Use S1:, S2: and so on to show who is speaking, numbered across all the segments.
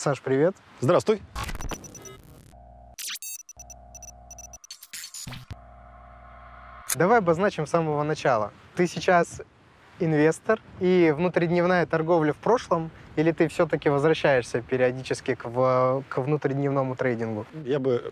S1: Саш, привет.
S2: Здравствуй.
S1: Давай обозначим с самого начала. Ты сейчас инвестор и внутридневная торговля в прошлом, или ты все-таки возвращаешься периодически к, в- к внутридневному трейдингу?
S2: Я бы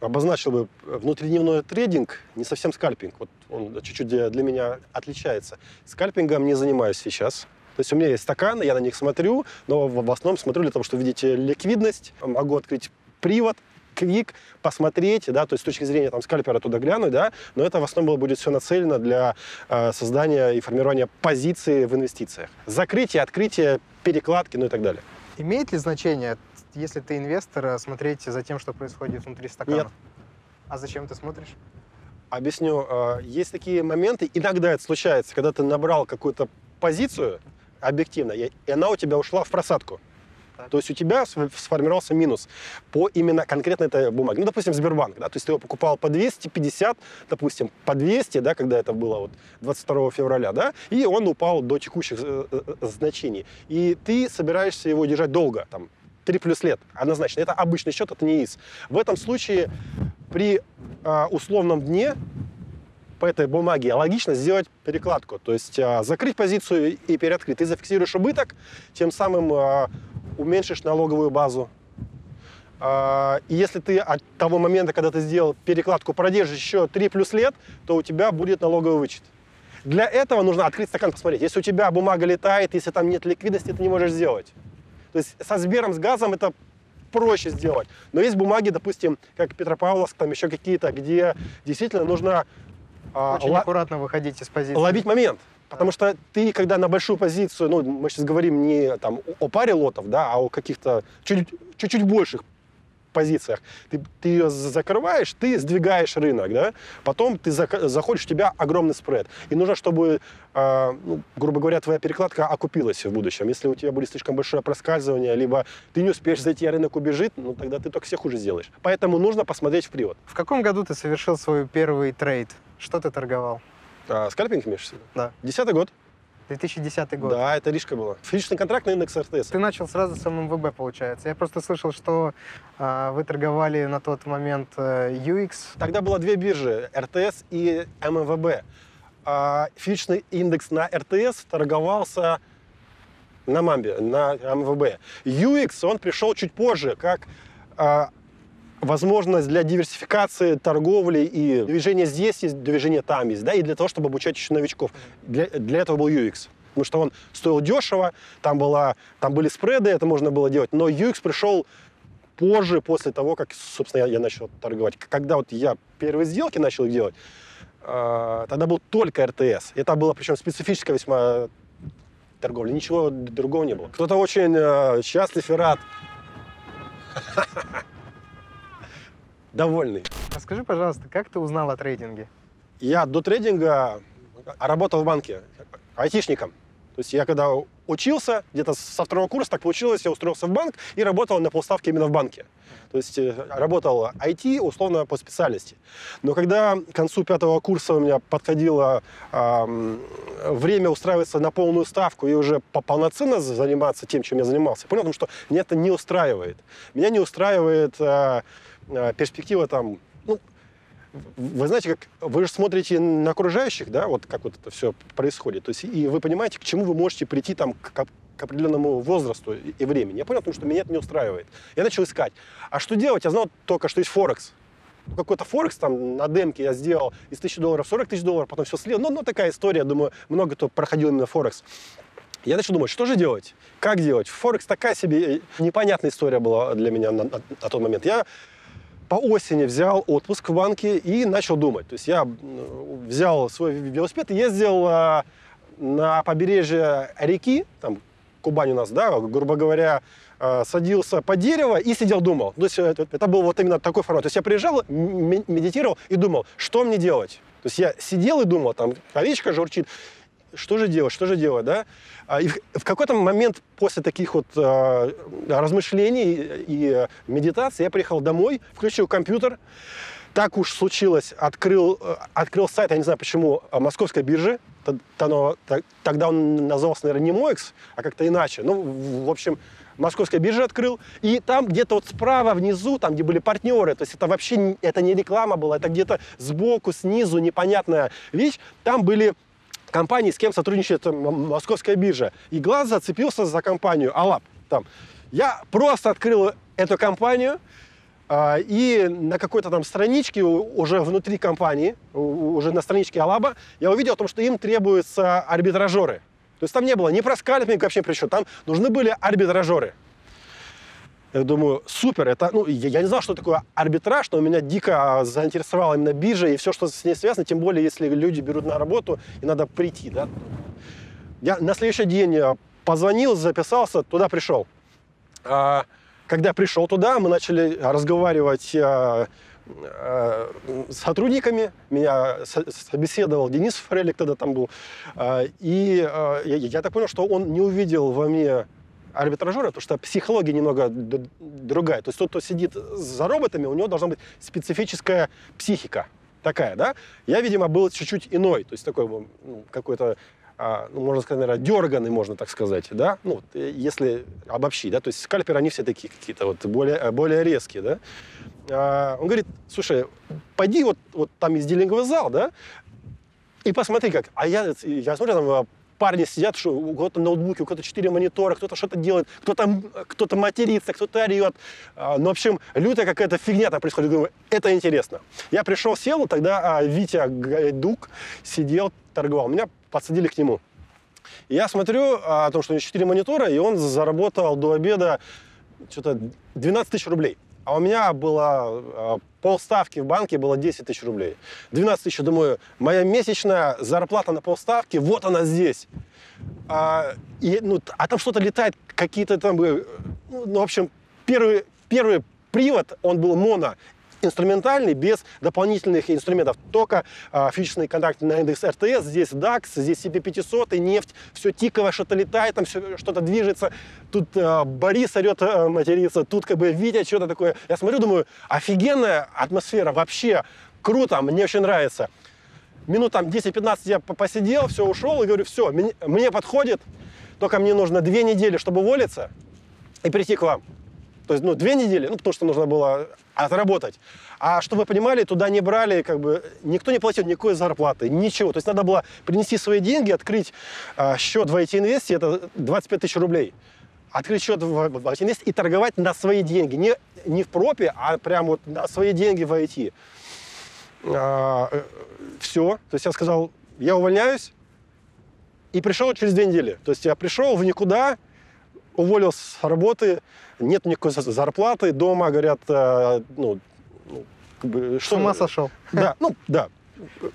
S2: обозначил бы внутридневной трейдинг, не совсем скальпинг. Вот он чуть-чуть для для меня отличается. Скальпингом не занимаюсь сейчас. То есть у меня есть стаканы, я на них смотрю, но в основном смотрю для того, чтобы видеть э, ликвидность. Могу открыть привод, квик, посмотреть, да, то есть с точки зрения там скальпера туда глянуть, да, но это в основном будет все нацелено для э, создания и формирования позиции в инвестициях. Закрытие, открытие, перекладки, ну и так далее.
S1: Имеет ли значение, если ты инвестор, э, смотреть за тем, что происходит внутри стакана?
S2: Нет.
S1: А зачем ты смотришь?
S2: Объясню. Э, Есть такие моменты, иногда это случается, когда ты набрал какую-то позицию объективно, и она у тебя ушла в просадку.
S1: Так.
S2: То есть у тебя сф- сформировался минус по именно конкретно этой бумаге. Ну, допустим, Сбербанк, да, то есть ты его покупал по 250, допустим, по 200, да, когда это было вот 22 февраля, да, и он упал до текущих э, э, э, значений. И ты собираешься его держать долго, там, 3 плюс лет, однозначно. Это обычный счет, это не ИС. В этом случае при э, условном дне по этой бумаге логично сделать перекладку. То есть а, закрыть позицию и переоткрыть. Ты зафиксируешь убыток, тем самым а, уменьшишь налоговую базу. А, и если ты от того момента, когда ты сделал перекладку, продержишь еще 3 плюс лет, то у тебя будет налоговый вычет. Для этого нужно открыть стакан, посмотреть. Если у тебя бумага летает, если там нет ликвидности, ты не можешь сделать. То есть со Сбером, с газом это проще сделать. Но есть бумаги, допустим, как Петропавловск, там еще какие-то, где действительно нужно а,
S1: Очень
S2: ла-
S1: аккуратно выходить из позиции.
S2: ловить момент. Потому что ты, когда на большую позицию, ну, мы сейчас говорим не там, о паре лотов, да, а о каких-то чуть- чуть-чуть больших позициях. Ты, ты ее закрываешь, ты сдвигаешь рынок, да, потом ты зак- заходишь, у тебя огромный спред. И нужно, чтобы, э, ну, грубо говоря, твоя перекладка окупилась в будущем. Если у тебя будет слишком большое проскальзывание, либо ты не успеешь зайти, а рынок убежит, ну, тогда ты только всех хуже сделаешь. Поэтому нужно посмотреть в привод.
S1: В каком году ты совершил свой первый трейд? Что ты торговал?
S2: А, скальпинг имеешь в виду?
S1: Да.
S2: Десятый год.
S1: 2010 год.
S2: Да, это рижка была. Физический контракт на индекс РТС.
S1: Ты начал сразу с ММВБ, получается. Я просто слышал, что а, вы торговали на тот момент э, UX.
S2: Тогда было две биржи, РТС и ММВБ. А физический индекс на РТС торговался на Мамбе, на МВБ. UX, он пришел чуть позже, как а, возможность для диверсификации торговли и движения здесь есть, движение там есть, да, и для того, чтобы обучать еще новичков. Для, для этого был UX. Потому что он стоил дешево, там, была, там были спреды, это можно было делать. Но UX пришел позже, после того, как, собственно, я, я начал торговать. Когда вот я первые сделки начал делать, э, тогда был только РТС. Это было, причем, специфическая весьма торговля. Ничего другого не было. Кто-то очень э, счастлив и рад. Довольный.
S1: Расскажи, пожалуйста, как ты узнал о трейдинге?
S2: Я до трейдинга работал в банке айтишником. То есть я когда учился, где-то со второго курса так получилось, я устроился в банк и работал на полставки именно в банке. То есть э, работал IT условно по специальности. Но когда к концу пятого курса у меня подходило ам, время устраиваться на полную ставку и уже по- полноценно заниматься тем, чем я занимался, я понял, что меня это не устраивает. Меня не устраивает а, перспектива там, вы знаете, как вы же смотрите на окружающих, да, вот как вот это все происходит. То есть, и вы понимаете, к чему вы можете прийти там к, к определенному возрасту и, времени. Я понял, потому что меня это не устраивает. Я начал искать. А что делать? Я знал только, что есть Форекс. Какой-то Форекс там на демке я сделал из 1000 долларов 40 тысяч долларов, потом все слил. Ну, ну, такая история, думаю, много кто проходил именно Форекс. Я начал думать, что же делать? Как делать? Форекс такая себе э, непонятная история была для меня на, на- на тот момент. Я по осени взял отпуск в банке и начал думать. То есть я м, взял свой велосипед и ездил а, на побережье реки, там Кубань у нас, да, грубо говоря, а, садился под дерево и сидел думал. То есть это, был вот именно такой формат. То есть я приезжал, медитировал и думал, что мне делать. То есть я сидел и думал, там речка журчит, что же делать, что же делать, да? А, И в, какой-то момент после таких вот а, размышлений и медитации я приехал домой, включил компьютер, так уж случилось, открыл, э, открыл сайт, я не знаю почему, а, московской биржи, тогда он назывался, наверное, не МОЭКС, а как-то иначе. Ну, в общем, московской бирже открыл, и там где-то вот справа внизу, там, где были партнеры, то есть это вообще это не реклама была, это где-то сбоку, снизу непонятная вещь, там были компании, с кем сотрудничает московская биржа. И глаз зацепился за компанию Алап. Там. Я просто открыл эту компанию, а, и на какой-то там страничке уже внутри компании, уже на страничке Алаба, я увидел о том, что им требуются арбитражеры. То есть там не было ни про скальпинг вообще причем, там нужны были арбитражеры. Я думаю, супер, это, ну, я, я не знал, что такое арбитраж, но меня дико заинтересовала именно биржа и все, что с ней связано, тем более, если люди берут на работу и надо прийти, да. Я на следующий день э, позвонил, записался, туда пришел. А, Когда пришел туда, мы начали разговаривать э, э, с сотрудниками. Меня со- собеседовал Денис Фрелик тогда там был. А, И э, я, я так понял, что он не увидел во мне арбитражера, потому что психология немного другая. То есть тот, кто сидит за роботами, у него должна быть специфическая психика такая, да? Я, видимо, был чуть-чуть иной, то есть такой ну, какой-то а, ну, можно сказать, наверное, дерганый, можно так сказать, да, ну, э, если обобщить, да, то есть скальперы, они все такие какие-то вот более, э, более резкие, да. А, он говорит, слушай, пойди вот, вот там есть дилинговый зал, да, и посмотри как. А я, я смотрю, там а, парни сидят, что у кого-то ноутбуки, у кого-то четыре монитора, кто-то что-то делает, кто-то, м, кто-то матерится, кто-то орет. А, ну, в общем, лютая какая-то фигня там происходит. Думаю, это интересно. Я пришел, сел, тогда а, Витя Гайдук сидел, торговал. Меня подсадили к нему. Я смотрю а, о том, что у него 4 монитора, и он заработал до обеда что-то 12 тысяч рублей. А у меня было а, полставки в банке, было 10 тысяч рублей. 12 тысяч, думаю, моя месячная зарплата на полставки, вот она здесь. А, и, ну, а там что-то летает, какие-то там, э, ну, в общем, первый, первый привод, он был моно, инструментальный, без дополнительных инструментов. Только а, физический контакт на индекс РТС, здесь DAX, здесь CP500, и нефть, все тиковое, что-то летает, там что-то движется. Тут а, Борис орет, а, матерится, тут как бы Витя что-то такое. Я смотрю, думаю, офигенная атмосфера, вообще круто, мне очень нравится. Минут там 10-15 я по- посидел, все, ушел, и говорю, все, мне, мне подходит, только мне нужно две недели, чтобы уволиться и прийти к вам. То есть, ну, две недели, ну, потому что нужно было отработать. А чтобы вы понимали, туда не брали, как бы, никто не платил никакой зарплаты, ничего. То есть надо было принести свои деньги, открыть а, счет в IT-инвесте, это 25 тысяч рублей. Открыть счет в, IT-инвесте и торговать на свои деньги. Не, не в пропе, а прям вот на свои деньги в IT. все. То есть я сказал, я увольняюсь, и пришел через две недели. То есть я пришел в никуда, уволился с работы, нет никакой за- зарплаты, дома говорят, э, ну, ну, как бы,
S1: С
S2: что...
S1: ума сошел.
S2: Да, ну, да.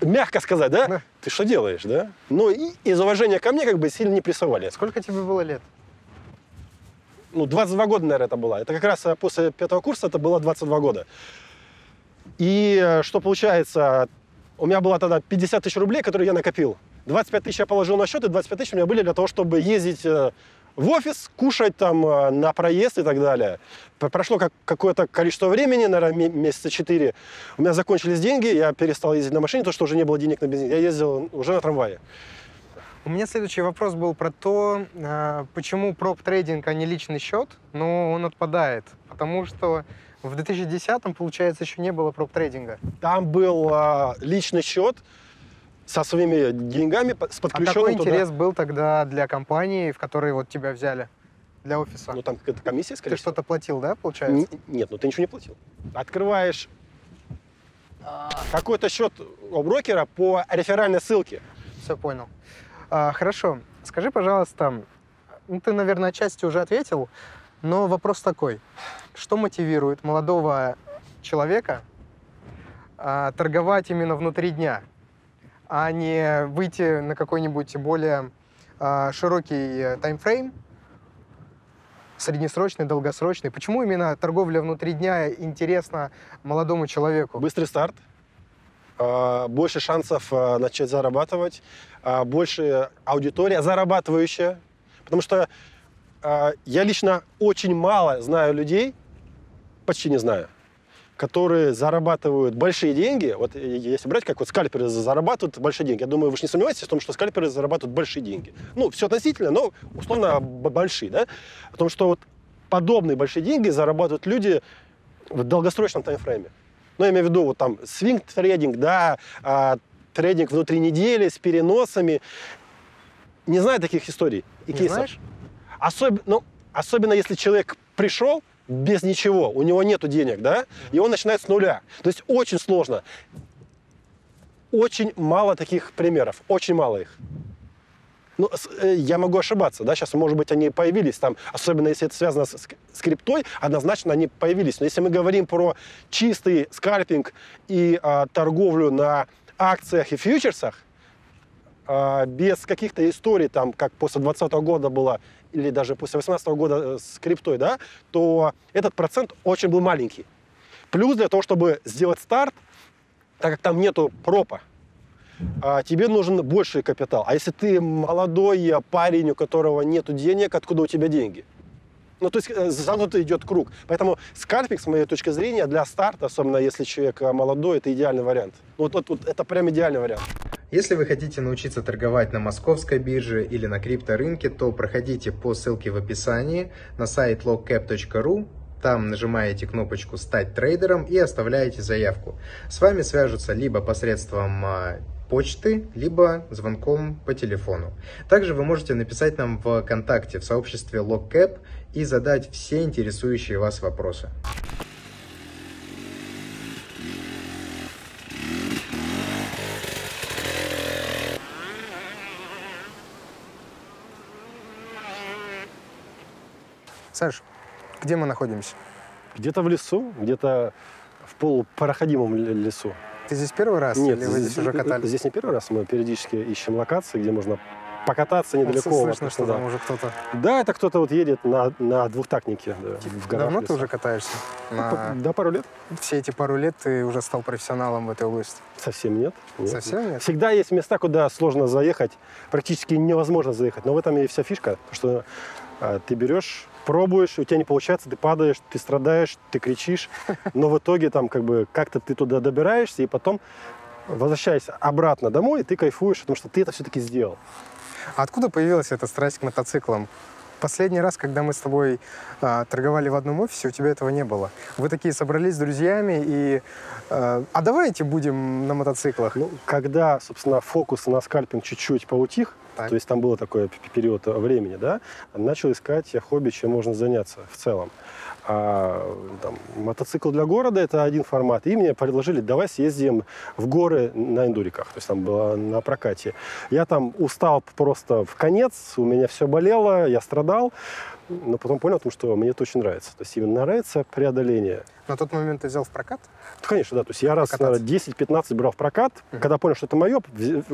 S2: Мягко сказать, да?
S1: Да.
S2: Ты что делаешь, да? Ну, и из уважения ко мне как бы сильно не прессовали.
S1: Сколько тебе было лет?
S2: Ну, 22 года, наверное, это было. Это как раз э, после пятого курса это было 22 года. И э, что получается? У меня было тогда 50 тысяч рублей, которые я накопил. 25 тысяч я положил на счет, и 25 тысяч у меня были для того, чтобы ездить э, в офис, кушать там э, на проезд и так далее. Прошло как, какое-то количество времени, наверное, ме- месяца 4. У меня закончились деньги, я перестал ездить на машине, потому что уже не было денег на бензин. Я ездил уже на трамвае.
S1: У меня следующий вопрос был про то, э, почему проп-трейдинг, а не личный счет, но он отпадает. Потому что в 2010-м, получается, еще не было проп-трейдинга.
S2: Там был э, личный счет со своими деньгами, с
S1: А
S2: подключенным
S1: какой
S2: туда.
S1: интерес был тогда для компании, в которой вот тебя взяли для офиса?
S2: Ну, там какая-то комиссия, скорее
S1: Ты что-то платил, да, получается?
S2: Н- Нет, ну ты ничего не платил. Открываешь а, какой-то счет у брокера по реферальной ссылке.
S1: Все понял. А, хорошо. Скажи, пожалуйста, ну, ты, наверное, отчасти уже ответил, но вопрос такой. Что мотивирует молодого человека а, торговать именно внутри дня, а не выйти на какой-нибудь более а, широкий э, таймфрейм, среднесрочный, долгосрочный? Почему именно торговля внутри дня интересна молодому человеку?
S2: Быстрый старт, а, больше шансов а, начать зарабатывать, больше аудитория зарабатывающая. Потому что я лично очень мало знаю людей, почти не знаю, которые зарабатывают большие деньги. Вот если брать, как вот скальперы зарабатывают большие деньги, я думаю, вы же не сомневаетесь в том, что скальперы зарабатывают большие деньги. Ну, все относительно, но условно большие, да? Потому что вот подобные большие деньги зарабатывают люди в долгосрочном таймфрейме. Ну, я имею в виду вот там свинг-трейдинг, да, а, трейдинг внутри недели с переносами. Не знаю таких историй и
S1: Не
S2: кейсов.
S1: знаешь?
S2: Особ- ну, особенно если человек пришел без ничего, у него нету денег, да, и он начинает с нуля. То есть очень сложно. Очень мало таких примеров, очень мало их. Ну, э, я могу ошибаться, да, сейчас, может быть, они появились там, особенно если это связано с, с криптой, однозначно они появились. Но если мы говорим про чистый скальпинг и а, торговлю на акциях и фьючерсах, без каких-то историй, там, как после 2020 года было, или даже после 2018 года э, с криптой, да, то этот процент очень был маленький. Плюс для того, чтобы сделать старт, так как там нету пропа, а, тебе нужен больший капитал. А если ты молодой а, парень, у которого нету денег, откуда у тебя деньги? Ну, то есть э, замкнутый идет круг. Поэтому скальпинг, с моей точки зрения, для старта, особенно если человек а, молодой, это идеальный вариант. Ну, Вот, вот, вот это прям идеальный вариант.
S1: Если вы хотите научиться торговать на московской бирже или на крипторынке, то проходите по ссылке в описании на сайт logcap.ru, там нажимаете кнопочку «Стать трейдером» и оставляете заявку. С вами свяжутся либо посредством а, почты, либо звонком по телефону. Также вы можете написать нам в ВКонтакте в сообществе LogCap и задать все интересующие вас вопросы. Саш, где мы находимся?
S2: Где-то в лесу, где-то в полупроходимом лесу.
S1: Ты здесь первый раз
S2: Нет,
S1: или вы здесь уже катались?
S2: Здесь не первый раз. Мы периодически ищем локации, где можно покататься
S1: Вот
S2: недалеко.
S1: Слышно,
S2: от
S1: что там уже кто-то.
S2: Да, это кто-то вот едет на, на двухтакнике да, в горах.
S1: Давно
S2: в
S1: ты уже катаешься?
S2: Ну,
S1: На-
S2: Да, пару лет.
S1: Все эти пару лет ты уже стал профессионалом в этой области?
S2: Совсем нет. нет.
S1: Совсем нет?
S2: Всегда есть места, куда сложно заехать, практически невозможно заехать. Но в этом и вся фишка, что а, ты берешь, пробуешь, у тебя не получается, ты падаешь, ты страдаешь, ты кричишь, но в итоге там как бы как-то ты туда добираешься, и потом возвращаясь обратно домой, ты кайфуешь, потому что ты это все-таки сделал.
S1: Откуда появилась эта страсть к мотоциклам? Последний раз, когда мы с тобой а, торговали в одном офисе, у тебя этого не было. Вы такие собрались с друзьями и... а, а давайте будем на мотоциклах.
S2: Ну, когда, собственно, фокус на скальпинг чуть-чуть поутих,
S1: Так.
S2: то есть там был такой период времени, да, начал искать хобби, чем можно заняться в целом. А, там, мотоцикл для города это один формат. И мне предложили, давай съездим в горы на эндуриках. То есть там было на прокате. Я там устал просто в конец, у меня все болело, я страдал. Но потом понял, что мне это очень нравится. То есть именно нравится преодоление.
S1: На тот момент ты взял в прокат?
S2: Ну, Конечно, да. То есть я раз
S1: Покататься.
S2: наверное, 10-15 брал в прокат.
S1: Мгм.
S2: Когда понял, что это мое,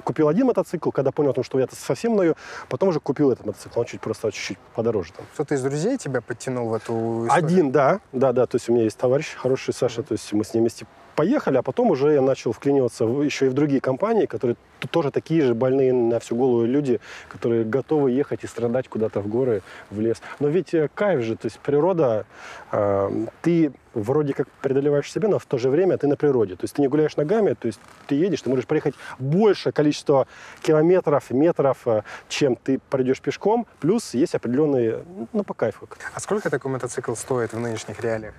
S2: купил один мотоцикл. Когда понял, о том, что это совсем мое, потом уже купил этот мотоцикл. Он чуть просто чуть-чуть подороже там.
S1: Кто-то из друзей тебя подтянул в эту историю?
S2: Один, да, да, да. То есть у меня есть товарищ хороший Саша. То есть мы с ним вместе поехали, а потом уже я начал вклиниваться еще и в другие компании, которые тоже такие же больные на всю голову люди, которые готовы ехать и страдать куда-то в горы, в лес. Но ведь э, кайф же, то есть природа, э, ты вроде как преодолеваешь себя, но в то же время ты на природе. То есть ты не гуляешь ногами, то есть ты едешь, ты можешь проехать большее количество километров, метров, э, чем ты пройдешь пешком, плюс есть определенные, ну, по кайфу.
S1: А сколько такой мотоцикл стоит в нынешних реалиях?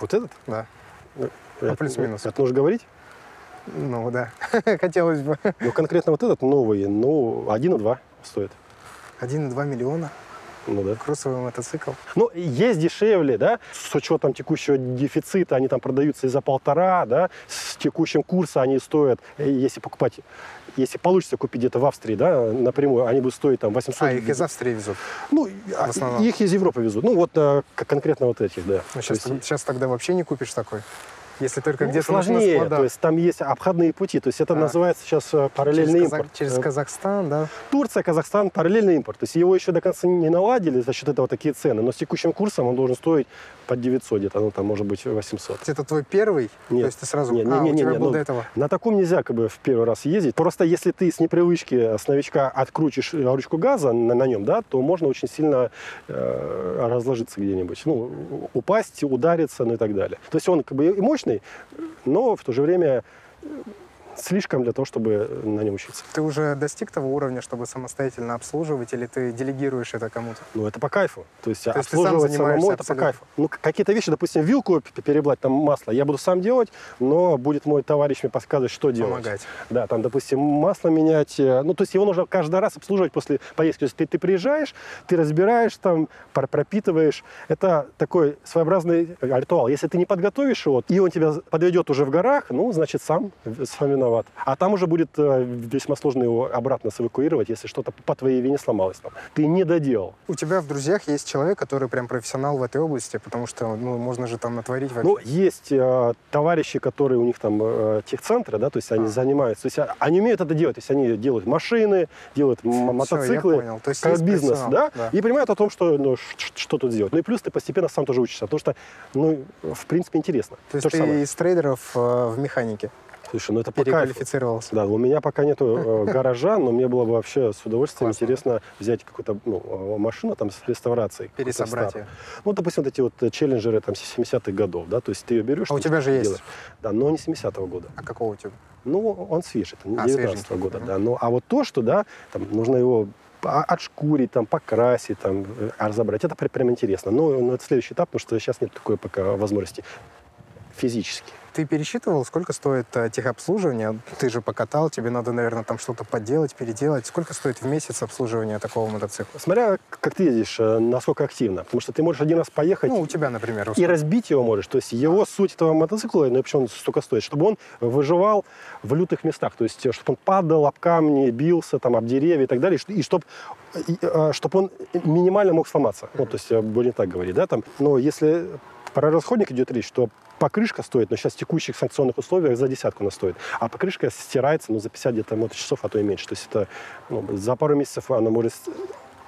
S2: Вот этот?
S1: Да.
S2: Это-
S1: плюс-минус.
S2: Это нужно говорить?
S1: Ну да, хотелось бы.
S2: Ну, конкретно вот этот новый, ну, 1,2 стоит.
S1: 1,2 миллиона.
S2: Ну да.
S1: Кроссовый мотоцикл.
S2: Ну, есть дешевле, да, с учетом текущего дефицита, они там продаются и за полтора, да, с текущим курсом они стоят, э, если покупать, если получится купить где-то в Австрии, да, напрямую, они будут стоить там 800.
S1: А, их из Австрии везут.
S2: Ну, а, их из Европы везут. Ну, вот э, конкретно вот этих, да.
S1: Ну, сейчас, сейчас тогда вообще не купишь такой. Если только
S2: ну,
S1: где-то
S2: сложнее,
S1: склада.
S2: то есть там есть обходные пути, то есть это
S1: А.
S2: называется сейчас э, параллельный
S1: через, Казах-
S2: импорт.
S1: через
S2: Э,
S1: Казахстан, да.
S2: Турция, Казахстан, параллельный импорт. То есть его еще до конца не наладили, за счет этого такие цены. Но с текущим курсом он должен стоить под 900 где-то, ну там может быть 800.
S1: Это твой первый?
S2: Нет.
S1: То есть ты сразу...
S2: Не, не,
S1: а,
S2: не,
S1: у
S2: не,
S1: тебя
S2: не,
S1: был
S2: ну,
S1: до этого.
S2: На таком нельзя как бы в первый раз ездить. Просто если ты с непривычки, с новичка открутишь э, ручку газа на, на нем, да, то можно очень сильно э, разложиться где-нибудь. Ну, упасть, удариться, ну и так далее. То есть он как бы и мощный, но в то же время слишком для того, чтобы на нем учиться.
S1: Ты уже достиг того уровня, чтобы самостоятельно обслуживать, или ты делегируешь это кому-то?
S2: Ну, это по кайфу. То есть,
S1: То есть
S2: обслуживать самому, это по кайфу. Ну, какие-то вещи, допустим, вилку переблать, там масло, я буду сам делать, но будет мой товарищ мне подсказывать, что делать.
S1: Помогать.
S2: Да, там, допустим, масло менять. э, Ну, то есть его нужно каждый раз обслуживать после поездки. То есть ты, ты приезжаешь, ты разбираешь там, пропитываешь. Это такой своеобразный э, ритуал. Если ты не подготовишь его, и он тебя подведет уже в горах, ну, значит, сам, сам виноват. А там уже будет э, весьма сложно его обратно сэвакуировать, если что-то по твоей вине сломалось. Там. Ты не доделал.
S1: У тебя в друзьях есть человек, который прям профессионал в этой области, потому что ну, можно же там натворить вообще.
S2: Ну, есть э, товарищи, которые у них там э, техцентры, да, то есть они
S1: А.
S2: занимаются, то есть а- они умеют это делать, то есть они делают машины, делают м- мотоциклы,
S1: понял. То есть
S2: как
S1: есть
S2: бизнес,
S1: профессионал,
S2: да, и понимают о том, что, ну, что тут сделать. Ну и плюс ты постепенно сам тоже учишься, потому что, ну, в принципе, интересно.
S1: То есть
S2: То
S1: ты из трейдеров э, в механике
S2: Слушай, ну это по кайфу.
S1: переквалифицировался.
S2: Да, у меня пока нету э, гаража, но мне было бы вообще с удовольствием интересно взять какую-то ну, э, машину там с реставрацией.
S1: Пересобрать ее.
S2: Ну, допустим, вот эти вот челленджеры там 70-х годов, да, то есть ты ее берешь.
S1: А у тебя же есть.
S2: Да, но не 70-го года.
S1: А какого у тебя?
S2: Ну, он свежий, это
S1: А,
S2: 19
S1: свеженький.
S2: года, да. Ну, а вот то, что, да, там нужно его отшкурить, там, покрасить, там, э, разобрать, это прям, прям интересно. Но, но это следующий этап, потому что сейчас нет такой пока возможности физически.
S1: Ты пересчитывал, сколько стоит э, техобслуживание? Ты же покатал, тебе надо, наверное, там что-то подделать, переделать. Сколько стоит в месяц обслуживание такого мотоцикла?
S2: Смотря как ты ездишь, э, насколько активно. Потому что ты можешь один раз поехать
S1: Ну, у тебя, например,
S2: и разбить его можешь. То есть его суть этого мотоцикла, ну почему он столько стоит, чтобы он выживал в лютых местах. То есть чтобы он падал об камни, бился там об деревья и так далее. И чтобы чтобы он минимально мог сломаться. Ну, то есть э, будем так говорить, да, там. Но если про расходник идет речь, то покрышка стоит, но сейчас в текущих санкционных условиях за десятку она стоит. А покрышка стирается ну, за 50 где-то моточасов, а то и меньше. То есть это ну, за пару месяцев она может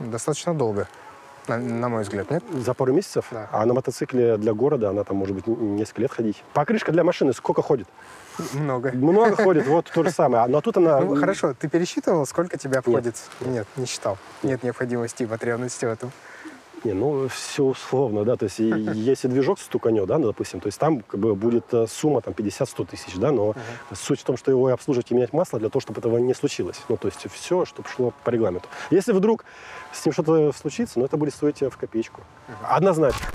S1: достаточно долго, на, на мой взгляд, нет?
S2: за пару месяцев,
S1: Да.
S2: а на мотоцикле для города она там может быть несколько лет ходить. Покрышка для машины сколько ходит?
S1: Много.
S2: Много ходит, вот то же самое. Но тут она...
S1: Ну, хорошо, ты пересчитывал, сколько тебе обходится? Нет, не считал. Нет необходимости и потребности в этом.
S2: Не, ну, все условно, да, то есть если движок стуканет, да, ну, допустим, то есть там как бы будет э, сумма там 50-100 тысяч, да, но суть в том, что его обслуживать и менять масло для того, чтобы этого не случилось. Ну, то есть все, чтобы шло по регламенту. Если вдруг с ним что-то случится, ну, это будет стоить э, в копеечку. Однозначно.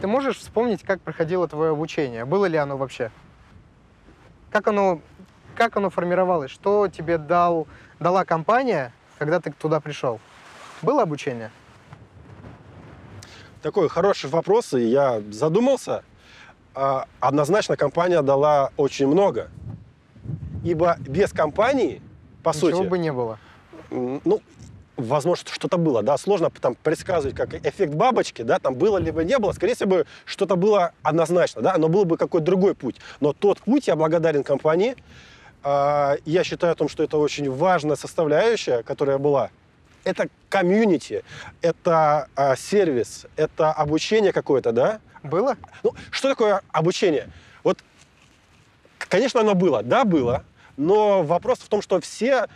S1: Ты можешь вспомнить, как проходило твое обучение? Было ли оно вообще? Как оно, как оно формировалось? Что тебе дал, дала компания, когда ты туда пришел? Было обучение?
S2: Такой хороший вопрос, и я задумался. А, Однозначно компания дала очень много. Ибо без компании, по
S1: Ничего
S2: сути,
S1: бы не было.
S2: ну, возможно, что-то было, да, сложно там предсказывать, как эффект бабочки, да, там было либо не было, скорее всего, что-то было однозначно, да, но был бы какой-то другой путь. Но тот путь, я благодарен компании, А, я считаю о том, что это очень важная составляющая, которая была. Это комьюнити, это а, сервис, это обучение какое-то, да,
S1: Было?
S2: ну, что такое обучение? Вот, конечно, оно было, да, было, но вопрос в том, что все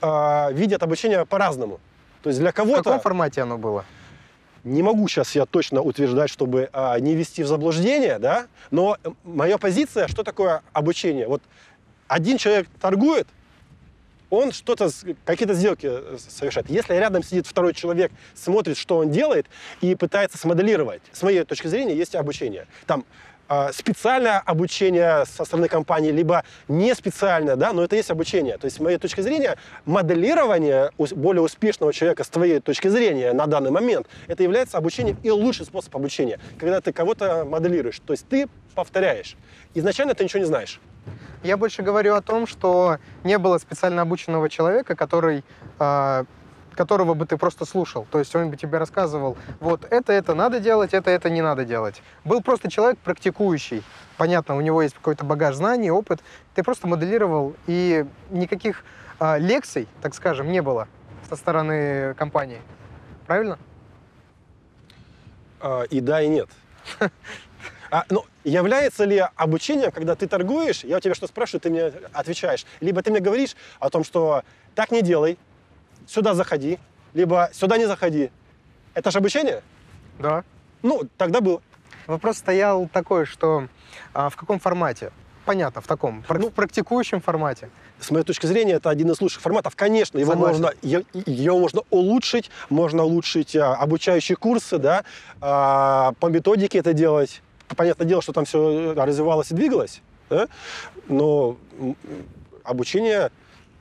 S2: а, видят обучение по-разному. То есть для
S1: В каком
S2: кого-то
S1: формате оно было?
S2: не могу сейчас я точно утверждать, чтобы а, не ввести в заблуждение, да, но моя позиция, что такое обучение? Вот один человек торгует, он что-то, какие-то сделки э, совершает. Если рядом сидит второй человек, смотрит, что он делает, и пытается смоделировать, с моей точки зрения, есть обучение. Там специальное обучение со стороны компании, либо не специальное, да, но это есть обучение. То есть, с моей точки зрения, моделирование более успешного человека с твоей точки зрения на данный момент, это является обучением и лучший способ обучения, когда ты кого-то моделируешь. То есть ты повторяешь. Изначально ты ничего не знаешь.
S1: Я больше говорю о том, что не было специально обученного человека, который, а, которого бы ты просто слушал. То есть он бы тебе рассказывал, вот это, это надо делать, это, это не надо делать. Был просто человек практикующий. Понятно, у него есть какой-то багаж знаний, опыт. Ты просто моделировал, и никаких а, лекций, так скажем, не было со стороны компании. Правильно?
S2: А, И да, и нет. А, ну, является ли обучением, когда ты торгуешь, я у тебя что спрашиваю, ты мне отвечаешь, либо ты мне говоришь о том, что так не делай, сюда заходи, либо сюда не заходи. Это же обучение?
S1: Да.
S2: Ну, тогда было.
S1: Вопрос стоял такой, что а, в каком формате? Понятно, в таком,
S2: Ну,
S1: практикующем формате.
S2: С моей точки зрения, это один из лучших форматов. Конечно, его
S1: Согласен.
S2: можно, е- его можно улучшить, можно улучшить а, обучающие курсы, да, а, по методике это делать. Понятное дело, что там все развивалось и двигалось, да, но обучение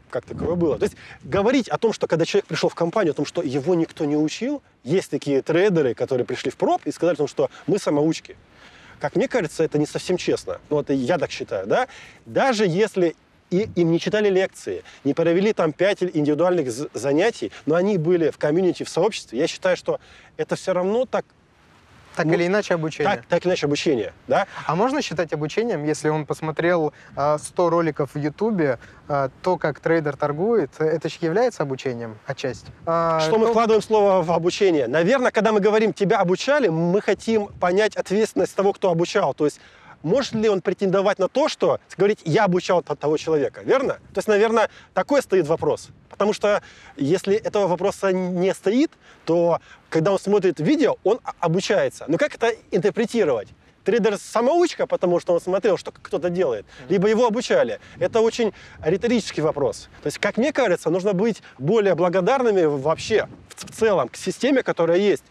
S2: как таковое было. То есть говорить о том, что когда человек пришел в компанию, о том, что его никто не учил, есть такие трейдеры, которые пришли в проб и сказали о том, что мы самоучки. Как мне кажется, это не совсем честно. Ну, это я так считаю, да? Даже если и им не читали лекции, не провели там пять индивидуальных занятий, но они были в комьюнити, в сообществе, я считаю, что это все равно так,
S1: Так
S2: Ну,
S1: или иначе обучение.
S2: так, так или иначе обучение, да?
S1: А можно считать обучением, если он посмотрел а, 100 роликов в Ютубе, а, то, как трейдер торгует, это же является обучением отчасти? А,
S2: Что мы
S1: то-
S2: вкладываем слово в обучение? Наверное, когда мы говорим «тебя обучали», мы хотим понять ответственность того, кто обучал. То есть может ли он претендовать на то, что говорить «я обучал того человека», верно? То есть, наверное, такой стоит вопрос. Потому что если этого вопроса не стоит, то когда он смотрит видео, он обучается. Но как это интерпретировать? Трейдер самоучка, потому что он смотрел, что кто-то делает, либо его обучали. Это очень риторический вопрос. То есть, как мне кажется, нужно быть более благодарными вообще в целом к системе, которая есть.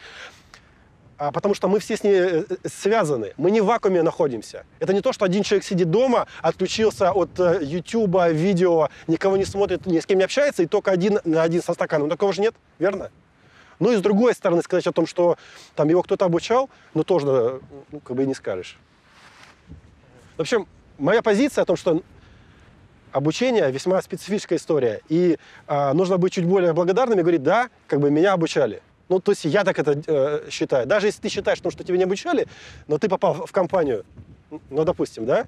S2: А, потому что мы все с ней э, э, связаны. Мы не в вакууме находимся. Это не то, что один человек сидит дома, отключился от э, YouTube, видео, никого не смотрит, ни с кем не общается, и только один на один со стаканом. Такого же нет, верно? Ну и с другой стороны сказать о том, что там его кто-то обучал, ну тоже э, ну, как бы и не скажешь. В общем, моя позиция о том, что обучение весьма специфическая история, и а, нужно быть чуть более благодарным и говорить, да, как бы меня обучали. Ну, то есть я так это э, считаю. Даже если ты считаешь, ну, что тебя не обучали, но ты попал в компанию, ну, допустим, да,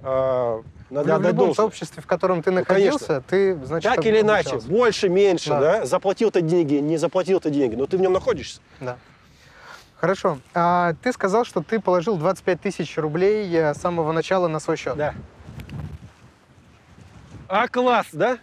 S1: в,
S2: надо
S1: в
S2: отдать
S1: любом
S2: должное.
S1: сообществе, в котором ты
S2: Ну, конечно.
S1: находился, ты, значит,
S2: Так или иначе,
S1: обучался.
S2: больше, меньше,
S1: Да.
S2: да. заплатил ты деньги, не заплатил ты деньги, но ты в нем находишься.
S1: Да. Хорошо. А ты сказал, что ты положил 25 тысяч рублей э, с самого начала на свой счет.
S2: Да. А, класс, да?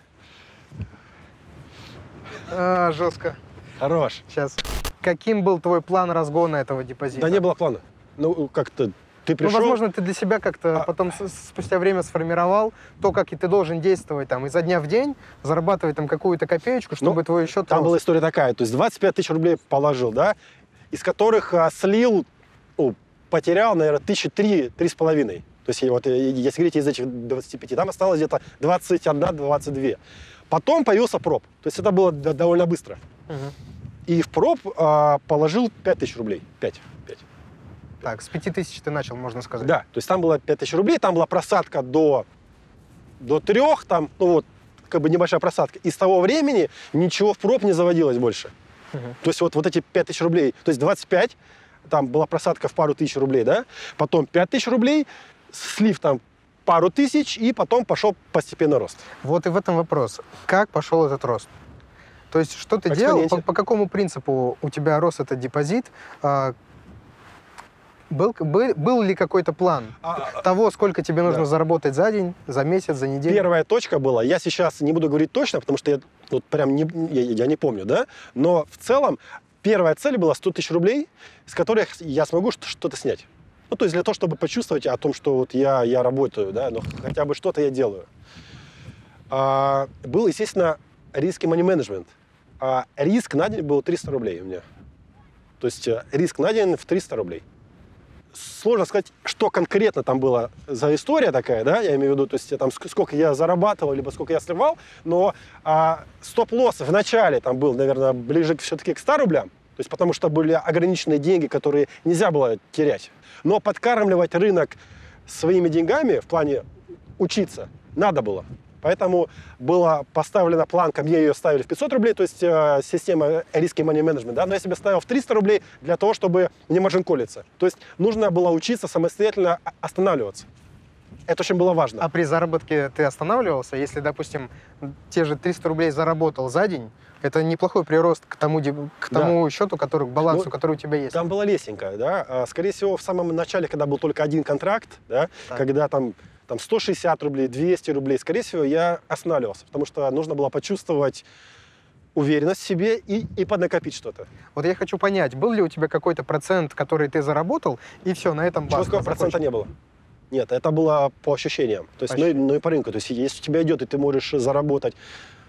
S1: А, жестко.
S2: Хорош.
S1: Сейчас. Каким был твой план разгона этого депозита?
S2: Да не было плана. Ну, как-то ты
S1: Ну,
S2: пришел...
S1: возможно, ты для себя как-то
S2: А-
S1: потом спустя время сформировал то, как и ты должен действовать там изо дня в день, зарабатывать там какую-то копеечку, чтобы
S2: Ну,
S1: твой счет
S2: Там
S1: рос.
S2: была история такая, то есть 25 тысяч рублей положил, да, из которых а, слил, ну, потерял, наверное, тысячи три, три с половиной. То есть вот, э, если говорить из этих 25, там осталось где-то 21-22. Потом появился проб. То есть это было довольно быстро. И в проб а, положил 5 тысяч рублей. 5. 5.
S1: Так, с 5 тысяч ты начал, можно сказать.
S2: Да, то есть там было 5 тысяч рублей, там была просадка до, до 3, там, ну вот, как бы небольшая просадка. И с того времени ничего в проб не заводилось больше.
S1: Мгм.
S2: То есть вот, вот эти 5 тысяч рублей, то есть 25, там была просадка в пару тысяч рублей, да, потом 5 тысяч рублей, слив там пару тысяч, и потом пошел постепенно рост.
S1: Вот и в этом вопрос. Как пошел этот рост? То есть, что ты делал, по, по какому принципу у тебя рос этот депозит? А, был, был, был ли какой-то план того, сколько тебе нужно
S2: Да.
S1: заработать за день, за месяц, за неделю?
S2: Первая точка была, я сейчас не буду говорить точно, потому что я вот прям не, я, я не помню, да, но в целом первая цель была 100 тысяч рублей, с которых я смогу что- что-то снять. Ну, то есть для того, чтобы почувствовать о том, что вот я, я работаю, да, но хотя бы что-то я делаю. А, был, естественно, риск и money management. А риск на день был 300 рублей у меня. То есть э, риск на день в 300 рублей. Сложно сказать, что конкретно там было за история такая, да, я имею в виду, то есть там ск- сколько я зарабатывал, либо сколько я сливал, но а, стоп-лосс в начале там был, наверное, ближе все-таки к 100 рублям, то есть потому что были ограниченные деньги, которые нельзя было терять. Но подкармливать рынок своими деньгами в плане учиться надо было. Поэтому была поставлена планка, мне ее ставили в 500 рублей, то есть э, система риски money management, да, но я себе ставил в 300 рублей для того, чтобы не маржинколиться. То есть нужно было учиться самостоятельно останавливаться. Это очень было важно.
S1: А при заработке ты останавливался? Если, допустим, те же 300 рублей заработал за день, это неплохой прирост к тому, к
S2: Да.
S1: тому счету, который, к балансу,
S2: Ну,
S1: который у тебя есть.
S2: Там была лесенка, да. А, Скорее всего, в самом начале, когда был только один контракт, да,
S1: Так.
S2: когда там, там 160 рублей, 200 рублей, скорее всего, я останавливался, потому что нужно было почувствовать уверенность в себе и, и поднакопить что-то.
S1: Вот я хочу понять, был ли у тебя какой-то процент, который ты заработал, и все, на этом база
S2: Четкого процента не было. Нет, это было по ощущениям. То есть,
S1: По
S2: ну, и- ну и по рынку. То есть, если у тебя идет, и ты можешь заработать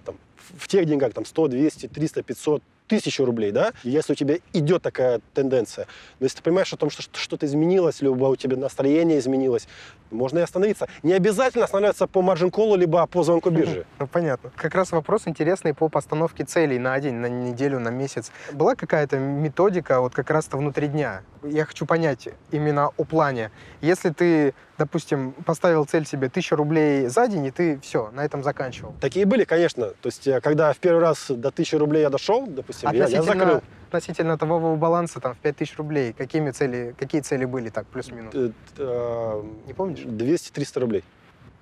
S2: там, в тех деньгах там 100, 200, 300, 500, тысячу рублей, да, если у тебя идет такая тенденция, но если ты понимаешь о том, что что- что-то изменилось, либо у тебя настроение изменилось, можно и остановиться. Не обязательно останавливаться по маржин-колу, либо по звонку биржи.
S1: Ну, понятно. Как раз вопрос интересный по постановке целей на день, на неделю, на месяц. Была какая-то методика вот как раз-то внутри дня? Я хочу понять именно о плане. Если ты, допустим, поставил цель себе 1000 рублей за день, и ты все, на этом заканчивал.
S2: Такие были, конечно. То есть, когда в первый раз до 1000 рублей я дошел, допустим, я, я закрыл.
S1: Относительно, относительно того баланса там в 5000 рублей, какими цели, какие цели были так, плюс-минус?
S2: Э, э,
S1: Не помнишь?
S2: 200-300 рублей.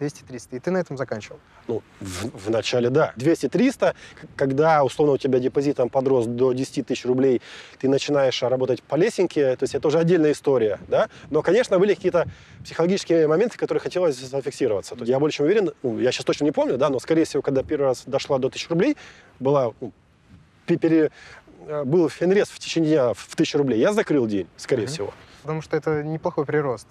S1: 200-300. И ты на этом заканчивал.
S2: Ну, в, в начале, да. 200-300, к- когда, условно, у тебя депозит там подрос до 10 тысяч рублей, ты начинаешь работать по лесенке, то есть это уже отдельная история, да. Но, конечно, были какие-то психологические моменты, которые хотелось зафиксироваться. То есть я больше чем уверен, ну, я сейчас точно не помню, да, но, скорее всего, когда первый раз дошла до 1000 рублей, была, ну, пе- пере- э, был финрез в течение дня в 1000 рублей, я закрыл день, скорее
S1: Мгм.
S2: всего.
S1: Потому что это неплохой прирост.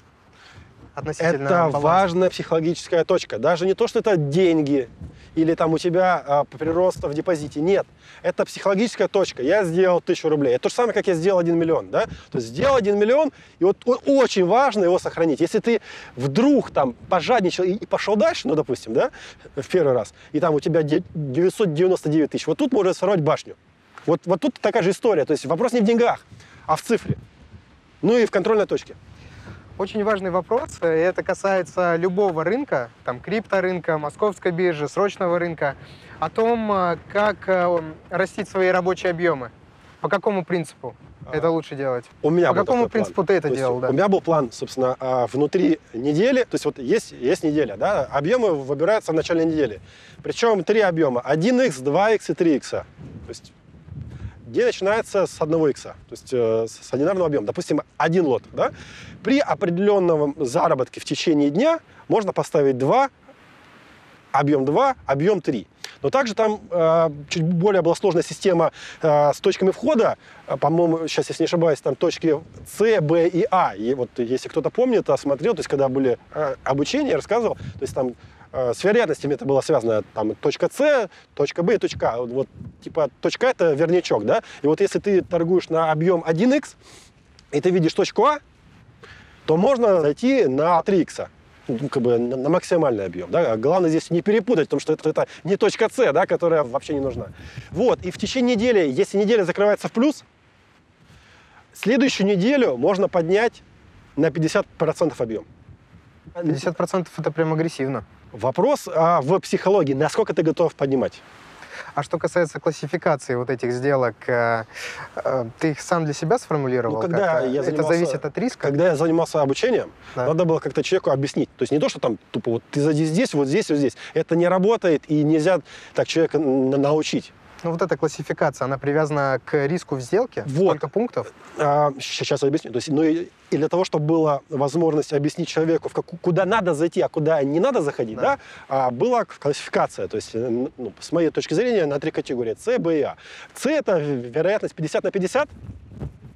S1: Относительно
S2: Это
S1: баланса.
S2: важная психологическая точка. Даже не то, что это деньги или там у тебя а, прирост в депозите. Нет. Это психологическая точка. Я сделал тысячу рублей. Это то же самое, как я сделал один миллион. Да? То есть сделал один миллион, и вот очень важно его сохранить. Если ты вдруг там пожадничал и, и пошел дальше, ну, допустим, да, в первый раз, и там у тебя де- 999 тысяч, вот тут можно сорвать башню. Вот, вот тут такая же история. То есть вопрос не в деньгах, а в цифре. Ну и в контрольной точке.
S1: Очень важный вопрос, и это касается любого рынка, там крипторынка, московской биржи, срочного рынка, о том, э, как э, растить свои рабочие объемы. По какому принципу это лучше делать?
S2: У меня
S1: По какому
S2: такой план.
S1: принципу ты это
S2: То
S1: делал, да?
S2: У меня был план, собственно, а, внутри недели. То есть вот есть, есть неделя, да, объемы выбираются в начале недели. Причем три объема. 1x, 2x и 3x. То есть день начинается с одного x, то есть э, с одинарного объема. Допустим, один лот, да. При определенном заработке в течение дня можно поставить 2, объем 2, объем 3. Но также там э, чуть более была сложная система э, с точками входа. Э, По-моему, сейчас, если не ошибаюсь, там точки С, Б и А. И вот если кто-то помнит, а смотрел, то есть когда были э, обучения, рассказывал, то есть там э, с вероятностями это было связано, там точка С, точка Б и точка А. Вот, типа точка А это вернячок, да? И вот если ты торгуешь на объем 1х, и ты видишь точку А, то можно зайти на 3х. Ну, как бы на, на максимальный объем. Да? А Главное здесь не перепутать, потому что это, это не точка С, да, которая вообще не нужна. Вот, и в течение недели, если неделя закрывается в плюс, следующую неделю можно поднять на 50% объем.
S1: 50% это прям агрессивно.
S2: Вопрос а, в психологии, насколько ты готов поднимать.
S1: А что касается классификации вот этих сделок, э, э, ты их сам для себя сформулировал?
S2: Ну, когда
S1: как-то?
S2: я
S1: Это
S2: занимался-
S1: зависит от риска?
S2: Когда я занимался обучением,
S1: Да.
S2: надо было как-то человеку объяснить. То есть не то, что там тупо вот ты зайди здесь, вот здесь, вот здесь. Это не работает, и нельзя так человека на- научить.
S1: Ну, вот эта классификация, она привязана к риску в сделке?
S2: Вот.
S1: Сколько пунктов?
S2: А, сейчас объясню. То есть, ну и, и для того, чтобы была возможность объяснить человеку, в каку- куда надо зайти, а куда не надо заходить,
S1: Да.
S2: да, а, была классификация. То есть, э, ну, с моей точки зрения, на три категории. С, Б и А. С – это вероятность 50 на 50.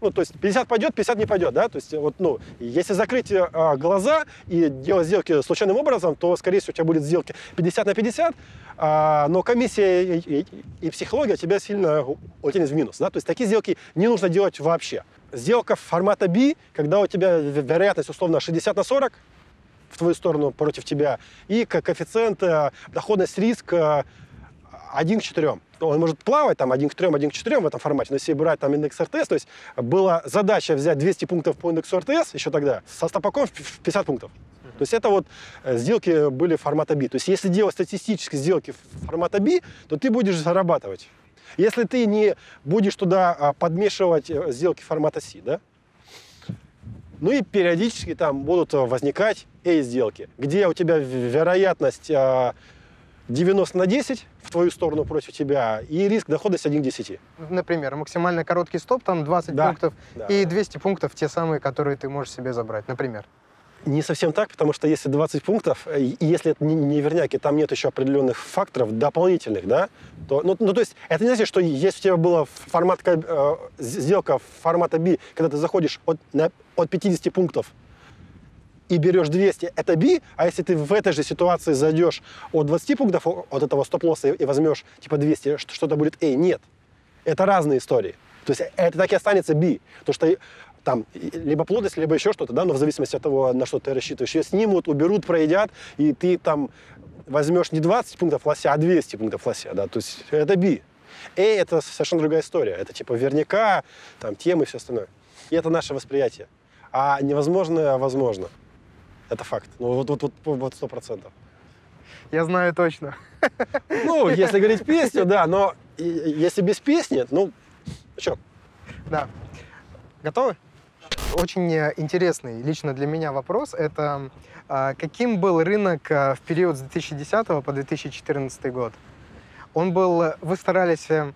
S2: Ну, то есть 50 пойдет, 50 не пойдет, да, то есть вот, ну, если закрыть э, а, глаза и делать сделки случайным образом, то, скорее всего, у тебя будет сделки 50 на 50, а, но комиссия и, и- и психология тебя сильно утянет в минус, да, то есть такие сделки не нужно делать вообще. Сделка формата B, когда у тебя вероятность условно 60 на 40 в твою сторону против тебя, и ко- коэффициент э, доходность риск э, 1 к 4. Он может плавать там 1 к 3, 1 к 4 в этом формате, но если брать там индекс РТС, то есть была задача взять 200 пунктов по индексу РТС еще тогда, со стопаком в в 50 пунктов. То есть это вот э, сделки были формата B. То есть если делать статистические сделки формата B, то ты будешь зарабатывать. Если ты не будешь туда а, подмешивать э, сделки формата C, да? Ну и периодически там будут э, возникать A-сделки, где у тебя вероятность а, 90 на 10 в твою сторону против тебя и риск доходности 1 к 10.
S1: Например, максимально короткий стоп, там 20
S2: Да,
S1: пунктов,
S2: да.
S1: и 200 пунктов те самые, которые ты можешь себе забрать, например.
S2: Не совсем так, потому что если 20 пунктов, э, и если это не, не верняк, и там нет еще определенных факторов дополнительных, да, то, ну, ну, то есть это не значит, что если у тебя была формат, э, сделка формата B, когда ты заходишь от, на, от 50 пунктов и берешь 200, это B, а если ты в этой же ситуации зайдешь от 20 пунктов от этого стоп-лосса и возьмешь типа 200, что-то будет A, нет. Это разные истории. То есть это так и останется B. То, что там либо плотность, либо еще что-то, да, но в зависимости от того, на что ты рассчитываешь. Ее снимут, уберут, проедят, и ты там возьмешь не 20 пунктов лося, а 200 пунктов лося, да, то есть это B. A — это совершенно другая история. Это типа верняка, там, темы и все остальное. И это наше восприятие. А невозможное возможно. Это факт. Ну, вот, вот, вот, вот сто процентов.
S1: Я знаю точно.
S2: Ну, если говорить песню, да, но если без песни, ну, что?
S1: Да. Готовы? Очень интересный лично для меня вопрос. Это а, каким был рынок а, в период с 2010 по 2014 год? Он был, вы старались э,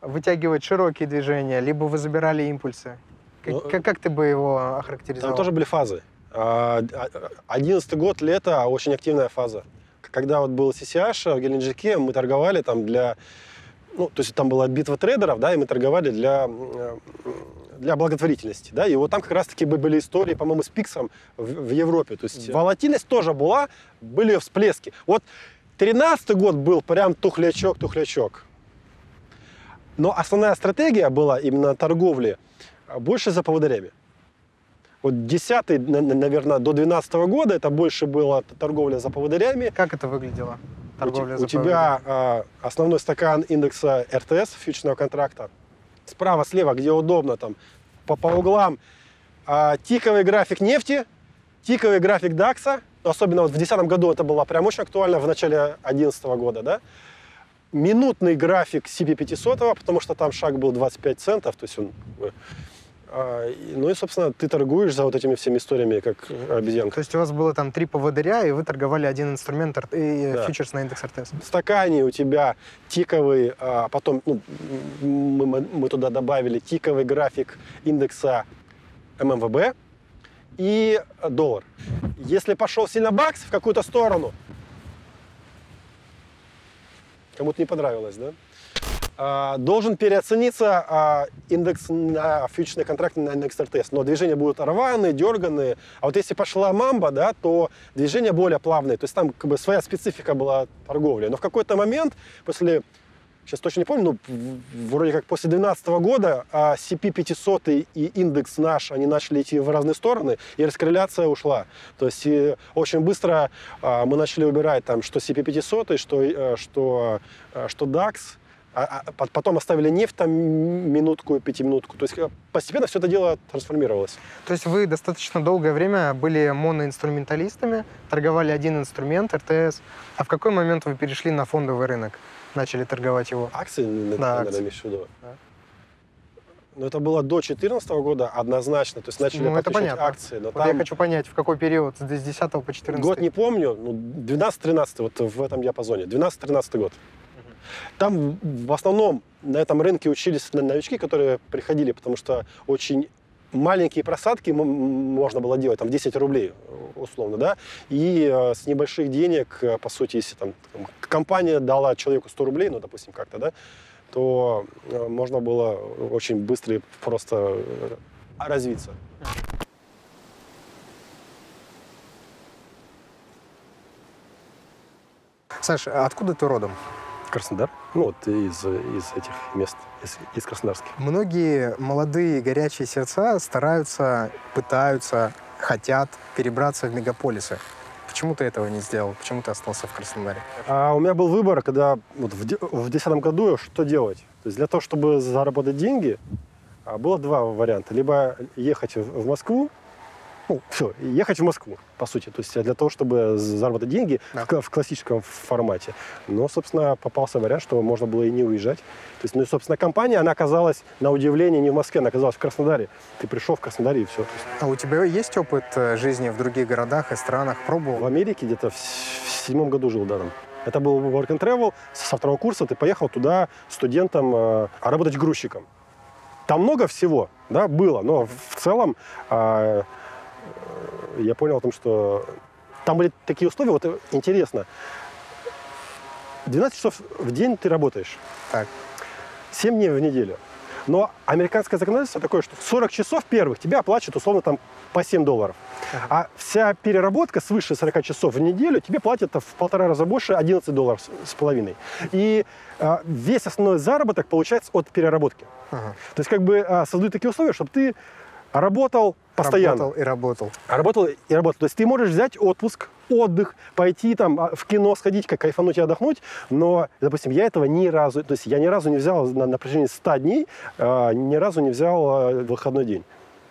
S1: вытягивать широкие движения, либо вы забирали импульсы? Как, ну, как, как ты бы его охарактеризовал?
S2: Там тоже были фазы. 11 а, год, лето, очень активная фаза. Когда вот был CCH в Геленджике, мы торговали там для... Ну, то есть там была битва трейдеров, да, и мы торговали для для благотворительности, да, и вот там как раз-таки были истории, по-моему, с Пиксом в, в Европе, то есть волатильность тоже была, были всплески. Вот 13 год был прям тухлячок, тухлячок. Но основная стратегия была именно торговли а, больше за поводырями. Вот 10 наверное, до 12 года это больше было торговля за поводырями.
S1: Как это выглядело?
S2: Торговля у, у тебя э, основной стакан индекса РТС, фьючерсного контракта, справа, слева, где удобно, там, по, по углам. А, тиковый график нефти, тиковый график ДАКСа, особенно вот в 2010 году это было прям очень актуально, в начале 2011 года, да. Минутный график CP500, потому что там шаг был 25 центов, то есть он э, ну и, собственно, ты торгуешь за вот этими всеми историями, как обезьянка.
S1: То есть у вас было там три поводыря, и вы торговали один инструмент и да. фьючерс на индекс РТС?
S2: В стакане у тебя тиковый, а потом ну, мы, мы туда добавили тиковый график индекса ММВБ и доллар. Если пошел сильно бакс в какую-то сторону, кому-то не понравилось, да? А, должен переоцениться а, индекс на фьючерсный контракт на индекс РТС. Но движения будут рваные, дерганные. А вот если пошла мамба, да, то движения более плавные. То есть там как бы своя специфика была торговли. Но в какой-то момент после сейчас точно не помню, но вроде как после 2012 года а CP500 и индекс наш, они начали идти в разные стороны, и раскорреляция ушла. То есть очень быстро а, мы начали убирать там, что CP500, что, э, что, э, что DAX, а, а потом оставили нефть там минутку, пятиминутку. То есть э, постепенно все это дело трансформировалось.
S1: То есть вы достаточно долгое время были моноинструменталистами, торговали один инструмент, РТС. А в какой момент вы перешли на фондовый рынок? Начали торговать его?
S2: Акции, да, наверное, имеешь в виду? Да. Ну, это было до 2014 года однозначно. То есть начали ну, это понятно. акции.
S1: Но вот там... я хочу понять, в какой период, с 10 по 14
S2: Год не помню, ну, 12-13, вот в этом диапазоне. 12-13 год. Там в основном на этом рынке учились новички, которые приходили, потому что очень маленькие просадки можно было делать, там 10 рублей условно, да, и э, с небольших денег, э, по сути, если там, компания дала человеку 100 рублей, ну, допустим, как-то, да, то э, можно было очень быстро просто э, развиться.
S1: Саша, а откуда ты родом?
S2: Краснодар. Ну, вот из, из этих мест, из, из Краснодарских.
S1: Многие молодые горячие сердца стараются, пытаются, хотят перебраться в мегаполисы. Почему ты этого не сделал? Почему ты остался в Краснодаре?
S2: А у меня был выбор, когда вот в 2010 году что делать. То есть для того, чтобы заработать деньги, а, было два варианта. Либо ехать в Москву, ну, все, ехать в Москву, по сути, то есть для того, чтобы заработать деньги да. в, в классическом формате. Но, собственно, попался вариант, что можно было и не уезжать. То есть, ну и, собственно, компания, она оказалась, на удивление, не в Москве, она оказалась в Краснодаре. Ты пришел в Краснодаре и все.
S1: А у тебя есть опыт э, жизни в других городах и странах? Пробовал?
S2: В Америке где-то в, в седьмом году жил, да, там. Это был work and travel. Со второго курса ты поехал туда студентом, э, работать грузчиком. Там много всего, да, было, но в целом э, я понял о том, что там были такие условия, вот интересно, 12 часов в день ты работаешь,
S1: Так.
S2: 7 дней в неделю. Но американское законодательство такое, что 40 часов первых тебя оплачивают условно там по 7 долларов. А вся переработка свыше 40 часов в неделю тебе платят в полтора раза больше 11 долларов с- с половиной. И а, весь основной заработок получается от переработки.
S1: Ага.
S2: То есть как бы а, создают такие условия, чтобы ты работал постоянно.
S1: Работал и работал.
S2: А Работал и работал. То есть ты можешь взять отпуск, отдых, пойти там а, в кино сходить, как кайфануть и отдохнуть, но, допустим, я этого ни разу, то есть я ни разу не взял на, на протяжении 100 дней, а, ни разу не взял а, выходной день.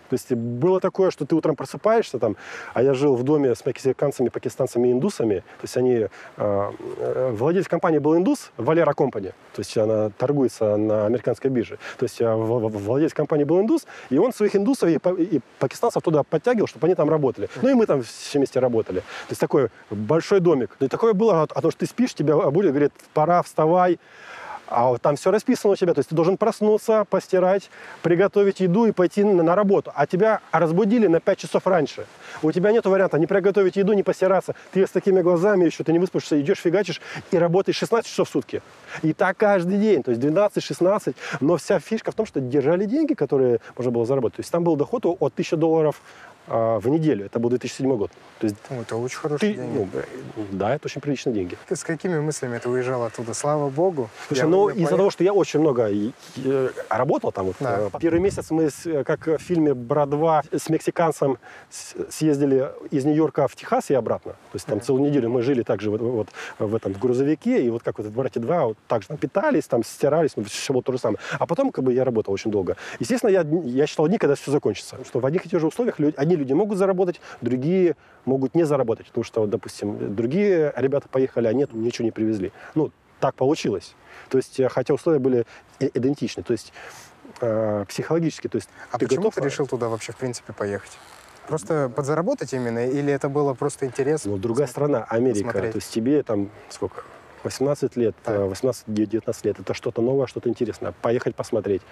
S2: То есть было такое, что ты утром просыпаешься там, а я жил в доме с мексиканцами, пакистанцами и индусами. То есть они, э, э, владелец компании был индус, Валера Компани. То есть она торгуется на американской бирже. То есть э, владелец компании был индус, и он своих индусов и, и пакистанцев туда подтягивал, чтобы они там работали. Ну и мы там все вместе работали. То есть такой большой домик. Ну и такое было, а то, что ты спишь, тебя будет, говорит, пора, вставай. А вот там все расписано у тебя, то есть ты должен проснуться, постирать, приготовить еду и пойти на, работу. А тебя разбудили на 5 часов раньше. У тебя нет варианта не приготовить еду, не постираться. Ты с такими глазами еще, ты не выспишься, идешь, фигачишь и работаешь 16 часов в сутки. И так каждый день, то есть 12-16. Но вся фишка в том, что держали деньги, которые можно было заработать. То есть там был доход от 1000 долларов в неделю. Это был 2007 год. То есть
S1: Ой, это очень хорошие
S2: ты,
S1: деньги.
S2: ну, да, это очень приличные деньги.
S1: Ты с какими мыслями ты уезжал оттуда? Слава богу.
S2: Слушай,
S1: Я-
S2: ну из-за того, что я очень много и, работал там, вот,
S1: Да.
S2: э, первый месяц мы, э, как в фильме «Брат 2», с мексиканцем съездили из Нью-Йорка в Техас и обратно. То есть там целую неделю мы жили также вот, вот в этом в грузовике, и вот как вот в «Брате 2» вот так же там питались, там стирались, ну, все было то же самое. А потом как бы я работал очень долго. Естественно, я, я считал дни, когда все закончится. Что в одних и тех же условиях люди, одни люди могут заработать, другие могут не заработать. Потому что, вот, допустим, другие ребята поехали, а нет, ничего не привезли. Ну, так получилось. То есть, э, хотя условия были идентичны. То есть, э, психологически, то есть,
S1: А
S2: ты
S1: почему
S2: готов?
S1: ты решил туда вообще, в принципе, поехать? Просто подзаработать именно? Или это было просто интерес?
S2: Ну, другая страна, Америка.
S1: посмотреть.
S2: То есть, тебе там сколько? 18 лет,
S1: Так.
S2: э, 18-19 лет. Это что-то новое, что-то интересное. Поехать посмотреть.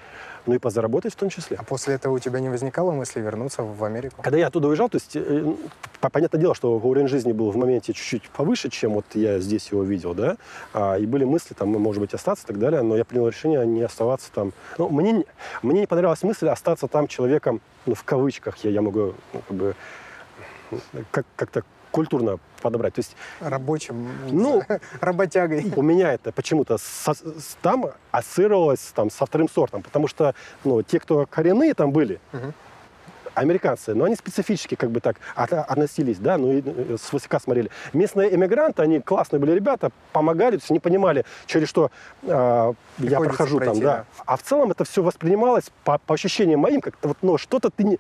S2: Ну и позаработать в том числе.
S1: А после этого у тебя не возникало мысли вернуться в Америку?
S2: Когда я оттуда уезжал, то есть, э, по- понятное дело, что уровень жизни был в моменте чуть-чуть повыше, чем вот я здесь его видел, да, А, и были мысли, там, может быть, остаться и так далее, но я принял решение не оставаться там. Ну, мне, не- мне не понравилась мысль остаться там человеком, ну, в кавычках, я, я могу, ну, как бы, как- как-то культурно подобрать. То есть
S1: Рабочим?
S2: Ну,
S1: работягой?
S2: у меня это почему-то там ассоциировалось там, со вторым сортом, потому что ну, те, кто коренные там были,
S1: Мгм.
S2: американцы, но они специфически как бы так от- относились, да, ну и э, с высока смотрели. Местные эмигранты, они классные были ребята, помогали, то есть они понимали, через что э, я прохожу
S1: пройти,
S2: там, да. А в целом это все воспринималось по, по ощущениям моим, как-то вот, ну, что-то ты не,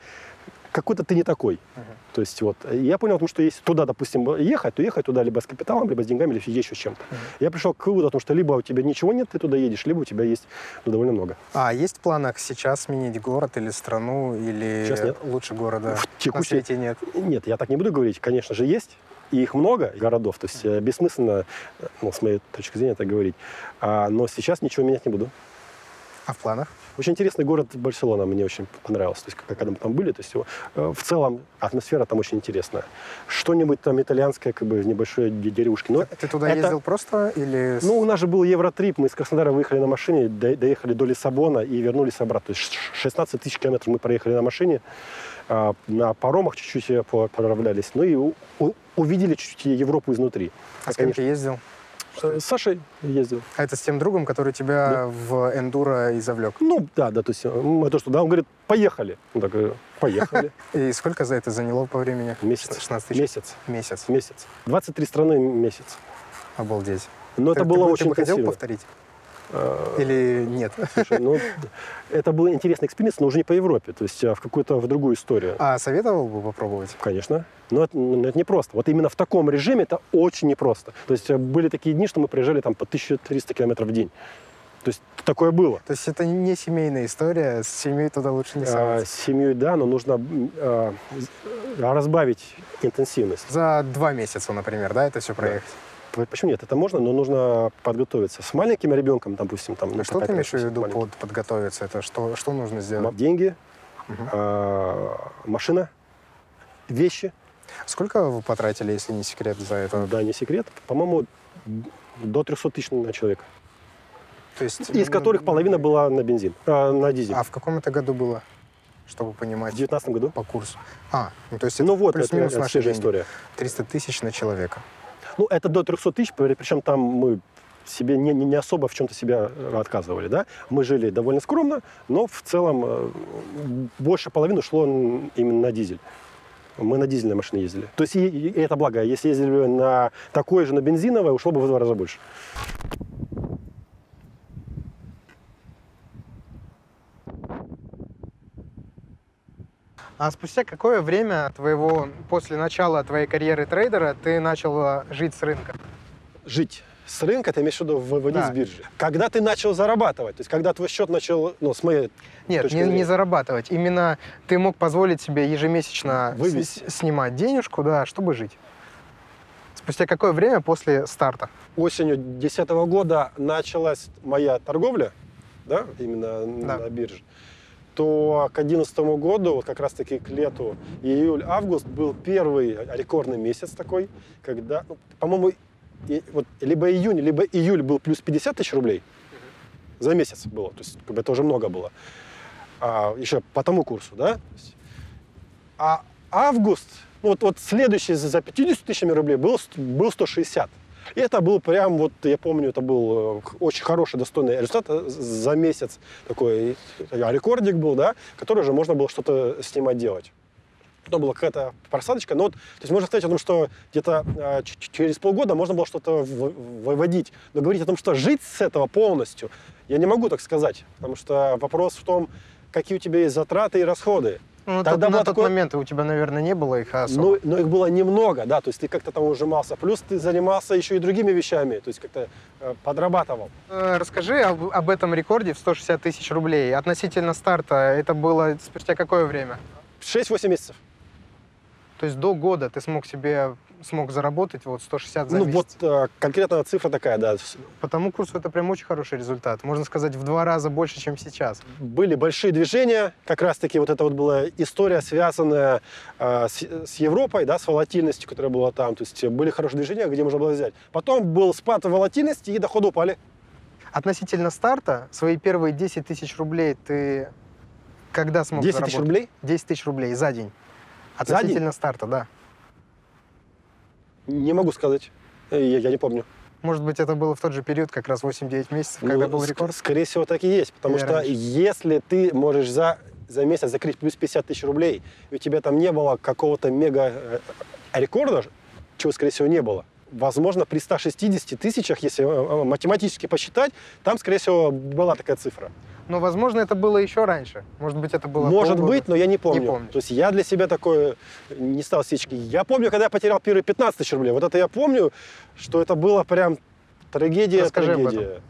S2: какой-то ты не такой.
S1: Мгм.
S2: То есть вот, и я понял, том, что если туда, допустим, ехать, то ехать туда либо с капиталом, либо с деньгами, либо еще с чем-то.
S1: Мгм.
S2: Я пришел к выводу о том, что либо у тебя ничего нет, ты туда едешь, либо у тебя есть ну, довольно много.
S1: А есть в планах сейчас сменить город или страну, или
S2: Сейчас нет.
S1: лучше города
S2: В
S1: на
S2: текущей
S1: свете нет?
S2: Нет, я так не буду говорить. Конечно же, есть. И их много, городов. То есть э, бессмысленно, э, ну, с моей точки зрения, это говорить. А, но сейчас ничего менять не буду.
S1: А в планах?
S2: Очень интересный город Барселона, мне очень понравился. То есть, когда мы там были, то есть, э, в целом атмосфера там очень интересная. Что-нибудь там итальянское, как бы в небольшой де- деревушке. Но,
S1: Ты туда
S2: это-
S1: ездил просто или...
S2: ну, у нас же был Евротрип, мы из Краснодара выехали на машине, до- доехали до Лиссабона и вернулись обратно. То есть ш- 16 тысяч километров мы проехали на машине, а, на паромах чуть-чуть по- поравнялись, ну и увидели чуть-чуть Европу изнутри.
S1: а с кем ты ездил?
S2: Э, С Сашей ездил.
S1: А это с тем другом, который тебя в эндуро и завлек?
S2: Ну, да, да, то есть э, мы то, что, да, он говорит, поехали. Он так, э, поехали.
S1: И сколько за это заняло по времени?
S2: Месяц.
S1: 16 тысяч?
S2: Месяц.
S1: Месяц.
S2: Месяц. 23 страны месяц.
S1: Обалдеть.
S2: Но
S1: Ты-
S2: это было
S1: бы-
S2: очень
S1: Ты бы хотел повторить?
S2: Э,
S1: Или нет?
S2: Слушай, ну, это был интересный experience, но уже не по Европе, то есть а в какую-то в другую историю.
S1: А советовал бы попробовать?
S2: Конечно. Но это, ну, это непросто. Вот именно в таком режиме это очень непросто. То есть э, были такие дни, что мы проезжали там по 1300 километров в день. То есть такое было.
S1: То есть это не семейная история, с семьей туда лучше не
S2: А,
S1: соваться.
S2: с семьей, да, но нужно а, разбавить интенсивность.
S1: За два месяца, например, да, это все проехать?
S2: П- Почему нет? Это можно, но нужно подготовиться. С маленьким ребенком, допустим, там... ну,
S1: что ты имеешь в виду под подготовиться? Это что, что нужно сделать?
S2: Деньги,
S1: Мгм.
S2: а, машина, вещи.
S1: Сколько вы потратили, если не секрет, за это?
S2: Да, не секрет. По-моему, до 300 тысяч на человека.
S1: То есть,
S2: Из которых половина была на бензин, а, на дизель.
S1: А в каком это году было, чтобы
S2: В
S1: понимать
S2: 2019 году.
S1: по курсу? А, ну то есть это
S2: Ну вот, это,
S1: плюс-минус
S2: это свежая
S1: деньги.
S2: история.
S1: 300 тысяч на человека.
S2: Ну, это до 300 тысяч, причем там мы себе не, не, особо в чем-то себя отказывали, да. Мы жили довольно скромно, но в целом э, больше половины шло именно на дизель. Мы на дизельной машине ездили. То есть и, и это благо. Если ездили на такой же, на бензиновой, ушло бы в два раза больше.
S1: А спустя какое время твоего, после начала твоей карьеры трейдера ты начал жить с рынка?
S2: Жить с рынка, ты имеешь в виду выводить
S1: Да.
S2: с биржи. Когда ты начал зарабатывать, то есть когда твой счет начал, ну, с моей
S1: Нет,
S2: точки
S1: не, не
S2: зрения.
S1: зарабатывать. Именно ты мог позволить себе ежемесячно
S2: Вывести.
S1: с- снимать денежку, да, чтобы жить. Спустя какое время после старта?
S2: осенью 2010 года началась моя торговля, да, именно
S1: Да.
S2: на бирже, то к 2011 году, вот как раз-таки к лету, июль-август был первый рекордный месяц такой, когда, ну, по-моему, вот либо июнь, либо июль был плюс 50 тысяч рублей за месяц было, то есть как бы это уже много было. А, еще по тому курсу, да? А август, ну, вот, вот следующий за за 50 тысячами рублей был, был 160. И это был прям, вот я помню, это был э, очень хороший, достойный результат э, за месяц. Такой э, рекордик был, да, который уже можно было что-то снимать, делать. Потом была какая-то просадочка, но вот, то есть можно сказать о том, что где-то э, через полгода можно было что-то выводить. Но говорить о том, что жить с этого полностью, я не могу так сказать, потому что вопрос в том, какие у тебя есть затраты и расходы.
S1: Ну,
S2: Тогда
S1: на тот момент у тебя, наверное, не было их особо.
S2: Но, но их было немного, да, то есть ты как-то там ужимался. Плюс ты занимался еще и другими вещами, то есть как-то э, подрабатывал.
S1: Э, Расскажи об, об этом рекорде в 160 тысяч рублей. Относительно старта это было спустя какое время?
S2: 6-8 месяцев.
S1: То есть до года ты смог себе смог заработать вот 160 за
S2: ну
S1: месяц.
S2: вот э, конкретно цифра такая, да.
S1: По тому курсу это прям очень хороший результат. Можно сказать, в два раза больше, чем сейчас.
S2: Были большие движения, как раз-таки вот это вот была история, связанная э, с, с Европой, да, с волатильностью, которая была там. То есть были хорошие движения, где можно было взять. Потом был спад волатильности и доходы упали.
S1: Относительно старта, свои первые 10 тысяч рублей ты когда смог
S2: 10 тысяч
S1: заработать?
S2: рублей?
S1: 10 тысяч рублей за день. Относительно старта, да.
S2: Не могу сказать. Э, Я, я не помню.
S1: Может быть, это было в тот же период, как раз 8-9 месяцев, когда
S2: Ну,
S1: был
S2: ск-
S1: рекорд?
S2: Скорее всего, так и есть. Потому
S1: Или
S2: что
S1: раньше?
S2: если ты можешь за, за месяц закрыть плюс 50 тысяч рублей, и у тебя там не было какого-то мега э, рекорда, чего, скорее всего, не было, возможно, при 160 тысячах, если э, математически посчитать, там, скорее всего, была такая цифра.
S1: Но, возможно, это было еще раньше. Может быть, это было
S2: Может
S1: полгода.
S2: быть, но я не помню.
S1: помнишь.
S2: То есть я для себя такое не стал сечки. Я помню, когда я потерял первые 15 тысяч рублей. Вот это я помню, что это было прям трагедия,
S1: Расскажи об
S2: трагедия.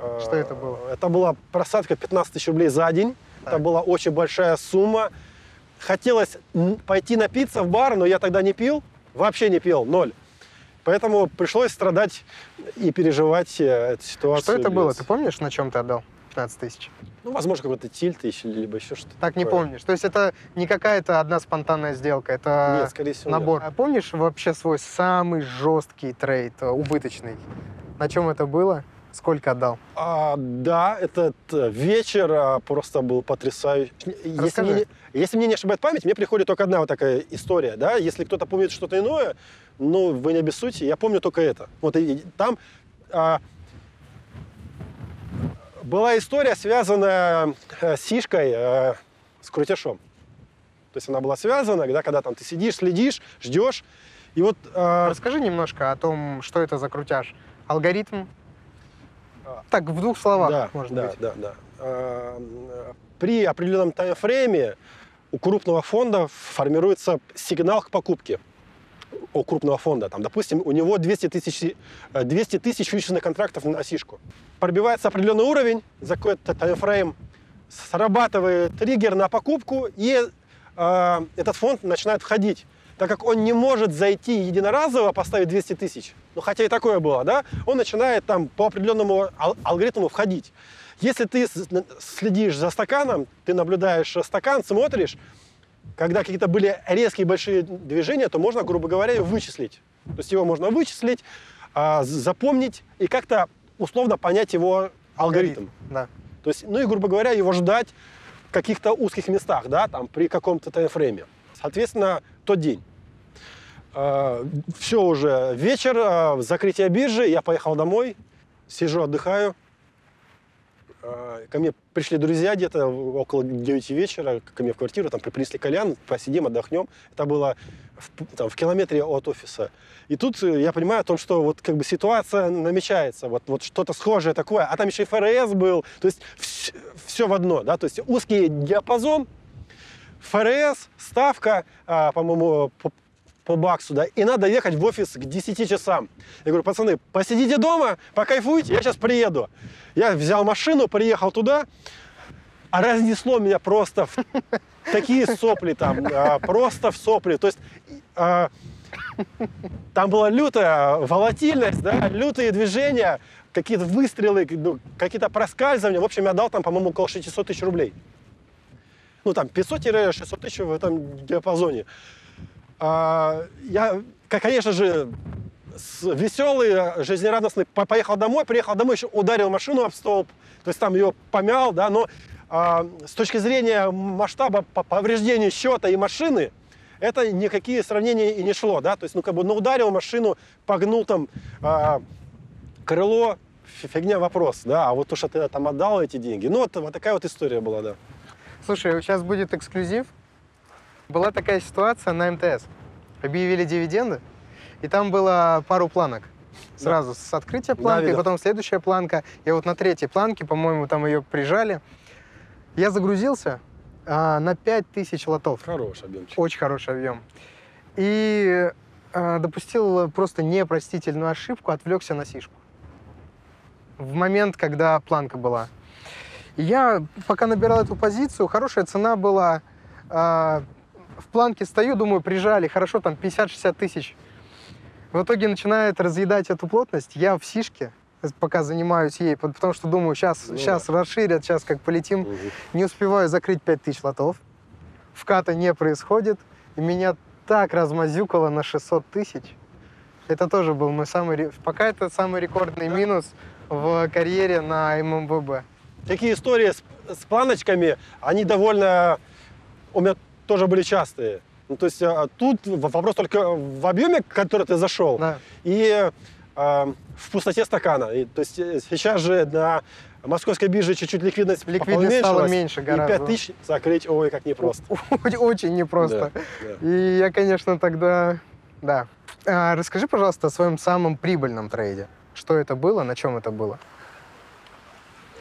S2: Э,
S1: Что это было?
S2: Это была просадка 15 тысяч рублей за день. Это
S1: Так.
S2: была очень большая сумма. Хотелось пойти напиться в бар, но я тогда не пил. Вообще не пил, ноль. Поэтому пришлось страдать и переживать э, эту ситуацию.
S1: Что это было? Ты помнишь, на чем ты отдал 15 тысяч?
S2: Ну, возможно, какой-то тильт, еще, либо еще что-то.
S1: Так не
S2: такое.
S1: помнишь. То есть это не какая-то одна спонтанная сделка, это
S2: Нет, скорее всего, нет.
S1: набор. А помнишь вообще свой самый жесткий трейд, э, убыточный? На чем это было? Сколько отдал?
S2: А, да, этот э, вечер а, просто был потрясающий. Если мне, не- если мне не ошибает память, мне приходит только одна вот такая история, да. Если кто-то помнит что-то иное, ну, вы не обессудьте, я помню только это. Вот и, и там а, была история, связанная э, с Сишкой, э, с крутяшом. То есть она была связана, да, когда там ты сидишь, следишь, ждешь, и вот а,
S1: Расскажи немножко о том, что это за крутяж. Алгоритм? Так, в двух словах,
S2: да,
S1: может
S2: да,
S1: быть.
S2: Да, да, Э, При определенном таймфрейме у крупного фонда формируется сигнал к покупке у крупного фонда. Там, допустим, у него 200 тысяч, э, 200 тысяч фьючерсных контрактов на сишку. Пробивается определенный уровень за какой-то таймфрейм, срабатывает триггер на покупку, и э, этот фонд начинает входить. Так как он не может зайти единоразово, поставить 200 тысяч, ну хотя и такое было, да, он начинает там по определенному ал- алгоритму входить. Если ты следишь за стаканом, ты наблюдаешь стакан, смотришь, когда какие-то были резкие большие движения, то можно, грубо говоря, вычислить. То есть его можно вычислить, а, запомнить и как-то условно понять его алгоритм.
S1: Да.
S2: То есть, ну и, грубо говоря, его ждать в каких-то узких местах, да, там, при каком-то таймфрейме. Соответственно, тот день. все уже вечер, а, закрытие биржи, я поехал домой, сижу, отдыхаю. А, ко мне пришли друзья где-то около 9 вечера, ко мне в квартиру, там при- принесли кальян, посидим, отдохнем. Это было в, там, в километре от офиса. И тут э, я понимаю о том, что вот как бы ситуация намечается, вот, вот что-то схожее такое, а там еще и ФРС был, то есть все в одно, да, то есть узкий диапазон, ФРС, ставка, а, по-моему, по, баксу, да, и надо ехать в офис к 10 часам. Я говорю, пацаны, посидите дома, покайфуйте, я сейчас приеду. Я взял машину, приехал туда, а разнесло меня просто в такие сопли там, а, просто в сопли. То есть а, там была лютая волатильность, да, лютые движения, какие-то выстрелы, ну, какие-то проскальзывания. В общем, я дал там, по-моему, около 600 тысяч рублей. Ну, там 500-600 тысяч в этом диапазоне. А, я, конечно же, веселый, жизнерадостный, по- поехал домой, приехал домой, еще ударил машину об столб, то есть там ее помял, да, но а, с точки зрения масштаба по- повреждения счета и машины, это никакие сравнения и не шло, да, то есть, ну, как бы, ну, ударил машину, погнул там а, крыло, фи- фигня вопрос, да, а вот то, что ты там отдал эти деньги, ну, вот, вот такая вот история была, да.
S1: Слушай, сейчас будет эксклюзив. Была такая ситуация на МТС. Объявили дивиденды, и там было пару планок. Сразу с открытия
S2: Да,
S1: планки,
S2: видел.
S1: потом следующая планка. И вот на третьей планке, по-моему, там ее прижали. Я загрузился а, на 5000 лотов.
S2: Хороший объемчик.
S1: Очень хороший объем. И а, допустил просто непростительную ошибку, отвлекся на сишку. В момент, когда планка была. И я пока набирал эту позицию, хорошая цена была. а, в планке стою, думаю, прижали, хорошо, там 50-60 тысяч. В итоге начинает разъедать эту плотность. Я в сишке, пока занимаюсь ей, пот- потому что думаю, сейчас,
S2: Ну
S1: сейчас расширят, сейчас как полетим.
S2: Мгм.
S1: Не успеваю закрыть 5000 лотов. Вката не происходит. И меня так размазюкало на 600 тысяч. Это тоже был мой самый... Пока это самый рекордный минус в карьере на ММВБ.
S2: Такие истории с, с планочками, они довольно у меня тоже были частые. Ну, то есть а, тут вопрос только в объеме, который ты зашел,
S1: Да.
S2: и а, в пустоте стакана. И, то есть э, сейчас же на московской бирже чуть-чуть ликвидность
S1: Ликвидность стала меньше
S2: И
S1: гораздо.
S2: 5 тысяч закрыть, ой, как непросто.
S1: Очень- Очень непросто.
S2: Да, да.
S1: И я, конечно, тогда... Да. А, расскажи, пожалуйста, о своем самом прибыльном трейде. Что это было, на чем это было?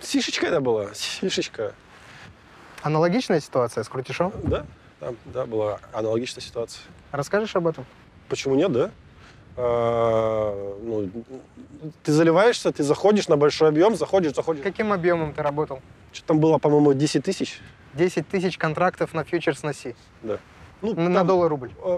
S2: Сишечка это была, сишечка.
S1: Аналогичная ситуация с крутишом?
S2: Да, да, да, была аналогичная ситуация.
S1: Расскажешь об этом?
S2: Почему нет, да? А, ну, ты заливаешься, ты заходишь на большой объем, заходишь, заходишь.
S1: Каким объемом ты работал?
S2: Что там было, по-моему, 10 тысяч.
S1: 10 тысяч контрактов на фьючерс на Си.
S2: Да. Ну,
S1: На, на
S2: там,
S1: доллар-рубль.
S2: э,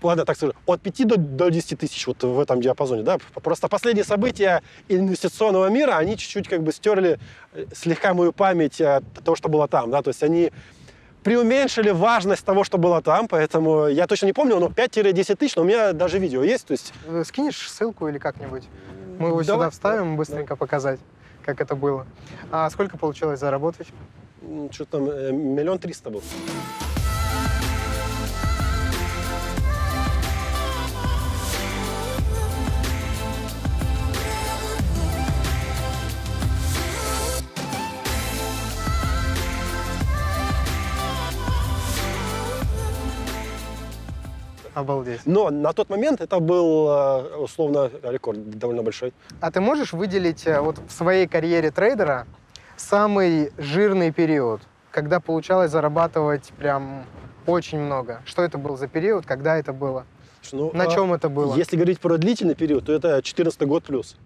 S2: Ладно, так скажу, от 5 до, до 10 тысяч вот в этом диапазоне, да. Просто последние события инвестиционного мира, они чуть-чуть как бы стерли э, слегка мою память от того, что было там, да. То есть они преуменьшили важность того, что было там, поэтому я точно не помню, но 5-10 тысяч, но у меня даже видео есть, то есть
S1: Э, Скинешь ссылку или как-нибудь? Мы его
S2: Давай,
S1: сюда вставим,
S2: да,
S1: быстренько показать, как это было. А сколько получилось заработать?
S2: М, Что там, э, миллион триста был.
S1: Обалдеть.
S2: Но на тот момент это был э, условно рекорд довольно большой.
S1: А ты можешь выделить э, вот в своей карьере трейдера самый жирный период, когда получалось зарабатывать прям очень много? Что это был за период, когда это было?
S2: Ну,
S1: На
S2: а,
S1: чем это было?
S2: Если говорить про длительный период, то это 14 год плюс.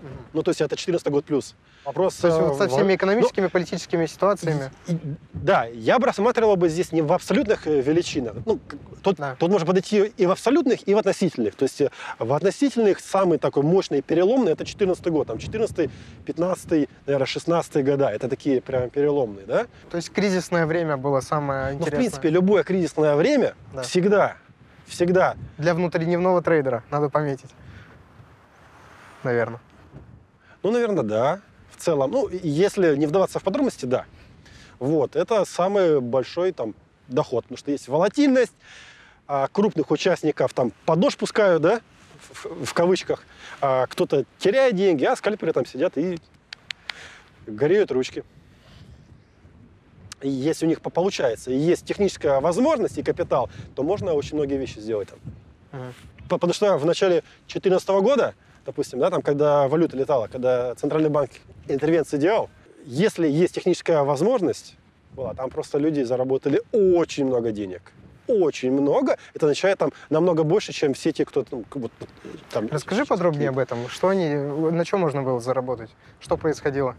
S1: Мгм.
S2: Ну, то есть это 14 год плюс. Вопрос...
S1: То есть
S2: э,
S1: вот со
S2: во-
S1: всеми экономическими, политическими ситуациями?
S2: И- Да, я бы рассматривал бы здесь не в абсолютных э, величинах. Ну, тут,
S1: Да.
S2: тут можно подойти и в абсолютных, и в относительных. То есть э, в относительных самый такой мощный переломный это 14 год. Там 14 15 наверное, 16 года. Это такие прям переломные, да?
S1: То есть кризисное время было самое
S2: Но,
S1: интересное.
S2: в принципе, любое кризисное время
S1: Да.
S2: всегда, всегда
S1: Для внутридневного трейдера, надо пометить. Наверное.
S2: Ну, наверное, да. В целом, ну, если не вдаваться в подробности, да. Вот, это самый большой там доход, потому что есть волатильность, а, крупных участников там под нож пускают, да, в, в кавычках, а кто-то теряет деньги, а скальперы там сидят и гореют ручки. И если у них по- получается, и есть техническая возможность и капитал, то можно очень многие вещи сделать там. По- Потому что в начале 2014 года, допустим, да, там, когда валюта летала, когда Центральный банк интервенции делал, если есть техническая возможность, была, там просто люди заработали очень много денег. Очень много. Это означает там намного больше, чем все те, кто ну, как вот, там...
S1: Расскажи подробнее об этом. Что они, на чем можно было заработать? Что происходило?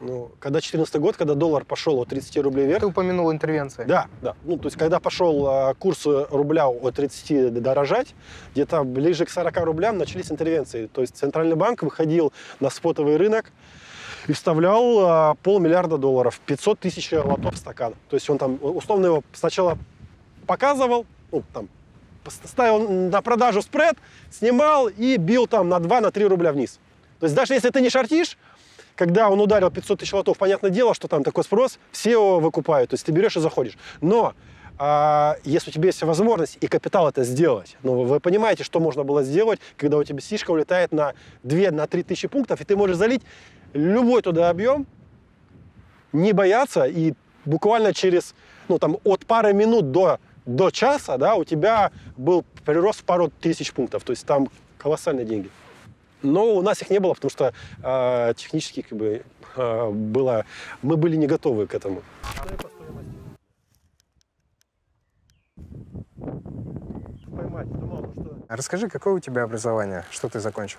S2: Ну, когда 14 год, когда доллар пошел от 30 рублей вверх,
S1: Ты упомянул интервенции.
S2: Да, да. Ну, то есть, когда пошел а, курс рубля от 30 дорожать, где-то ближе к 40 рублям начались интервенции. То есть, Центральный банк выходил на спотовый рынок и вставлял а, полмиллиарда долларов, 500 тысяч лотов в стакан. То есть, он там условно его сначала показывал, ну, там, ставил на продажу спред, снимал и бил там на 2-3 рубля вниз. То есть, даже если ты не шортишь, когда он ударил 500 тысяч лотов, понятное дело, что там такой спрос, все его выкупают, то есть ты берешь и заходишь. Но а, если у тебя есть возможность и капитал это сделать, ну, вы понимаете, что можно было сделать, когда у тебя сишка улетает на 2-3 тысячи пунктов, и ты можешь залить любой туда объем, не бояться, и буквально через, ну, там, от пары минут до, до часа, да, у тебя был прирост в пару тысяч пунктов, то есть там колоссальные деньги. Но у нас их не было, потому что э, технически как бы э, было, мы были не готовы к этому.
S1: Расскажи, какое у тебя образование? Что ты закончил?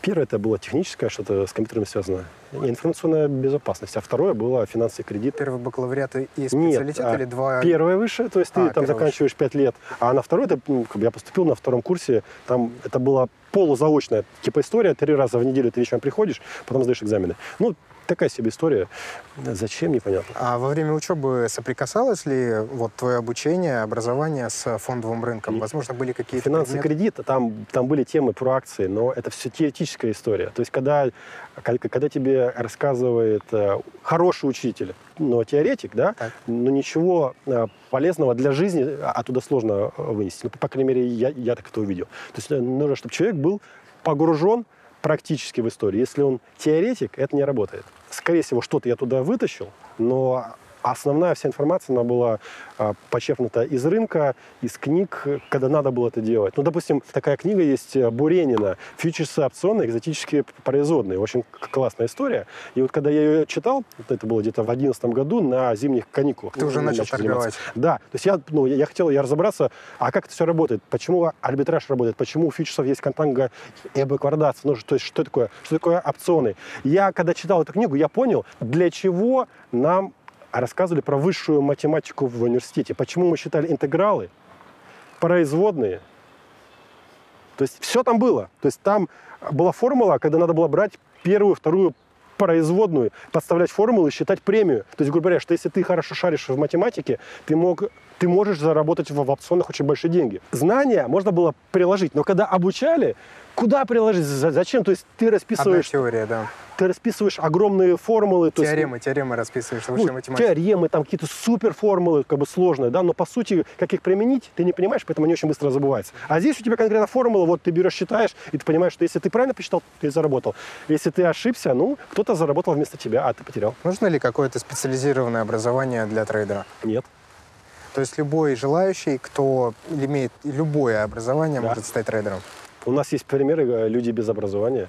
S2: Первое это было техническое, что-то с компьютерами связано, информационная безопасность, а второе было финансы и кредит.
S1: Первый бакалавриат и
S2: Нет,
S1: специалитет
S2: а
S1: или два?
S2: Первое высшее, то есть ты
S1: А,
S2: там
S1: первое
S2: заканчиваешь 5 лет, а на второе, это, ну, как бы я поступил на втором курсе, там это была полузаочная типа история, три раза в неделю ты вечером приходишь, потом сдаешь экзамены. Ну, такая себе история. Зачем, непонятно.
S1: А во время учебы соприкасалось ли вот твое обучение, образование с фондовым рынком?
S2: И
S1: Возможно, были какие-то
S2: Финансы
S1: предметы?
S2: кредит, там, там были темы про акции, но это все теоретическая история. То есть, когда, когда тебе рассказывает э, хороший учитель, но теоретик, да,
S1: Так.
S2: но ничего э, полезного для жизни оттуда сложно э, вынести. Ну, по крайней мере, я, я так это увидел. То есть, нужно, чтобы человек был погружен практически в историю. Если он теоретик, это не работает. Скорее всего, что-то я туда вытащил, но основная вся информация, она была а, почерпнута из рынка, из книг, когда надо было это делать. Ну, допустим, такая книга есть э, Буренина «Фьючерсы, опционы, экзотические производные». Очень классная история. И вот когда я ее читал, вот это было где-то в 2011 году на зимних каникулах.
S1: Ты уже начал
S2: заниматься.
S1: торговать.
S2: Да, то есть я, ну, я хотел я разобраться, а как это все работает, почему арбитраж работает, почему у фьючерсов есть контанга и бэквардация, ну, то есть что такое, что такое опционы. Я, когда читал эту книгу, я понял, для чего нам рассказывали про высшую математику в университете, почему мы считали интегралы, производные. То есть все там было. То есть там была формула, когда надо было брать первую, вторую производную, подставлять формулы считать премию. То есть, грубо говоря, что если ты хорошо шаришь в математике, ты, мог, ты можешь заработать в, в опционах очень большие деньги. Знания можно было приложить, но когда обучали, куда приложить, За- зачем? То есть ты
S1: Одна
S2: расписываешь,
S1: теория, да.
S2: ты расписываешь огромные формулы. то есть,
S1: Теоремы, теоремы расписываешь,
S2: ну,
S1: математика.
S2: теоремы, там какие-то супер формулы, как бы сложные, да, но по сути, как их применить, ты не понимаешь, поэтому они очень быстро забываются. А здесь у тебя конкретно формула, вот ты берешь, считаешь, и ты понимаешь, что если ты правильно посчитал, ты заработал. Если ты ошибся, ну, кто-то заработал вместо тебя, а ты потерял.
S1: Нужно ли какое-то специализированное образование для трейдера?
S2: Нет.
S1: То есть любой желающий, кто имеет любое образование,
S2: Да.
S1: может стать трейдером.
S2: У нас есть примеры э, люди без образования.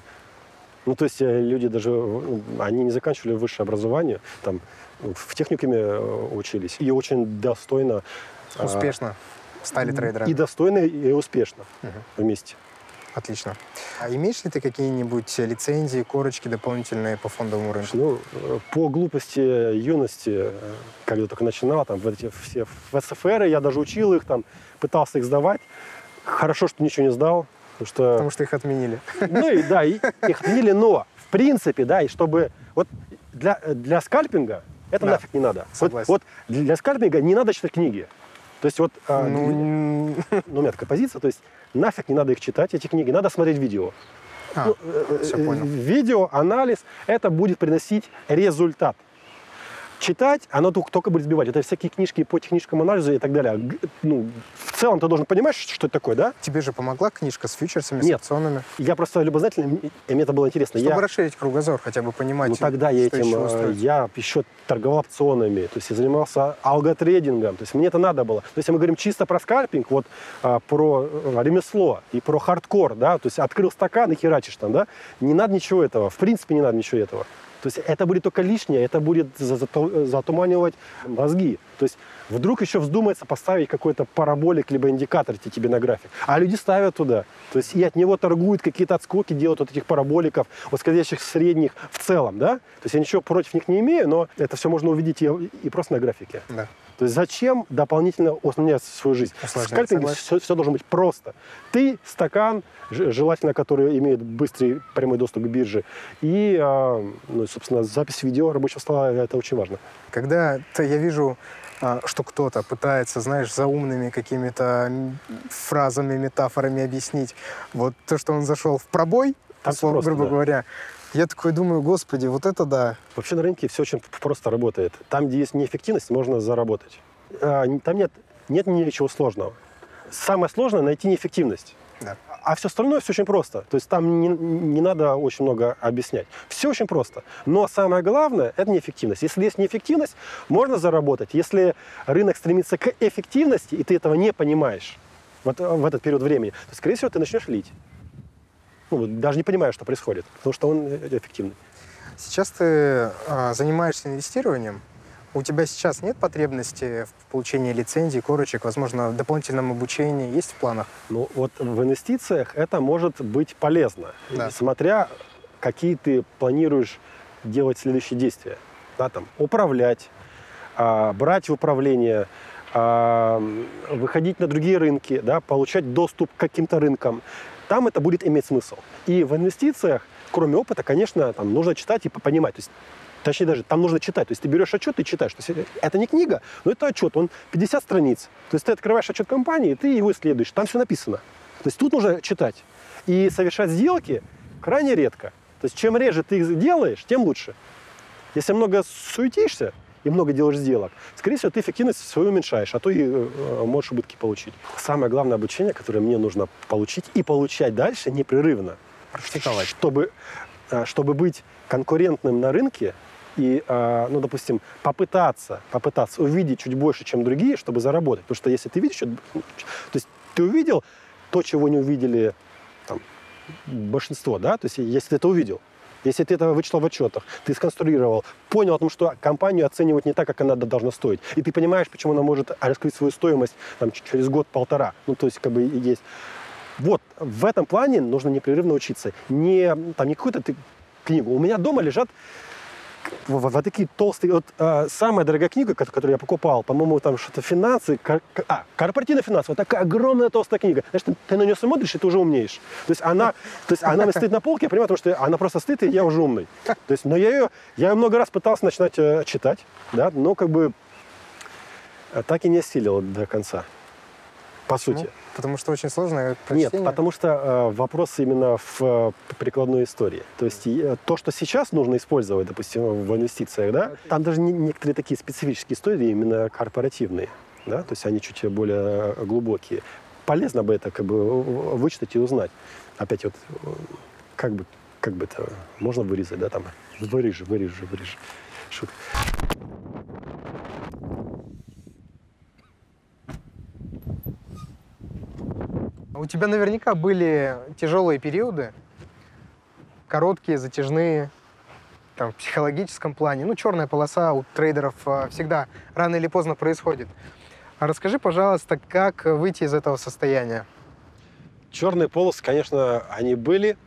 S2: Ну, то есть э, люди даже, э, они не заканчивали высшее образование, там, в техникуме учились. И очень достойно. а,
S1: Успешно стали трейдерами.
S2: И достойно, и успешно
S1: Мгм.
S2: вместе.
S1: Отлично. А имеешь ли ты какие-нибудь лицензии, корочки дополнительные по фондовому рынку?
S2: Ну, э, по глупости юности, э, когда только начинал, там, в эти все в СФР, я даже учил их, там, пытался их сдавать. Хорошо, что ничего не сдал, потому что...
S1: Потому что их отменили.
S2: Ну и да, и их отменили, но в принципе, да, и чтобы... Вот для, для скальпинга это
S1: Да,
S2: нафиг не надо. Вот,
S1: согласен.
S2: вот для скальпинга не надо читать книги. То есть вот, а,
S1: Ну, м,
S2: ну, у меня такая позиция, то есть нафиг не надо их читать, эти книги, надо смотреть видео.
S1: а,
S2: Ну, э,
S1: всё
S2: э,
S1: понял.
S2: Видео, анализ, это будет приносить результат. Читать, оно только только будет сбивать. Это всякие книжки по техническому анализу и так далее. Ну, в целом ты должен понимать, что это такое, да?
S1: Тебе же помогла книжка с фьючерсами, с
S2: Нет.
S1: опционами?
S2: Я просто любознательный, и мне это было интересно.
S1: Чтобы
S2: Я-
S1: расширить кругозор, хотя бы понимать,
S2: Ну тогда я этим,
S1: устроить.
S2: я еще торговал опционами, то есть я занимался алготрейдингом, то есть мне это надо было. То есть мы говорим чисто про скальпинг, вот а, про э, ремесло и про хардкор, да, то есть открыл стакан и херачишь там, да, не надо ничего этого, в принципе не надо ничего этого. То есть это будет только лишнее, это будет затуманивать мозги. То есть вдруг еще вздумается поставить какой-то параболик либо индикатор те- тебе на график. А люди ставят туда. То есть и от него торгуют, какие-то отскоки делают от этих параболиков, восходящих средних в целом, да? То есть я ничего против них не имею, но это все можно увидеть и, и просто на графике.
S1: Да.
S2: То есть зачем дополнительно усложнять свою жизнь? В
S1: Усложнять,
S2: скальпинге
S1: согласен.
S2: все, должно быть просто. Ты, стакан, желательно, который имеет быстрый прямой доступ к бирже, и, а, ну, собственно, запись видео рабочего стола, это очень важно.
S1: Когда я вижу, а, что кто-то пытается, знаешь, заумными какими-то м, фразами, метафорами объяснить вот то, что он зашел в пробой,
S2: Там
S1: условно,
S2: просто,
S1: грубо
S2: да.
S1: говоря, я такой думаю, господи, вот это да.
S2: Вообще на рынке все очень просто работает. Там, где есть неэффективность, можно заработать. А, Там нет, нет ничего сложного. Самое сложное найти неэффективность.
S1: Да.
S2: А все остальное все очень просто. То есть там не, не надо очень много объяснять. Все очень просто. Но самое главное – это неэффективность. Если есть неэффективность, можно заработать. Если рынок стремится к эффективности, и ты этого не понимаешь вот, э, в этот период времени, то, скорее всего, ты начнешь лить. Ну, даже не понимаешь, что происходит, потому что он э, эффективный.
S1: Сейчас ты а, занимаешься инвестированием. У тебя сейчас нет потребности в получении лицензий, корочек, возможно, в дополнительном обучении? Есть в планах?
S2: Ну, вот в инвестициях это может быть полезно,
S1: Да.
S2: смотря какие ты планируешь делать следующие действия. Да, там, управлять, а, брать в управление, а, выходить на другие рынки, да, получать доступ к каким-то рынкам. Там это будет иметь смысл. И в инвестициях, кроме опыта, конечно, там нужно читать и понимать. То есть Точнее даже, там нужно читать. То есть ты берешь отчет и читаешь. То есть это не книга, но это отчет. Он 50 страниц. То есть ты открываешь отчет компании, ты его исследуешь. Там все написано. То есть тут нужно читать. И совершать сделки крайне редко. То есть чем реже ты их делаешь, тем лучше. Если много суетишься и много делаешь сделок, скорее всего, ты эффективность свою уменьшаешь, а то и э, можешь убытки получить. Самое главное обучение, которое мне нужно получить и получать дальше непрерывно,
S1: Практиковать.
S2: чтобы, э, чтобы быть конкурентным на рынке и, э, ну, допустим, попытаться, попытаться увидеть чуть больше, чем другие, чтобы заработать. Потому что если ты видишь, что- то есть ты увидел то, чего не увидели там, большинство, да, то есть если ты это увидел, если ты это вычитал в отчетах, ты сконструировал, понял о том, что компанию оценивать не так, как она должна стоить, и ты понимаешь, почему она может раскрыть свою стоимость там, через год-полтора, ну, то есть как бы есть. Вот в этом плане нужно непрерывно учиться. Не, там, не какую-то ты книгу. У меня дома лежат вот, вот- такие толстые. Вот а, самая дорогая книга, ко- которую я покупал, по-моему, там что-то финансы, кор- ко- а, корпоративные финансы. Вот такая огромная толстая книга. Знаешь, ты, ты на нее смотришь, и ты уже умнеешь. То есть она, то есть она стоит на полке, я понимаю, потому что она просто стоит, и я уже умный. То есть, но я ее, я ее много раз пытался начинать э, читать, да, но как бы э, так и не осилил до конца. По сути.
S1: Ну, потому что очень сложное
S2: Нет, потому что э, вопрос именно в э, прикладной истории. То есть э, то, что сейчас нужно использовать, допустим, в инвестициях, да, там даже не- некоторые такие специфические истории именно корпоративные, да, то есть они чуть более э, глубокие. Полезно бы это как бы э, вычитать и узнать. Опять вот э, как бы как бы это можно вырезать, да, там вырежи, вырежи, вырежи. Шутка.
S1: У тебя наверняка были тяжелые периоды, короткие, затяжные, там, в психологическом плане. Ну, черная полоса у трейдеров а, всегда рано или поздно происходит. А расскажи, пожалуйста, как выйти из этого состояния?
S2: черные полосы, конечно, они были.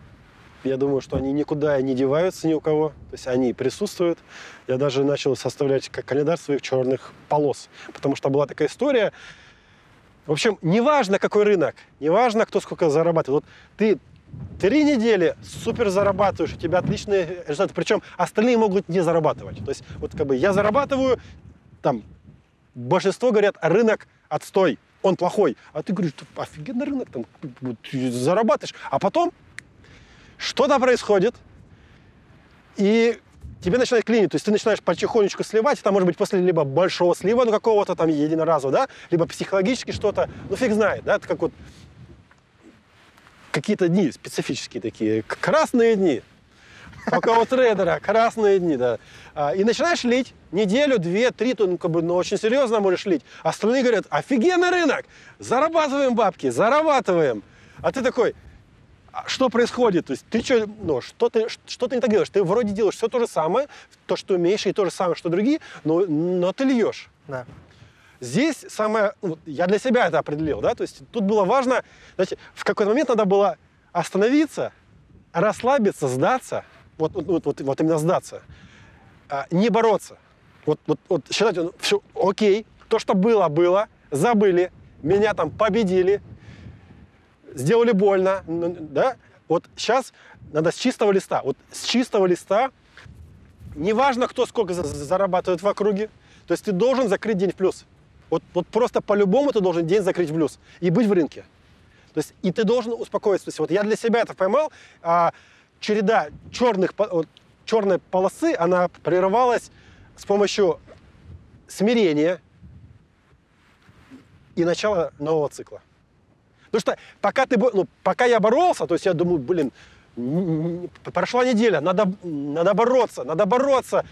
S2: Я думаю, что они никуда не деваются ни у кого. То есть они присутствуют. Я даже начал составлять календарь своих черных полос. Потому что была такая история. В общем, неважно, какой рынок, неважно, кто сколько зарабатывает. Вот ты три недели супер зарабатываешь, у тебя отличные результаты. Причем остальные могут не зарабатывать. То есть вот как бы я зарабатываю, там, большинство говорят, рынок отстой, он плохой. А ты говоришь, офигенный рынок, там, вот, зарабатываешь. А потом что-то происходит, и тебе начинает клинить. То есть ты начинаешь потихонечку сливать, это может быть после либо большого слива, ну какого-то там единоразового, да, либо психологически что-то, ну фиг знает, да, это как вот какие-то дни специфические такие, красные дни. Только у трейдера красные дни, да. А, и начинаешь лить неделю, две, три, то ну, как бы, ну, очень серьезно можешь лить. А остальные говорят, офигенный рынок, зарабатываем бабки, зарабатываем. А ты такой, «А что происходит? То есть ты что, ну, что ты, что ты не так делаешь? Ты вроде делаешь все то же самое, то, что умеешь, и то же самое, что другие, но, но ты льешь.
S1: Да.
S2: Здесь самое, ну, я для себя это определил, да, то есть тут было важно, знаете, в какой-то момент надо было остановиться, расслабиться, сдаться, вот, вот, вот, вот именно сдаться, а, не бороться. Вот, вот, вот считать, все, окей, то, что было, было, забыли, меня там победили, сделали больно, да, вот сейчас надо с чистого листа, вот с чистого листа, неважно, кто сколько зарабатывает в округе, то есть ты должен закрыть день в плюс. Вот, вот просто по-любому ты должен день закрыть в плюс и быть в рынке. То есть и ты должен успокоиться. Вот я для себя это поймал. А, череда черных, вот, черной полосы, она прерывалась с помощью смирения и начала нового цикла. Потому что пока, ты, ну, пока я боролся, то есть я думаю, блин, прошла неделя, надо, надо бороться, надо бороться,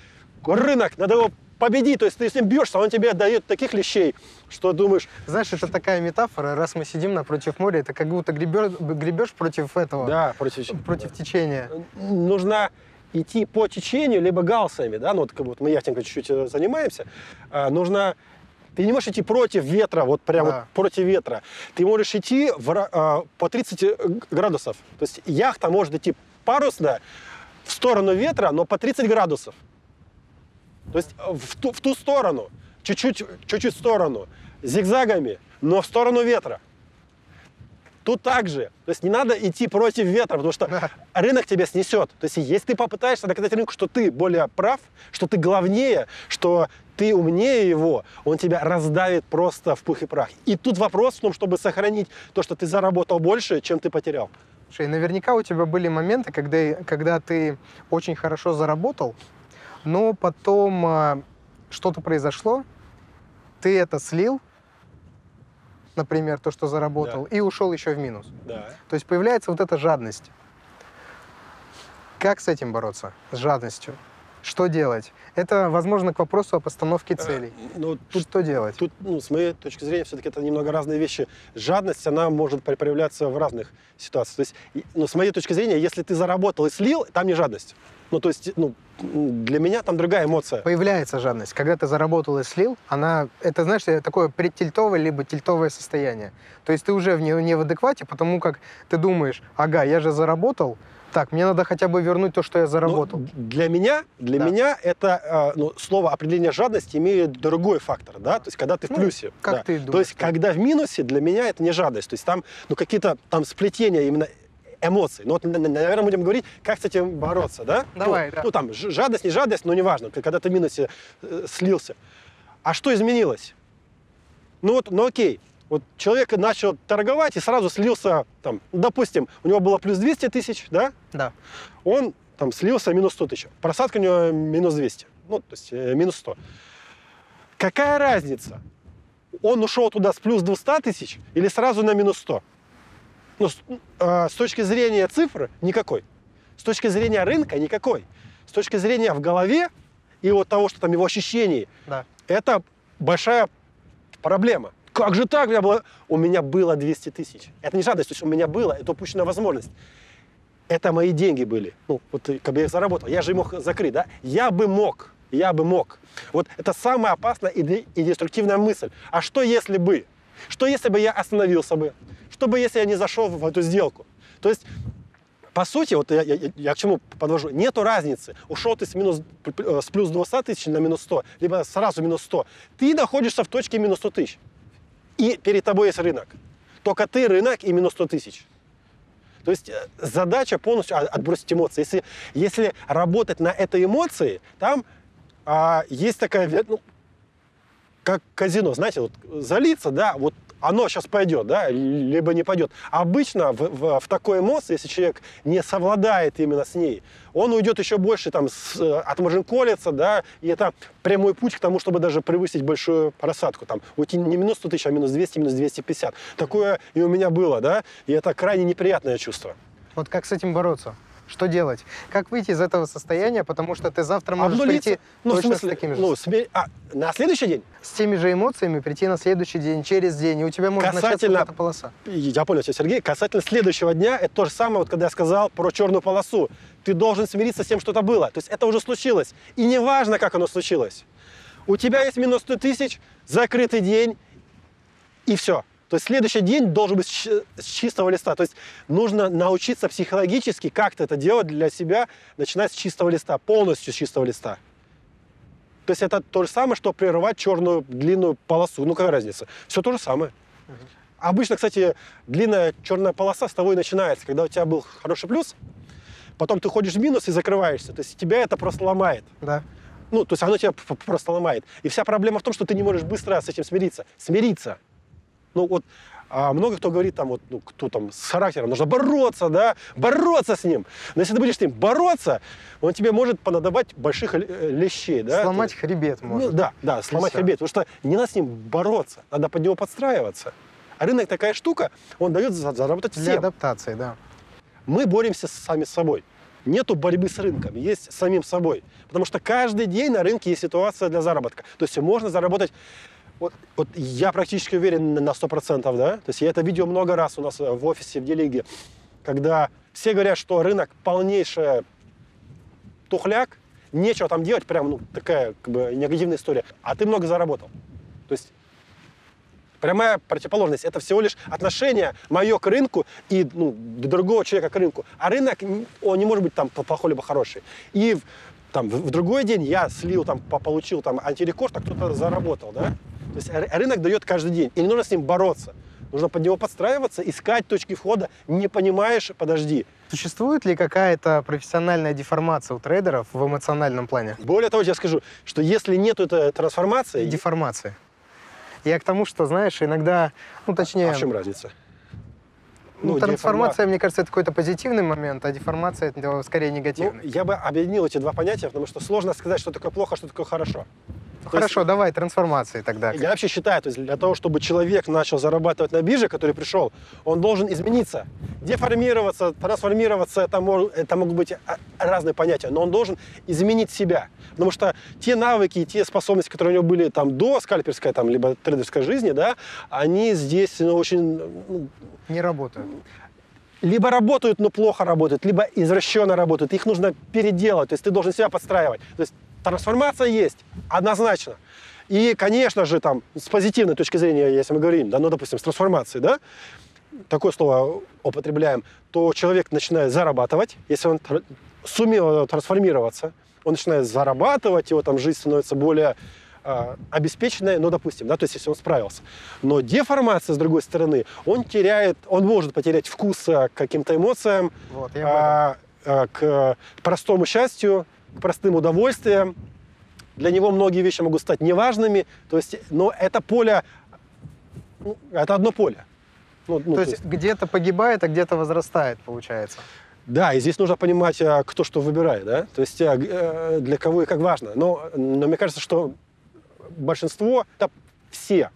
S2: рынок, надо его победи, то есть ты с ним бьешься, он тебе дает таких лещей, что думаешь...
S1: Знаешь, это такая метафора, раз мы сидим напротив моря, это как будто гребешь, гребешь против этого.
S2: Да, против,
S1: против течения.
S2: Нужно идти по течению, либо галсами, да, ну вот как вот мы яхтингом чуть-чуть э, занимаемся, а, нужно ты не можешь идти против ветра, вот прямо да. вот против ветра. Ты можешь идти в, а, по 30 э, градусов. То есть яхта может идти парусно в сторону ветра, но по 30 градусов. То есть э, в ту, в ту сторону, чуть-чуть в сторону, зигзагами, но в сторону ветра. Тут также. То есть не надо идти против ветра, потому что рынок тебя снесет. То есть если ты попытаешься доказать рынку, что ты более прав, что ты главнее, что ты умнее его, он тебя раздавит просто в пух и прах. И тут вопрос в том, чтобы сохранить то, что ты заработал больше, чем ты потерял.
S1: Слушай, наверняка у тебя были моменты, когда, когда ты очень хорошо заработал, но потом э, что-то произошло, ты это слил, например, то, что заработал, да. и ушел еще в минус.
S2: Да.
S1: То есть появляется вот эта жадность. Как с этим бороться, с жадностью? Что делать? Это, возможно, к вопросу о постановке э, целей.
S2: А, ну, тут,
S1: что делать?
S2: Тут, ну, с моей точки зрения, все-таки это немного разные вещи. Жадность, она может проявляться в разных ситуациях. То есть, ну, с моей точки зрения, если ты заработал и слил, там не жадность. Ну, то есть, ну, для меня там другая эмоция.
S1: Появляется жадность. Когда ты заработал и слил, она, это, знаешь, такое предтильтовое либо тильтовое состояние. То есть ты уже в не, не в адеквате, потому как ты думаешь, ага, я же заработал, так, мне надо хотя бы вернуть то, что я заработал.
S2: Ну, для меня, для да. меня это ну, слово определение жадности имеет другой фактор, да, то есть когда ты в ну, плюсе.
S1: Как
S2: да.
S1: ты думаешь?
S2: То есть когда в минусе, для меня это не жадность, то есть там ну какие-то там сплетения именно эмоций. Ну вот, наверное, будем говорить, как с этим бороться, да?
S1: Давай,
S2: ну,
S1: да.
S2: Ну там, жадность, не жадность, но неважно, когда ты в минусе э, слился. А что изменилось? Ну вот, ну окей, вот человек начал торговать и сразу слился, там, допустим, у него было плюс 200 тысяч, да?
S1: Да.
S2: Он там слился минус 100 тысяч. Просадка у него минус 200, ну, то есть э, минус 100. Какая разница? Он ушел туда с плюс 200 тысяч или сразу на минус 100? Ну, с, э, с точки зрения цифр никакой. С точки зрения рынка никакой. С точки зрения в голове и вот того, что там его ощущений,
S1: да.
S2: это большая проблема. Как же так? У меня было, у меня было 200 тысяч. Это не жадность, то есть у меня было, это упущенная возможность. Это мои деньги были. Ну, вот как бы я их заработал. Я же мог закрыть, да? Я бы мог. Я бы мог. Вот это самая опасная и деструктивная мысль. А что если бы? Что если бы я остановился бы? Что бы, если я не зашел в эту сделку? То есть по сути, вот я, я, я к чему подвожу, нету разницы. Ушел ты с, минус, э, с плюс 200 тысяч на минус 100, либо сразу минус 100. Ты находишься в точке минус 100 тысяч. И перед тобой есть рынок. Только ты рынок и минус 100 тысяч. То есть э, задача полностью отбросить эмоции. Если, если работать на этой эмоции, там а, есть такая, ну, как казино, знаете, вот залиться, да, вот оно сейчас пойдет, да, либо не пойдет. Обычно в, в, в такой эмоции, если человек не совладает именно с ней, он уйдет еще больше, там, с, колется, да, и это прямой путь к тому, чтобы даже превысить большую просадку, там, уйти не минус 100 тысяч, а минус 200, минус 250. Такое и у меня было, да, и это крайне неприятное чувство.
S1: Вот как с этим бороться? Что делать? Как выйти из этого состояния, потому что ты завтра можешь
S2: Обнулиться.
S1: прийти
S2: ну,
S1: точно
S2: в смысле,
S1: с такими же...
S2: Ну, смер... а, на следующий день?
S1: С теми же эмоциями прийти на следующий день, через день, и у тебя может
S2: Касательно...
S1: начаться полоса.
S2: Я понял тебя, Сергей. Касательно следующего дня, это то же самое, вот когда я сказал про черную полосу. Ты должен смириться с тем, что это было. То есть это уже случилось. И не важно, как оно случилось. У тебя есть минус 100 тысяч, закрытый день, и все. То есть следующий день должен быть с чистого листа. То есть нужно научиться психологически как-то это делать для себя, начиная с чистого листа, полностью с чистого листа. То есть это то же самое, что прерывать черную длинную полосу. Ну какая разница? Все то же самое. Угу. Обычно, кстати, длинная черная полоса с того и начинается, когда у тебя был хороший плюс, потом ты ходишь в минус и закрываешься. То есть тебя это просто ломает.
S1: Да.
S2: Ну, то есть оно тебя просто ломает. И вся проблема в том, что ты не можешь быстро с этим смириться. Смириться. Ну вот а много кто говорит там вот, ну, кто там с характером, нужно бороться, да, бороться с ним. Но если ты будешь с ним бороться, он тебе может понадобать больших э, лещей, да.
S1: Сломать ты, хребет может.
S2: Ну, да, да, сломать хребет, потому что не надо с ним бороться, надо под него подстраиваться. А рынок такая штука, он дает заработать всем.
S1: Для адаптации, да.
S2: Мы боремся сами с собой. Нету борьбы с рынком, есть с самим собой. Потому что каждый день на рынке есть ситуация для заработка. То есть можно заработать вот, вот я практически уверен на 100%, да? То есть я это видел много раз у нас э, в офисе в Делиге, когда все говорят, что рынок полнейший тухляк, нечего там делать, прям ну, такая как бы негативная история, а ты много заработал. То есть прямая противоположность. Это всего лишь отношение мое к рынку и ну, другого человека к рынку. А рынок, он не может быть там плохой либо хороший. И там, в другой день я слил, там, получил там, антирекорд, а кто-то заработал, да? То есть рынок дает каждый день, и не нужно с ним бороться. Нужно под него подстраиваться, искать точки входа. Не понимаешь, подожди.
S1: Существует ли какая-то профессиональная деформация у трейдеров в эмоциональном плане?
S2: Более того, я скажу, что если нет этой трансформации...
S1: Деформации. Я к тому, что, знаешь, иногда, ну, точнее...
S2: А в чем разница?
S1: Ну, ну трансформация, деформа... мне кажется, это какой-то позитивный момент, а деформация это скорее негативный.
S2: Ну, я бы объединил эти два понятия, потому что сложно сказать, что такое плохо, что такое хорошо.
S1: Хорошо, есть, давай трансформации тогда.
S2: Я вообще считаю, то есть для того, чтобы человек начал зарабатывать на бирже, который пришел, он должен измениться. Деформироваться, трансформироваться, это, мож, это могут быть а, разные понятия, но он должен изменить себя. Потому что те навыки, те способности, которые у него были там до скальперской, там, либо трейдерской жизни, да, они здесь ну, очень... Ну,
S1: Не работают
S2: либо работают, но плохо работают, либо извращенно работают. Их нужно переделать, то есть ты должен себя подстраивать. То есть Трансформация есть, однозначно. И, конечно же, там, с позитивной точки зрения, если мы говорим, да, ну, допустим, с трансформацией, да, такое слово употребляем, то человек начинает зарабатывать, если он сумел трансформироваться, он начинает зарабатывать, его там жизнь становится более э, обеспеченной, ну, допустим, да, то есть если он справился. Но деформация, с другой стороны, он теряет, он может потерять вкус к каким-то эмоциям,
S1: вот, я
S2: э, э, к простому счастью, простым удовольствиям. Для него многие вещи могут стать неважными. То есть, но это поле, ну, это одно поле.
S1: Ну, ну, то, то есть, есть где-то погибает, а где-то возрастает, получается.
S2: Да, и здесь нужно понимать, а, кто что выбирает, да, то есть а, э, для кого и как важно. Но, но мне кажется, что большинство, да, все,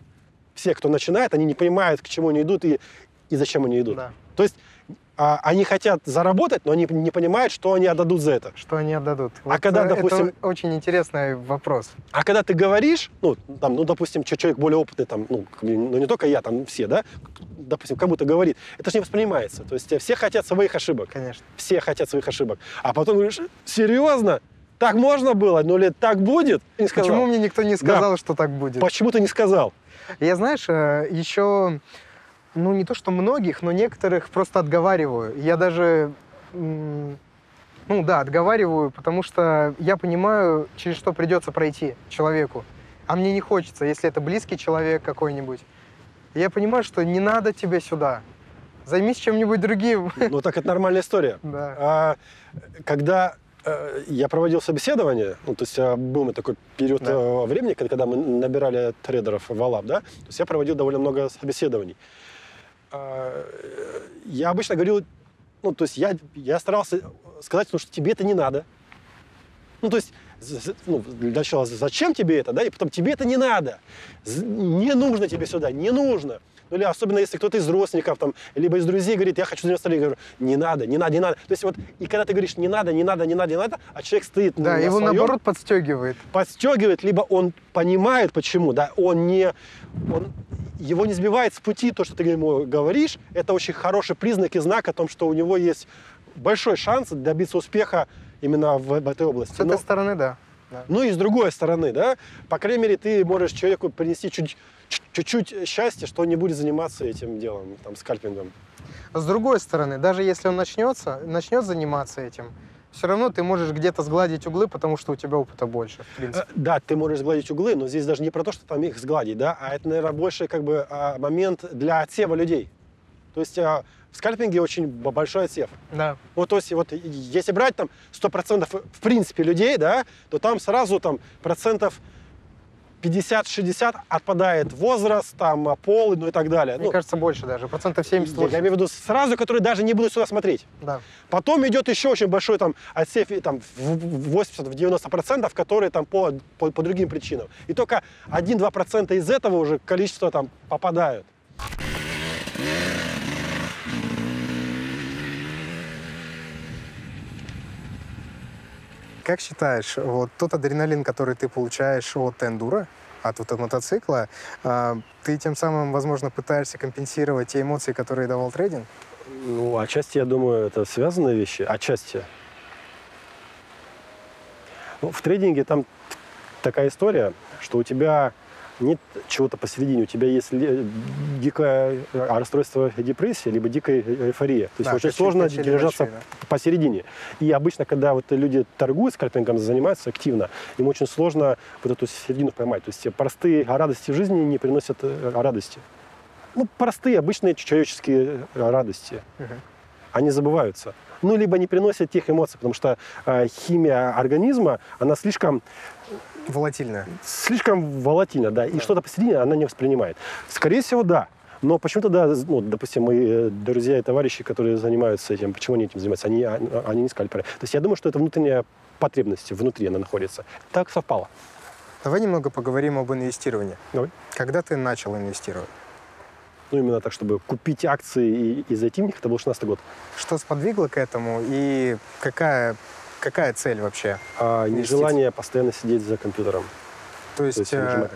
S2: все, кто начинает, они не понимают, к чему они идут и, и зачем они идут. Да. То есть а, они хотят заработать, но они не понимают, что они отдадут за это.
S1: Что они отдадут.
S2: А вот когда, допустим...
S1: Это очень интересный вопрос.
S2: А когда ты говоришь, ну, там, ну, допустим, человек более опытный, там, ну, ну, не только я, там, все, да, допустим, кому-то говорит, это же не воспринимается. То есть все хотят своих ошибок.
S1: Конечно.
S2: Все хотят своих ошибок. А потом говоришь, серьезно? Так можно было? Ну, или так будет?
S1: Не сказал. Почему мне никто не сказал, да. что так будет?
S2: Почему ты не сказал?
S1: Я, знаешь, э, еще, ну, не то что многих, но некоторых просто отговариваю. Я даже, ну да, отговариваю, потому что я понимаю, через что придется пройти человеку. А мне не хочется, если это близкий человек какой-нибудь. Я понимаю, что не надо тебе сюда. Займись чем-нибудь другим.
S2: Ну, так это нормальная история.
S1: Да.
S2: А, когда э, я проводил собеседование, ну, то есть а, был мы такой период
S1: Да.
S2: э, времени, когда мы набирали трейдеров в Алаб, да, то есть я проводил довольно много собеседований. А, э, я обычно говорил, ну, то есть я, я старался сказать, ну, что тебе это не надо. Ну, то есть, ну, для начала, зачем тебе это, да, и потом тебе это не надо. Не нужно тебе сюда, не нужно. Ну, или особенно если кто-то из родственников, там, либо из друзей говорит, я хочу заниматься я говорю, не надо, не надо, не надо. То есть вот, и когда ты говоришь, не надо, не надо, не надо, не надо, а человек стоит
S1: Да,
S2: на
S1: его
S2: своем,
S1: наоборот подстегивает.
S2: подстегивает, либо он понимает, почему, да, он не, он, его не сбивает с пути то, что ты ему говоришь, это очень хороший признак и знак о том, что у него есть большой шанс добиться успеха именно в, в этой области.
S1: С этой
S2: Но-
S1: стороны, да. Да.
S2: ну и с другой стороны, да, по крайней мере, ты можешь человеку принести чуть- чуть-чуть счастья, что он не будет заниматься этим делом, там, скальпингом.
S1: С другой стороны, даже если он начнется, начнет заниматься этим, все равно ты можешь где-то сгладить углы, потому что у тебя опыта больше, в
S2: Э,
S1: принципе.
S2: Да, ты можешь сгладить углы, но здесь даже не про то, что там их сгладить, да, а это, наверное, больше как бы а, момент для отсева людей. То есть а, в скальпинге очень большой отсев.
S1: Да.
S2: Вот, то есть, вот если брать там 100% в принципе людей, да, то там сразу там процентов 50-60 отпадает возраст, там, а, пол, ну и так далее.
S1: Мне
S2: Ну,
S1: кажется, больше даже. Процентов
S2: я,
S1: 70
S2: я имею в виду сразу, которые даже не будут сюда смотреть.
S1: Да.
S2: Потом идет еще очень большой там отсев там, в 80-90%, процентов, которые там по, по, по другим причинам. И только 1-2% из этого уже количество там попадают.
S1: Как считаешь, вот тот адреналин, который ты получаешь от эндуро, от вот этого мотоцикла, а, ты тем самым, возможно, пытаешься компенсировать те эмоции, которые давал трейдинг?
S2: Ну, отчасти, я думаю, это связанные вещи. Отчасти. Ну, в трейдинге там такая история, что у тебя нет чего-то посередине. У тебя есть дикое э, расстройство депрессии, либо дикая э, эйфория. То есть
S1: Да,
S2: очень
S1: качели-
S2: сложно
S1: качели
S2: держаться
S1: большие,
S2: посередине. И обычно, когда вот люди торгуют скальпингом, занимаются активно, им очень сложно вот эту середину поймать. То есть простые радости в жизни не приносят э, радости. Ну, простые, обычные человеческие э, радости
S1: Мгм.
S2: они забываются. Ну, либо не приносят тех эмоций, потому что э, химия организма, она слишком,
S1: Волатильная.
S2: слишком волатильна, да, и
S1: Да.
S2: что-то посередине она не воспринимает. Скорее всего, да. Но почему-то, да, ну, допустим, мои э, друзья и товарищи, которые занимаются этим, почему они этим занимаются? Они, они, они не скальперы. То есть я думаю, что это внутренняя потребность, внутри она находится. Так совпало.
S1: Давай немного поговорим об инвестировании.
S2: Давай.
S1: Когда ты начал инвестировать?
S2: Ну, именно так, чтобы купить акции и, и зайти в них, это был 16 год.
S1: Что сподвигло к этому и какая, какая цель вообще?
S2: А
S1: Инвестиции.
S2: нежелание постоянно сидеть за компьютером,
S1: То есть,
S2: то есть
S1: э,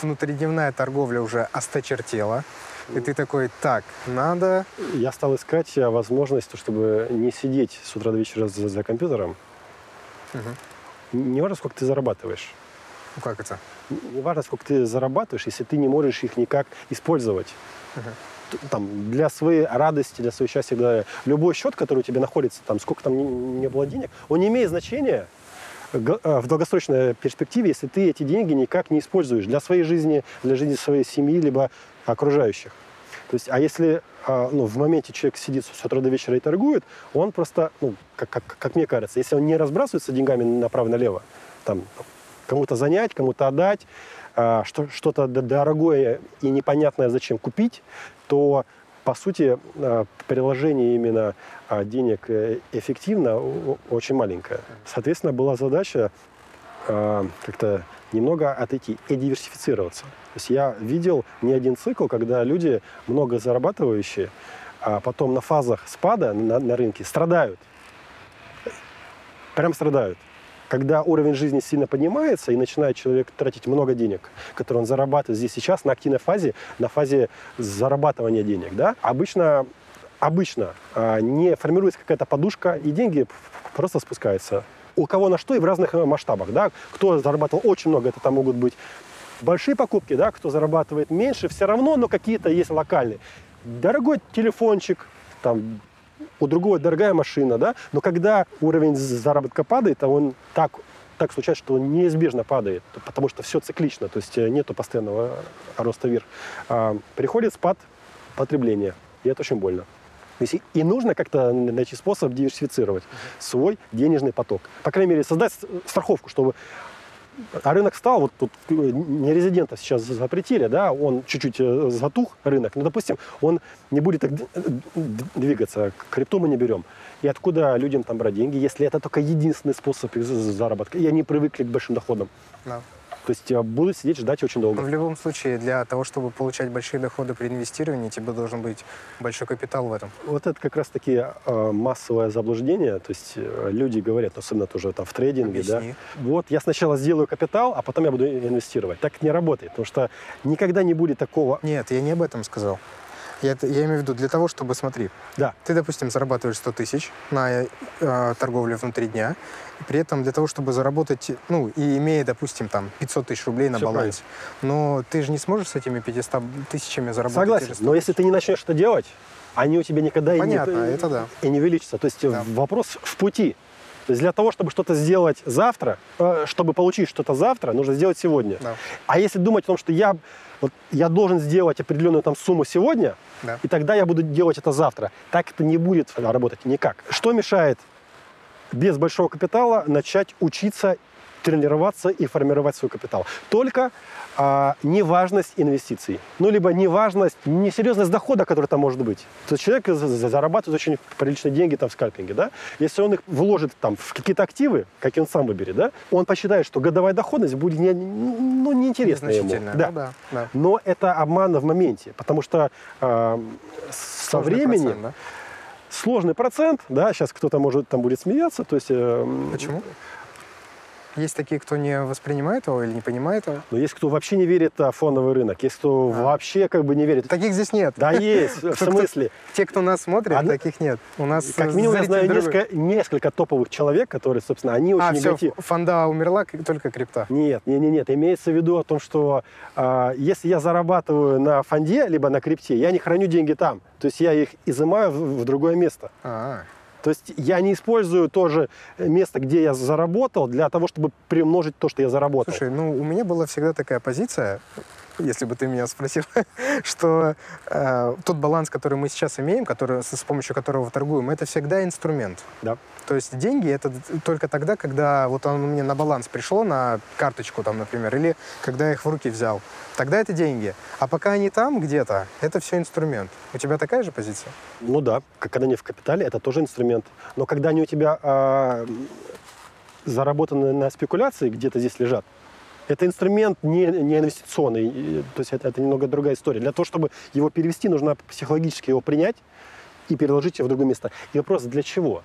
S1: внутридневная торговля уже осточертела, и ты такой, так, надо...
S2: Я стал искать э, возможность, чтобы не сидеть с утра до вечера за, за компьютером.
S1: Мгм.
S2: Не важно, сколько ты зарабатываешь.
S1: Ну как это?
S2: Не важно, сколько ты зарабатываешь, если ты не можешь их никак использовать.
S1: Мгм.
S2: Там, для своей радости, для своего счастья, для- любой счет, который у тебя находится, там, сколько там не, было денег, он не имеет значения э, в долгосрочной перспективе, если ты эти деньги никак не используешь для своей жизни, для жизни своей семьи, либо окружающих. То есть, а если а, ну, в моменте человек сидит с утра до вечера и торгует, он просто, ну, как, как, как мне кажется, если он не разбрасывается деньгами направо-налево, там, кому-то занять, кому-то отдать, а, что, что-то дорогое и непонятное зачем купить, то, по сути, а, приложение именно а, денег э, эффективно очень маленькое. Соответственно, была задача как-то немного отойти и диверсифицироваться. То есть я видел не один цикл, когда люди, много зарабатывающие, а потом на фазах спада на рынке страдают. Прям страдают. Когда уровень жизни сильно поднимается и начинает человек тратить много денег, которые он зарабатывает здесь сейчас на активной фазе, на фазе зарабатывания денег, да, обычно, обычно а, не формируется какая-то подушка, и деньги просто спускаются. У кого на что и в разных э, масштабах. Да? Кто зарабатывал очень много, это там могут быть большие покупки, да, кто зарабатывает меньше, все равно, но какие-то есть локальные. Дорогой телефончик, там, у другого дорогая машина, да, но когда уровень заработка падает, а он так так случается, что он неизбежно падает, потому что все циклично, то есть э, нету постоянного роста вверх. А, приходит спад потребления, и это очень больно. И нужно как-то найти способ диверсифицировать свой денежный поток. По крайней мере, создать страховку, чтобы а рынок стал, вот тут э, не резидента сейчас запретили, да, он чуть-чуть э, затух рынок, но, допустим, он не будет так двигаться, крипту мы не берем. И откуда людям там брать деньги, если это только единственный способ заработка, и они привыкли к большим доходам. Да. То есть э, будут сидеть ждать очень долго.
S1: В любом случае, для того, чтобы получать большие доходы при инвестировании, тебе должен быть большой капитал в этом.
S2: Вот это как раз-таки э, массовое заблуждение. То есть э, люди говорят, особенно тоже там в трейдинге, Объясни. да, вот я сначала сделаю капитал, а потом я буду инвестировать. Так не работает, потому что никогда не будет такого.
S1: Нет, я не об этом сказал. Я, я имею в виду для того, чтобы, смотри,
S2: да.
S1: ты, допустим, зарабатываешь 100 тысяч на э, торговле внутри дня, и при этом для того, чтобы заработать, ну, и имея, допустим, там 500 тысяч рублей на Все балансе, правильно. но ты же не сможешь с этими 500 тысячами заработать.
S2: Согласен, но если ты не начнешь это делать, они у тебя никогда
S1: Понятно,
S2: и, не,
S1: это да.
S2: и не увеличатся. То есть да. вопрос в пути. То есть для того, чтобы что-то сделать завтра, э, чтобы получить что-то завтра, нужно сделать сегодня. Да. А если думать о том, что я, вот, я должен сделать определенную там сумму сегодня, да. и тогда я буду делать это завтра, так это не будет работать никак. Что мешает без большого капитала начать учиться тренироваться и формировать свой капитал. Только а, неважность инвестиций. Ну, либо неважность, несерьезность дохода, который там может быть. То есть человек зарабатывает очень приличные деньги там в скальпинге, да? Если он их вложит там в какие-то активы, как он сам выберет, да, он посчитает, что годовая доходность будет не, ну, неинтересна ему. Да. Ну, да, да. Но это обман в моменте, потому что э, со временем... Процент, да? Сложный процент, да, сейчас кто-то может там будет смеяться, то есть... Э,
S1: Почему? Есть такие, кто не воспринимает его или не понимает его.
S2: Но есть кто вообще не верит в фондовый рынок, есть кто а. вообще как бы не верит.
S1: Таких здесь нет.
S2: Да есть, в смысле.
S1: Те, кто нас смотрит, а, таких нет.
S2: У нас как минимум я знаю несколько, несколько топовых человек, которые, собственно, они очень а.
S1: Все, фонда умерла, только крипта.
S2: Нет, нет, нет, нет. Имеется в виду о том, что э, если я зарабатываю на фонде, либо на крипте, я не храню деньги там. То есть я их изымаю в, в другое место.
S1: А-а.
S2: То есть я не использую тоже место, где я заработал, для того, чтобы приумножить то, что я заработал.
S1: Слушай, ну у меня была всегда такая позиция, если бы ты меня спросил, что э, тот баланс, который мы сейчас имеем, который, с помощью которого торгуем, это всегда инструмент.
S2: Да.
S1: То есть деньги это только тогда, когда вот он мне на баланс пришло, на карточку там, например, или когда я их в руки взял. Тогда это деньги. А пока они там где-то, это все инструмент. У тебя такая же позиция?
S2: Ну да, когда они в капитале, это тоже инструмент. Но когда они у тебя э, заработаны на спекуляции, где-то здесь лежат, это инструмент не, не инвестиционный, то есть это, это немного другая история. Для того, чтобы его перевести, нужно психологически его принять и переложить его в другое место. И вопрос, для чего?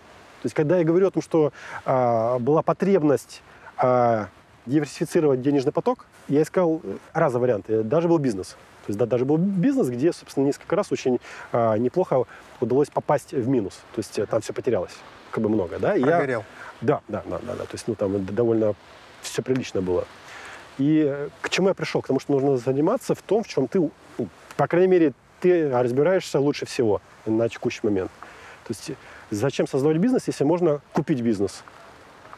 S2: То есть когда я говорю о том, что а, была потребность а, диверсифицировать денежный поток, я искал разные варианты. Даже был бизнес. То есть да, даже был бизнес, где, собственно, несколько раз очень а, неплохо удалось попасть в минус. То есть там все потерялось, как бы много. Да?
S1: И Прогорел.
S2: Я, да, да, да, да, да. То есть ну, там довольно все прилично было. И к чему я пришел? К тому, что нужно заниматься в том, в чем ты, ну, по крайней мере, ты разбираешься лучше всего на текущий момент. То есть зачем создавать бизнес, если можно купить бизнес?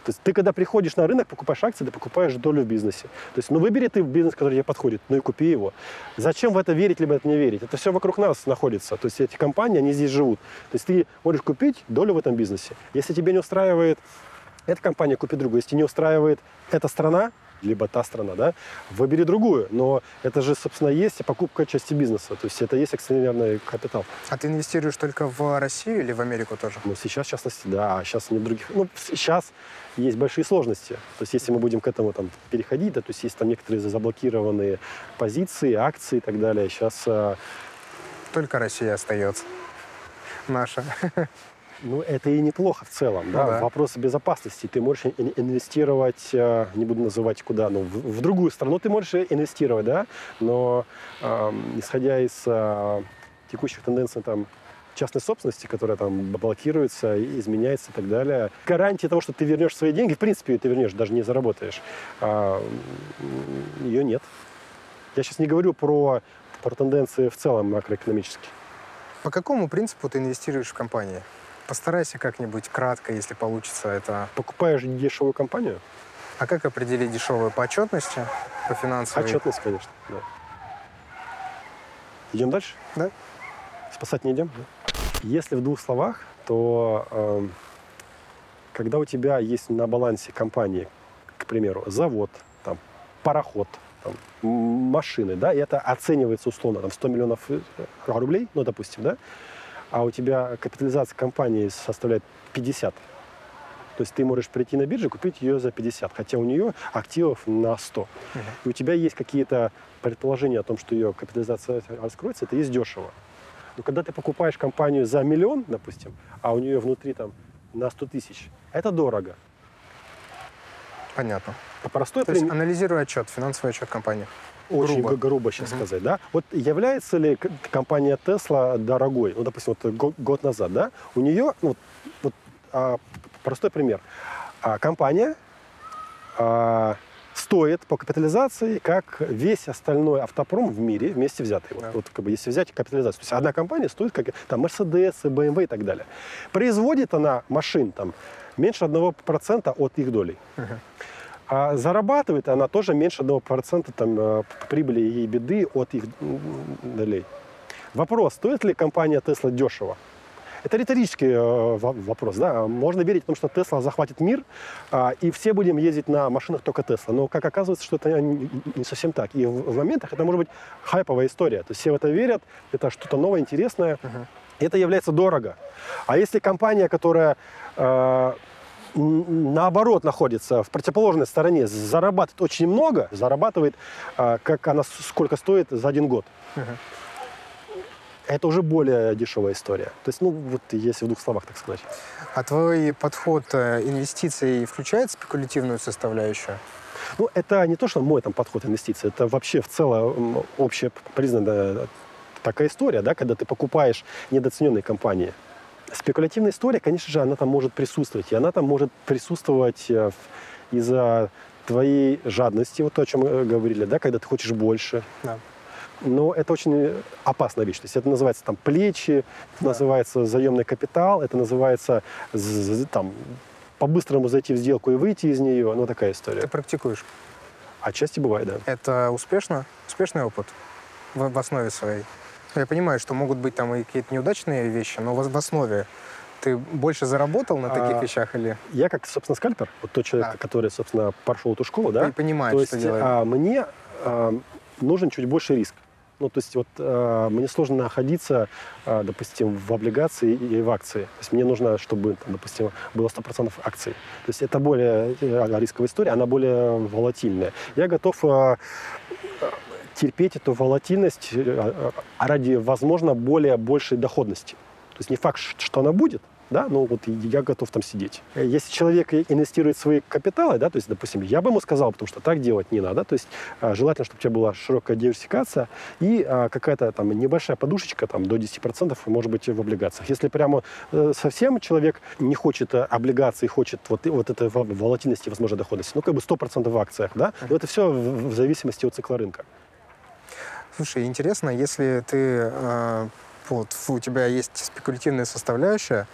S2: То есть ты, когда приходишь на рынок, покупаешь акции, ты покупаешь долю в бизнесе. То есть, ну, выбери ты бизнес, который тебе подходит, ну и купи его. Зачем в это верить, либо это не верить? Это все вокруг нас находится. То есть эти компании, они здесь живут. То есть ты можешь купить долю в этом бизнесе. Если тебе не устраивает эта компания, купи другую. Если не устраивает эта страна, либо та страна, да, выбери другую. Но это же, собственно, есть покупка части бизнеса. То есть это есть акционерный капитал.
S1: А ты инвестируешь только в Россию или в Америку тоже?
S2: Ну, сейчас, в частности, да. А сейчас нет других. Ну, сейчас есть большие сложности. То есть если мы будем к этому там переходить, да, то есть есть там некоторые заблокированные позиции, акции и так далее. Сейчас... А,
S1: только Россия остается. Наша.
S2: Ну, это и неплохо в целом, ну, да? да. Вопрос безопасности. Ты можешь инвестировать, э, не буду называть куда, но в, в другую страну ты можешь инвестировать, да? Но э, исходя из э, текущих тенденций там частной собственности, которая там блокируется, изменяется и так далее. Гарантии того, что ты вернешь свои деньги, в принципе, ты вернешь, даже не заработаешь, а, ее нет. Я сейчас не говорю про, про тенденции в целом макроэкономические.
S1: По какому принципу ты инвестируешь в компании? Постарайся как-нибудь кратко, если получится это.
S2: Покупаешь дешевую компанию,
S1: А как определить дешевую по отчетности, по финансовой?
S2: отчетность, конечно. Да. Идем дальше?
S1: Да.
S2: Спасать не идем? Если в двух словах, то эм, когда у тебя есть на балансе компании, к примеру, завод, там, пароход, там, машины, да, и это оценивается условно там, в 100 миллионов э, рублей, ну, допустим, да, а у тебя капитализация компании составляет 50. То есть ты можешь прийти на биржу и купить ее за 50, хотя у нее активов на 100.
S1: Мгм.
S2: И у тебя есть какие-то предположения о том, что ее капитализация раскроется, это есть дешево. Но когда ты покупаешь компанию за миллион, допустим, а у нее внутри там на 100 тысяч, это дорого.
S1: Понятно.
S2: Простой
S1: То есть
S2: пример-
S1: анализируй отчет, финансовый отчет компании.
S2: Очень
S1: грубо.
S2: грубо, сейчас
S1: Мгм.
S2: сказать, да. Вот является ли компания Tesla дорогой? Ну, допустим, вот го- год назад, да, у нее, ну, вот, а, простой пример. А, компания а, стоит по капитализации, как весь остальной автопром в мире вместе взятый. Вот,
S1: Да.
S2: вот как бы если взять капитализацию. То есть одна компания стоит как там Mercedes, BMW и так далее. Производит она машин там меньше 1% от их долей.
S1: Мгм.
S2: А зарабатывает она тоже меньше 1% там, э, прибыли и беды от их долей. Вопрос, стоит ли компания Tesla дешево? Это риторический э, во- вопрос. Да? Можно верить в том, что Tesla захватит мир, а, и все будем ездить на машинах только Tesla. Но как оказывается, что это не совсем так. И в моментах это может быть хайповая история. То есть все в это верят, это что-то новое, интересное.
S1: Мгм.
S2: Это является дорого. А если компания, которая э, наоборот находится в противоположной стороне, зарабатывает очень много, зарабатывает, э, как она сколько стоит за один год,
S1: Мгм.
S2: это уже более дешевая история. То есть, ну, вот если в двух словах так сказать.
S1: А твой подход э, инвестиций включает спекулятивную составляющую?
S2: Ну, это не то, что мой там подход инвестиций, это вообще в целом общепризнанная такая история, да, когда ты покупаешь недооцененные компании. Спекулятивная история, конечно же, она там может присутствовать, и она там может присутствовать э, из-за твоей жадности, вот то, о чем мы говорили, да, когда ты хочешь больше.
S1: Да.
S2: Но это очень опасная вещь. То есть это называется там плечи, это
S1: Да.
S2: называется заемный капитал, это называется там по-быстрому зайти в сделку и выйти из нее. Ну, такая история.
S1: Ты практикуешь.
S2: Отчасти бывает, да.
S1: Это успешно? Успешный опыт в, в основе своей? Я понимаю, что могут быть там и какие-то неудачные вещи, но в, основе ты больше заработал на таких
S2: А,
S1: вещах или
S2: Я как, собственно, скальпер, вот тот человек,
S1: Да.
S2: который, собственно, прошел эту школу, да,
S1: ты понимаешь,
S2: то
S1: что
S2: есть
S1: делаешь?
S2: а, мне а, нужен чуть больше риск. Ну, то есть вот а, мне сложно находиться, а, допустим, в облигации и в акции. То есть мне нужно, чтобы, там, допустим, было 100% акций. То есть это более э, рисковая история, она более волатильная. Я готов а, терпеть эту волатильность э, а, ради, возможно, более большей доходности. То есть не факт, что она будет, да, но вот я готов там сидеть. Э, Если человек инвестирует свои капиталы, да, то есть, допустим, я бы ему сказал, потому что так делать не надо, то есть а, желательно, чтобы у тебя была широкая диверсификация и а, какая-то там небольшая подушечка, там до 10% может быть в облигациях. Если прямо э, совсем человек не хочет э, облигаций, хочет вот, вот этой во- волатильности, возможно, доходности, ну, как бы 100% в акциях, да, но это все в зависимости от цикла рынка.
S1: Слушай, интересно, если ты э, вот у тебя есть спекулятивная составляющая,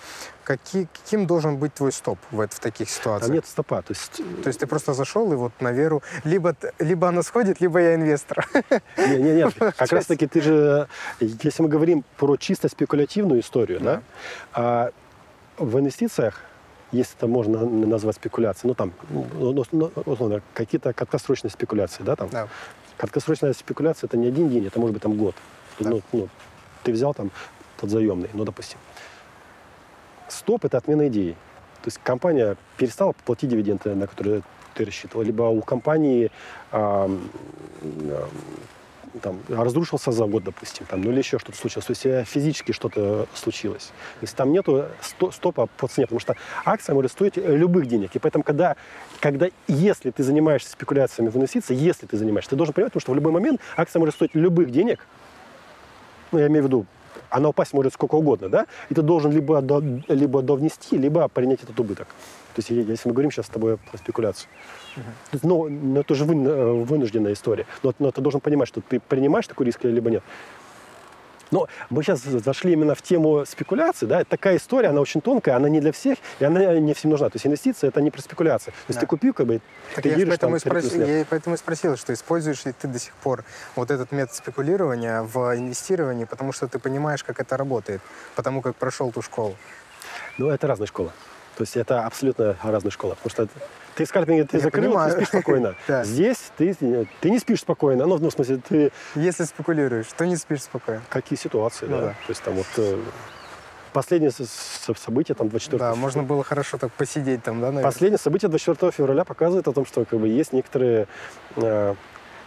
S1: какие, каким должен быть твой стоп в, в таких
S2: Там
S1: ситуациях?
S2: нет стопа, то есть
S1: То есть ты просто зашел и вот на веру, либо, либо она сходит, либо я инвестор.
S2: Нет, нет, нет. Как раз таки ты же, если мы говорим про чисто спекулятивную историю, да,
S1: Да.
S2: а в инвестициях, если это можно назвать спекуляцией, ну там, ну, ну, ну, условно, какие-то краткосрочные спекуляции, да, там.
S1: Да.
S2: Краткосрочная спекуляция это не один день, это может быть там год.
S1: Да.
S2: Ну, ну, ты взял там тот заемный, ну, допустим. Стоп это отмена идеи. То есть компания перестала платить дивиденды, на которые ты рассчитывал, либо у компании ам, там, разрушился завод, допустим, там, ну или еще что-то случилось, то есть э, физически что-то случилось. Если там нету сто- стопа по цене, потому что акция может стоить э, любых денег. И поэтому, когда, когда если ты занимаешься спекуляциями в инвестиции, если ты занимаешься, ты должен понимать, что в любой момент акция может стоить любых денег, ну, я имею в виду, она упасть может сколько угодно, да, и ты должен либо, до, либо довнести, либо принять этот убыток. То есть, если мы говорим сейчас с тобой про спекуляцию. Но, но это же вы- э, вынужденная история. Но, но ты должен понимать, что ты принимаешь такой риск либо нет. Но мы сейчас зашли именно в тему спекуляции, да, такая история, она очень тонкая, она не для всех, и она не всем нужна. То есть инвестиции это не про спекуляции. То есть
S1: Да.
S2: ты купил, как бы,
S1: Так
S2: ты
S1: я, ж
S2: держишь
S1: поэтому
S2: там
S1: и спросил,
S2: 30 лет.
S1: я поэтому и спросил, что используешь ли ты до сих пор вот этот метод спекулирования в инвестировании, потому что ты понимаешь, как это работает, потому как прошел ту школу.
S2: Ну, это разная школа. То есть это абсолютно разная школа. Потому что ты скальпинг ты
S1: Я
S2: закрыл,
S1: понимаю.
S2: ты спишь спокойно.
S1: Да.
S2: Здесь ты, ты не спишь спокойно. Ну, в смысле, ты
S1: Если спекулируешь, то не спишь спокойно.
S2: какие ситуации,
S1: Ну
S2: да.
S1: да.
S2: То есть там вот э, последнее событие, там, 24
S1: Да, можно было хорошо так посидеть там, да, наверное?
S2: Последнее событие 24 февраля показывает о том, что как бы, есть некоторые э,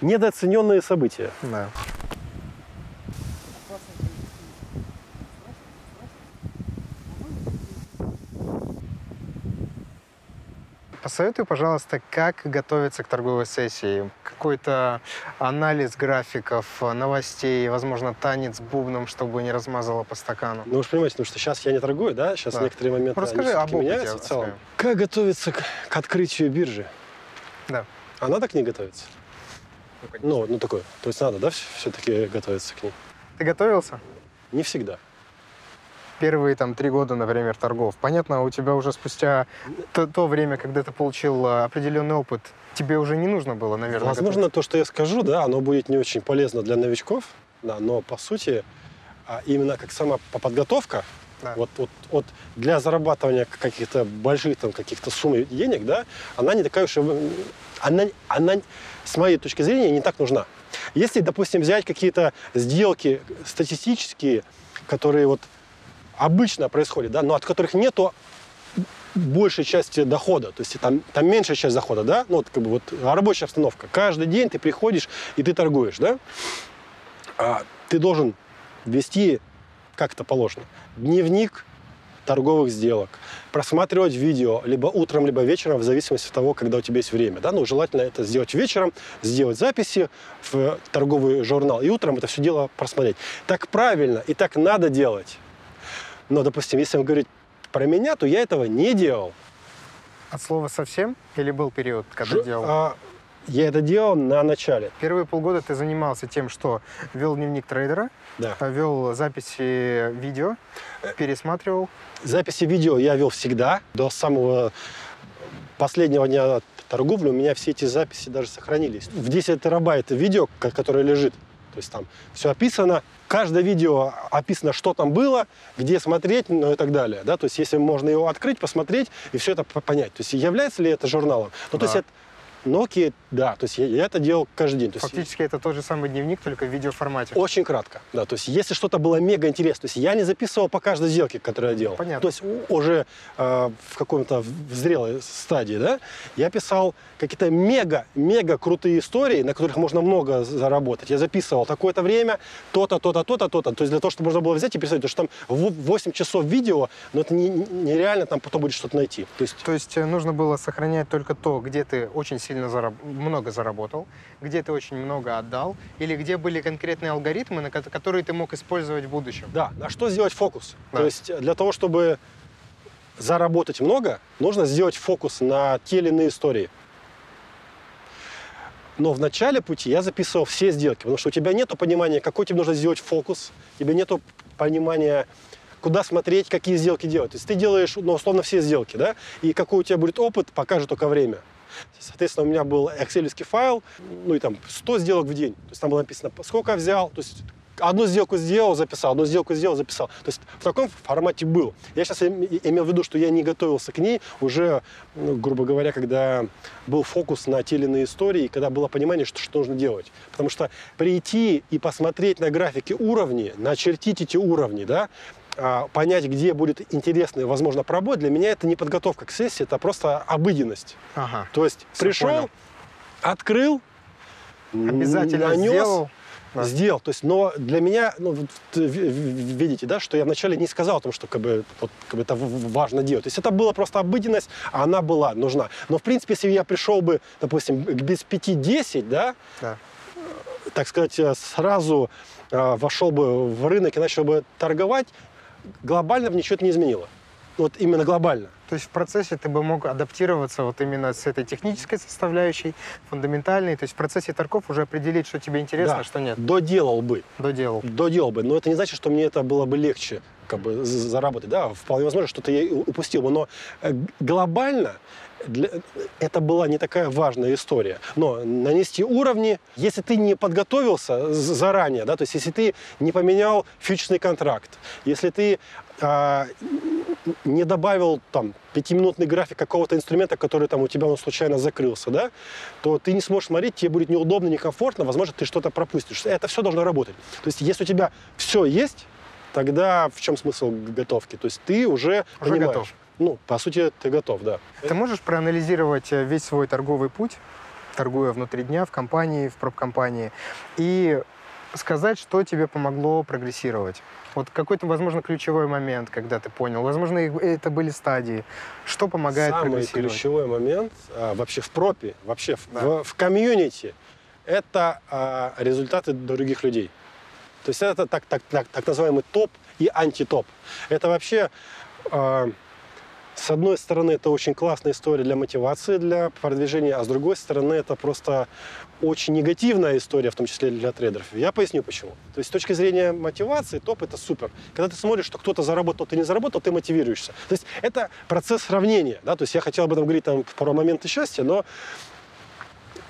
S2: недооцененные события.
S1: Да. Посоветуй, пожалуйста, как готовиться к торговой сессии. Какой-то анализ графиков, новостей, возможно, танец бубном, чтобы не размазало по стакану.
S2: Ну, вы же понимаете, потому что сейчас я не торгую, да? Сейчас
S1: Да.
S2: некоторые моменты
S1: Ну, расскажи об опыте
S2: меняются в целом. Как готовиться к, к открытию биржи?
S1: Да.
S2: А надо к ней готовиться? Ну, ну такое. То есть надо, да, все-таки готовиться к ней?
S1: Ты готовился?
S2: Не всегда.
S1: Первые там три года, например, торгов. Понятно, у тебя уже спустя то, то время, когда ты получил а, определенный опыт, тебе уже не нужно было, наверное,
S2: Возможно, то, что я скажу, да, оно будет не очень полезно для новичков, да, но по сути а, именно как сама по- подготовка,
S1: Да.
S2: вот, вот, вот для зарабатывания каких-то больших там каких-то сумм денег, да, она не такая уж и она, она с моей точки зрения не так нужна. Если, допустим, взять какие-то сделки статистические, которые вот обычно происходят, да, но от которых нету большей части дохода, то есть там, там меньшая часть дохода, да, ну вот как бы вот рабочая обстановка. Каждый день ты приходишь и ты торгуешь, да, а ты должен вести как это положено. Дневник торговых сделок, просматривать видео либо утром, либо вечером, в зависимости от того, когда у тебя есть время. Да? Ну, желательно это сделать вечером, сделать записи в торговый журнал и утром это все дело просмотреть. Так правильно и так надо делать. Но, допустим, если говорить про меня, то я этого не делал.
S1: От слова совсем? Или был период, когда
S2: Ж-
S1: делал?
S2: а, я это делал на начале.
S1: Первые полгода ты занимался тем, что вел дневник трейдера,
S2: Да.
S1: вел записи видео, пересматривал.
S2: Записи видео я вел всегда. До самого последнего дня торговли у меня все эти записи даже сохранились. В 10 терабайт видео, ко- которое лежит. То есть там все описано. Каждое видео описано, что там было, где смотреть, ну и так далее. Да? То есть если можно его открыть, посмотреть и все это по- понять. То есть является ли это журналом? Ну, то есть
S1: Да.
S2: это Nokia, да, то есть я, это делал каждый день. То есть
S1: Фактически это тот же самый дневник, только в видеоформате.
S2: очень кратко, да. То есть, если что-то было мега интересно, то есть я не записывал по каждой сделке, которую я делал.
S1: Понятно.
S2: То есть уже э, в каком-то зрелой стадии, да, я писал какие-то мега, мега крутые истории, на которых можно много заработать. Я записывал такое-то время, то-то, то-то, то-то, то-то. То есть для того, чтобы можно было взять и писать, потому что там в- 8 часов видео, но это не- нереально там потом будет что-то найти. То есть
S1: То есть э, нужно было сохранять только то, где ты очень сильно зараб- много заработал, где ты очень много отдал, или где были конкретные алгоритмы, на ко- которые ты мог использовать в будущем.
S2: Да, на что сделать фокус?
S1: Да.
S2: То есть э, для того, чтобы заработать много, нужно сделать фокус на те или иные истории. Но в начале пути я записывал все сделки, потому что у тебя нет понимания, какой тебе нужно сделать фокус, у тебя нет понимания, куда смотреть, какие сделки делать. То есть ты делаешь, ну, условно, все сделки, да, и какой у тебя будет опыт, покажет только время. Соответственно, у меня был excel файл, ну и там 100 сделок в день. То есть там было написано, сколько взял, то есть одну сделку сделал, записал, одну сделку сделал, записал. То есть в таком формате был. Я сейчас имел в виду, что я не готовился к ней уже, ну, грубо говоря, когда был фокус на те или иные истории, и когда было понимание, что, что нужно делать. Потому что прийти и посмотреть на графики уровни, начертить эти уровни, да, понять, где будет интересно и, возможно, пробой, для меня это не подготовка к сессии, это просто обыденность.
S1: Ага.
S2: То есть пришел,
S1: понял.
S2: открыл,
S1: Обязательно
S2: нанес,
S1: сделал. Да.
S2: сделал. То есть, но для меня, ну, видите, да, что я вначале не сказал о том, что как бы, вот, как бы это важно делать. То есть это была просто обыденность, а она была нужна. Но, в принципе, если я пришел бы, допустим, к без 5-10, да,
S1: Да.
S2: так сказать, э, сразу э, вошел бы в рынок и начал бы торговать, глобально бы ничего это не изменило. Вот именно глобально.
S1: То есть в процессе ты бы мог адаптироваться вот именно с этой технической составляющей, фундаментальной. То есть в процессе торгов уже определить, что тебе интересно,
S2: Да.
S1: а что нет.
S2: Доделал бы.
S1: Доделал.
S2: доделал бы, но это не значит, что мне это было бы легче как бы заработать. Да, вполне возможно, что-то я упустил бы, но э, глобально для- это была не такая важная история. Но нанести уровни, если ты не подготовился заранее, да, то есть если ты не поменял фьючерсный контракт, если ты а, не добавил там пятиминутный график какого-то инструмента, который там у тебя он случайно закрылся, да, то ты не сможешь смотреть, тебе будет неудобно, некомфортно, возможно, ты что-то пропустишь. Это все должно работать. То есть если у тебя все есть, тогда в чем смысл готовки? То есть ты уже,
S1: Уже
S2: понимаешь.
S1: готов.
S2: Ну, по сути, ты готов, да.
S1: Ты можешь проанализировать э, весь свой торговый путь, торгуя внутри дня в компании, в проб-компании, и сказать, что тебе помогло прогрессировать? Вот какой-то, возможно, ключевой момент, когда ты понял. Возможно, это были стадии. Что помогает
S2: Самый
S1: прогрессировать?
S2: ключевой момент а, вообще в пропе, вообще в,
S1: Да.
S2: в- в комьюнити, это а, результаты других людей. То есть это так, так, так, так называемый топ и антитоп. Это вообще, а, с одной стороны, это очень классная история для мотивации, для продвижения, а с другой стороны, это просто очень негативная история, в том числе для трейдеров. Я поясню почему. То есть с точки зрения мотивации топ это супер. Когда ты смотришь, что кто-то заработал, ты не заработал, ты мотивируешься. То есть это процесс сравнения. Да? То есть я хотел об этом говорить там, про моменты счастья, но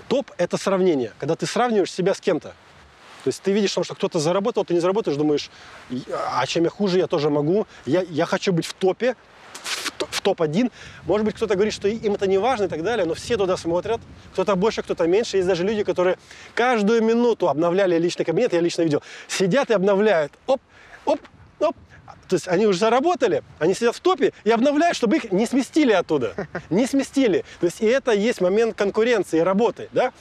S2: топ это сравнение. Когда ты сравниваешь себя с кем-то. То есть ты видишь, что кто-то заработал, ты не заработаешь, думаешь, а чем я хуже, я тоже могу. Я, я хочу быть в топе, в, т- в топ-1. Может быть, кто-то говорит, что им это не важно и так далее, но все туда смотрят. Кто-то больше, кто-то меньше. Есть даже люди, которые каждую минуту обновляли личный кабинет, я лично видел. Сидят и обновляют. Оп, оп, оп. То есть они уже заработали, они сидят в топе и обновляют, чтобы их не сместили оттуда. Не сместили. То есть и это есть момент конкуренции и работы. Да?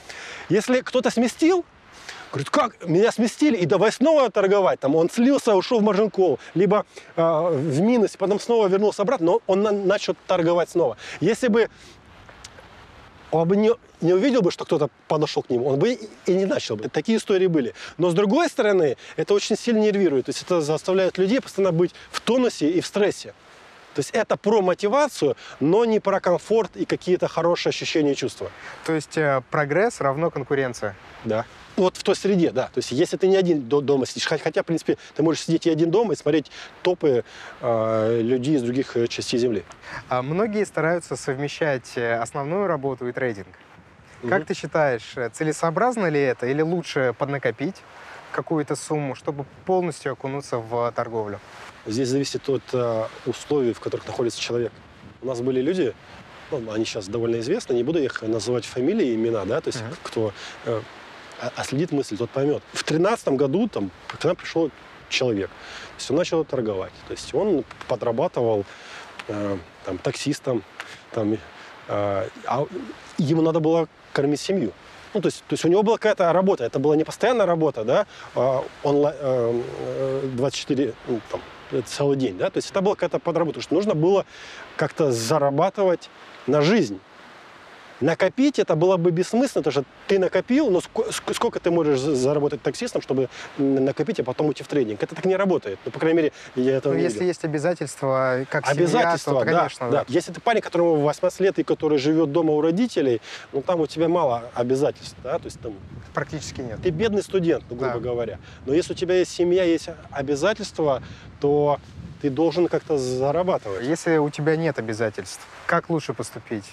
S2: Если кто-то сместил, Говорит, как? Меня сместили, и давай снова торговать. Там он слился, ушел в маржин кол, либо э, в минус, потом снова вернулся обратно, но он на- начал торговать снова. Если бы он бы не, не увидел бы, что кто-то подошел к нему, он бы и, и не начал бы. Такие истории были. Но с другой стороны, это очень сильно нервирует. То есть это заставляет людей постоянно быть в тонусе и в стрессе. То есть это про мотивацию, но не про комфорт и какие-то хорошие ощущения и чувства.
S1: То есть э, прогресс равно конкуренция.
S2: Да. Вот в той среде, да. То есть если ты не один до- дома сидишь, хотя, в принципе, ты можешь сидеть и один дома и смотреть топы э, людей из других э, частей Земли.
S1: А многие стараются совмещать э, основную работу и трейдинг. Как
S2: Мгм.
S1: ты считаешь, э, целесообразно ли это или лучше поднакопить какую-то сумму, чтобы полностью окунуться в торговлю?
S2: Здесь зависит от э, условий, в которых находится человек. У нас были люди, ну, они сейчас довольно известны, не буду их называть фамилии, имена, да, то есть
S1: Мгм.
S2: кто э, а- отследит мысль, тот поймет. В тринадцатом году там, к нам пришел человек, то есть он начал торговать, то есть он подрабатывал э, там, таксистом, там, э, а ему надо было кормить семью. Ну, то есть, то есть у него была какая-то работа, это была не постоянная работа, да, а, онлайн, э, э, 24, ну, там, э, целый день, да, то есть это была какая-то подработка, что нужно было как-то зарабатывать на жизнь. Накопить это было бы бессмысленно, потому что ты накопил, но ск- ск- сколько ты можешь за- заработать таксистом, чтобы накопить, а потом уйти в трейдинг? Это так не работает. Ну, по крайней мере, я этого
S1: Ну,
S2: не
S1: если
S2: видел.
S1: есть обязательства, как семья,
S2: Обязательства,
S1: то,
S2: да,
S1: конечно,
S2: да. Если ты парень, которому 18 лет и который живет дома у родителей, ну там у тебя мало обязательств, да, то есть там
S1: практически нет.
S2: ты бедный студент, ну, грубо
S1: Да.
S2: говоря. Но если у тебя есть семья, есть обязательства, то ты должен как-то зарабатывать,
S1: Если у тебя нет обязательств, как лучше поступить?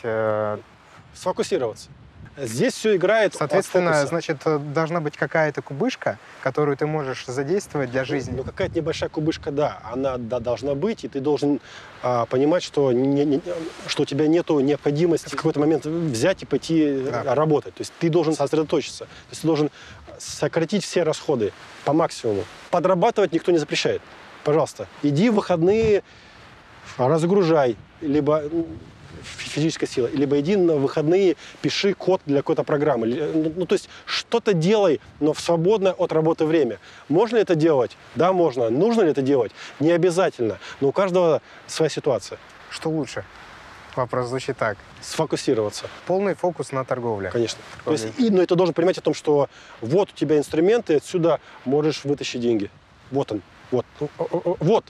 S2: Сфокусироваться. Здесь все играет от
S1: Соответственно, значит, э, должна быть какая-то кубышка, которую ты можешь задействовать для жизни.
S2: Ну, какая-то небольшая кубышка, да, она да, должна быть, и ты должен а, понимать, что, не- не- что у тебя нет необходимости в какой-то момент взять и пойти
S1: Да.
S2: э, работать. То есть ты должен сосредоточиться. То есть ты должен сократить все расходы по максимуму. Подрабатывать никто не запрещает. Пожалуйста, иди в выходные, разгружай, либо физическая сила, либо иди на выходные, пиши код для какой-то программы. Ну, ну, то есть что-то делай, но в свободное от работы время. Можно ли это делать? Да, можно. Нужно ли это делать? Не обязательно. Но у каждого своя ситуация.
S1: Что лучше? Вопрос звучит так.
S2: Сфокусироваться,
S1: Полный фокус на торговле.
S2: конечно. То есть, и, но это должен понимать о том, что вот у тебя инструменты, отсюда можешь вытащить деньги. Вот он. Вот. Вот.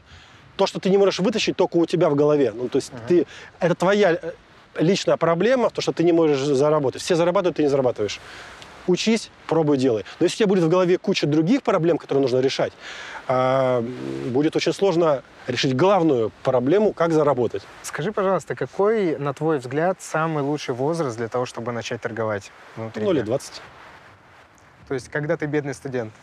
S2: То, что ты не можешь вытащить только у тебя в голове. Ну, то есть
S1: Мгм.
S2: ты, это твоя э, личная проблема, то, что ты не можешь заработать. Все зарабатывают, ты не зарабатываешь. Учись, пробуй, делай. Но если у тебя будет в голове куча других проблем, которые нужно решать, а, будет очень сложно решить главную проблему, как заработать.
S1: Скажи, пожалуйста, какой, на твой взгляд, самый лучший возраст для того, чтобы начать торговать внутри?
S2: Ну, лет 20.
S1: То есть, когда ты бедный студент.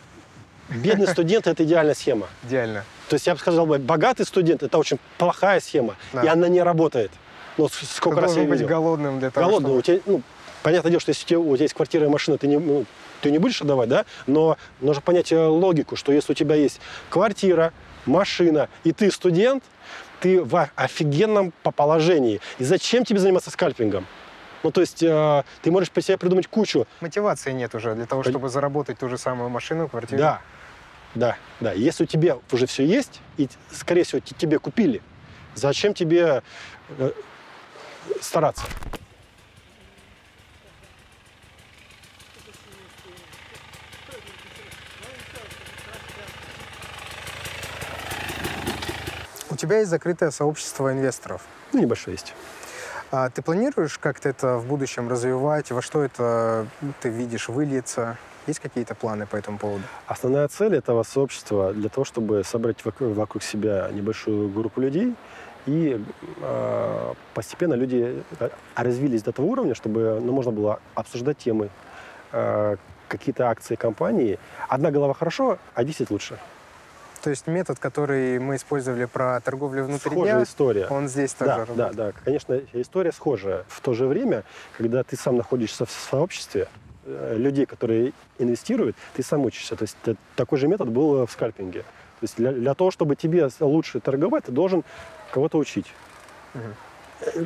S2: Бедный студент – это идеальная схема.
S1: Идеально.
S2: То есть я бы сказал, богатый студент – это очень плохая схема,
S1: Да.
S2: и она не работает. Ну, с-
S1: Ты
S2: сколько раз я
S1: быть
S2: видел.
S1: голодным для того,
S2: Голодный.
S1: чтобы...
S2: У тебя, ну, понятное дело, что если у тебя, у тебя есть квартира и машина, ты не, ну, ты не будешь отдавать, да? Но нужно понять э, логику, что если у тебя есть квартира, машина, и ты студент, ты в офигенном по- положении. И зачем тебе заниматься скальпингом? Ну, то есть э, ты можешь по себе придумать кучу.
S1: Мотивации нет уже для того, чтобы заработать ту же самую машину, квартиру.
S2: Да, да, да. Если у тебя уже все есть, и, скорее всего, те- тебе купили, зачем тебе э, стараться?
S1: У тебя есть закрытое сообщество инвесторов.
S2: Ну, небольшое есть.
S1: А ты планируешь как-то это в будущем развивать? Во что это ты видишь выльется? Есть какие-то планы по этому поводу?
S2: Основная цель этого сообщества для того, чтобы собрать вокруг, вокруг себя небольшую группу людей, и э, постепенно люди э, развились до того уровня, чтобы ну, можно было обсуждать темы, э, какие-то акции компании. Одна голова хорошо, а 10 лучше.
S1: То есть метод, который мы использовали про торговлю внутри
S2: Схожая
S1: дня,
S2: история.
S1: он здесь тоже
S2: Да, да,
S1: работает.
S2: да, конечно, история схожая. В то же время, когда ты сам находишься в сообществе людей, которые инвестируют, ты сам учишься. То есть такой же метод был в скальпинге. То есть для, для того, чтобы тебе лучше торговать, ты должен кого-то учить. Э,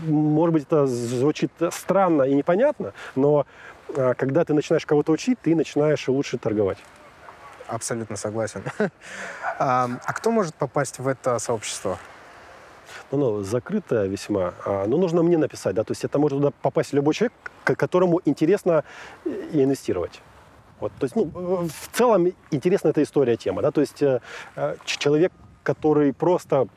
S2: Может быть, это звучит странно и непонятно, но э, когда ты начинаешь кого-то учить, ты начинаешь лучше торговать.
S1: Абсолютно согласен. А а кто может попасть в это сообщество?
S2: Ну, закрытая весьма. А, ну, нужно мне написать, да, то есть это может туда попасть любой человек, которому интересно э, инвестировать. Вот, то есть, ну, в целом интересна эта история, тема, да, то есть э, э, человек, который просто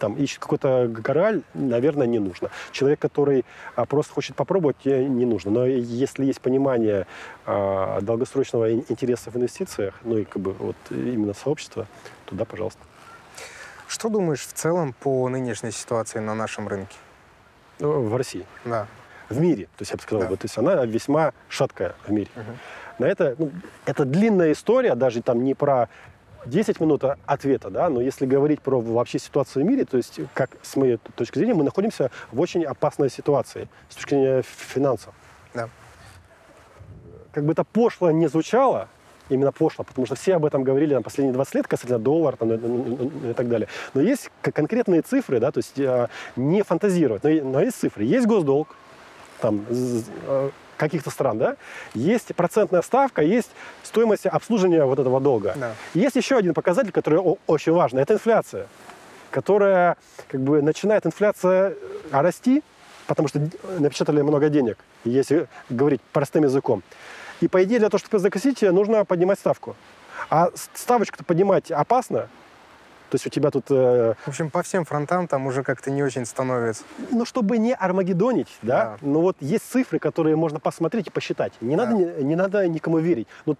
S2: там ищет какой-то гораль, наверное, не нужно. Человек, который а, просто хочет попробовать, э, не нужно. Но если есть понимание а, долгосрочного ин- интереса в инвестициях, ну и как бы вот именно сообщества, туда, пожалуйста.
S1: Что думаешь в целом по нынешней ситуации на нашем рынке?
S2: Ну, В России.
S1: Да.
S2: в мире, то есть я бы сказал,
S1: Да.
S2: бы, то есть она весьма шаткая в мире.
S1: Мгм.
S2: На это, ну, это длинная история, даже там не про 10 минут ответа, да, но если говорить про вообще ситуацию в мире, то есть как с моей точки зрения мы находимся в очень опасной ситуации с точки зрения финансов.
S1: Да.
S2: Как бы это пошло не звучало, именно пошло, потому что все об этом говорили там, последние 20 лет касательно доллара там, ну, ну, ну, и так далее. Но есть конкретные цифры, да, то есть э, не фантазировать, но, но есть цифры. Есть госдолг, там, э, каких-то стран, да, есть процентная ставка, есть стоимость обслуживания вот этого долга.
S1: Да.
S2: Есть еще один показатель, который очень важный, это инфляция, которая, как бы, начинает инфляция э, расти, потому что напечатали много денег, если говорить простым языком. И, по идее, для того, чтобы закосить, нужно поднимать ставку. А ставочку-то поднимать опасно, то есть у тебя тут э,
S1: В общем, по всем фронтам там уже как-то не очень становится.
S2: ну, чтобы не армагеддонить, да,
S1: Да.
S2: ну вот есть цифры, которые можно посмотреть и посчитать. Не,
S1: Да.
S2: надо, не, не надо никому верить. Ну,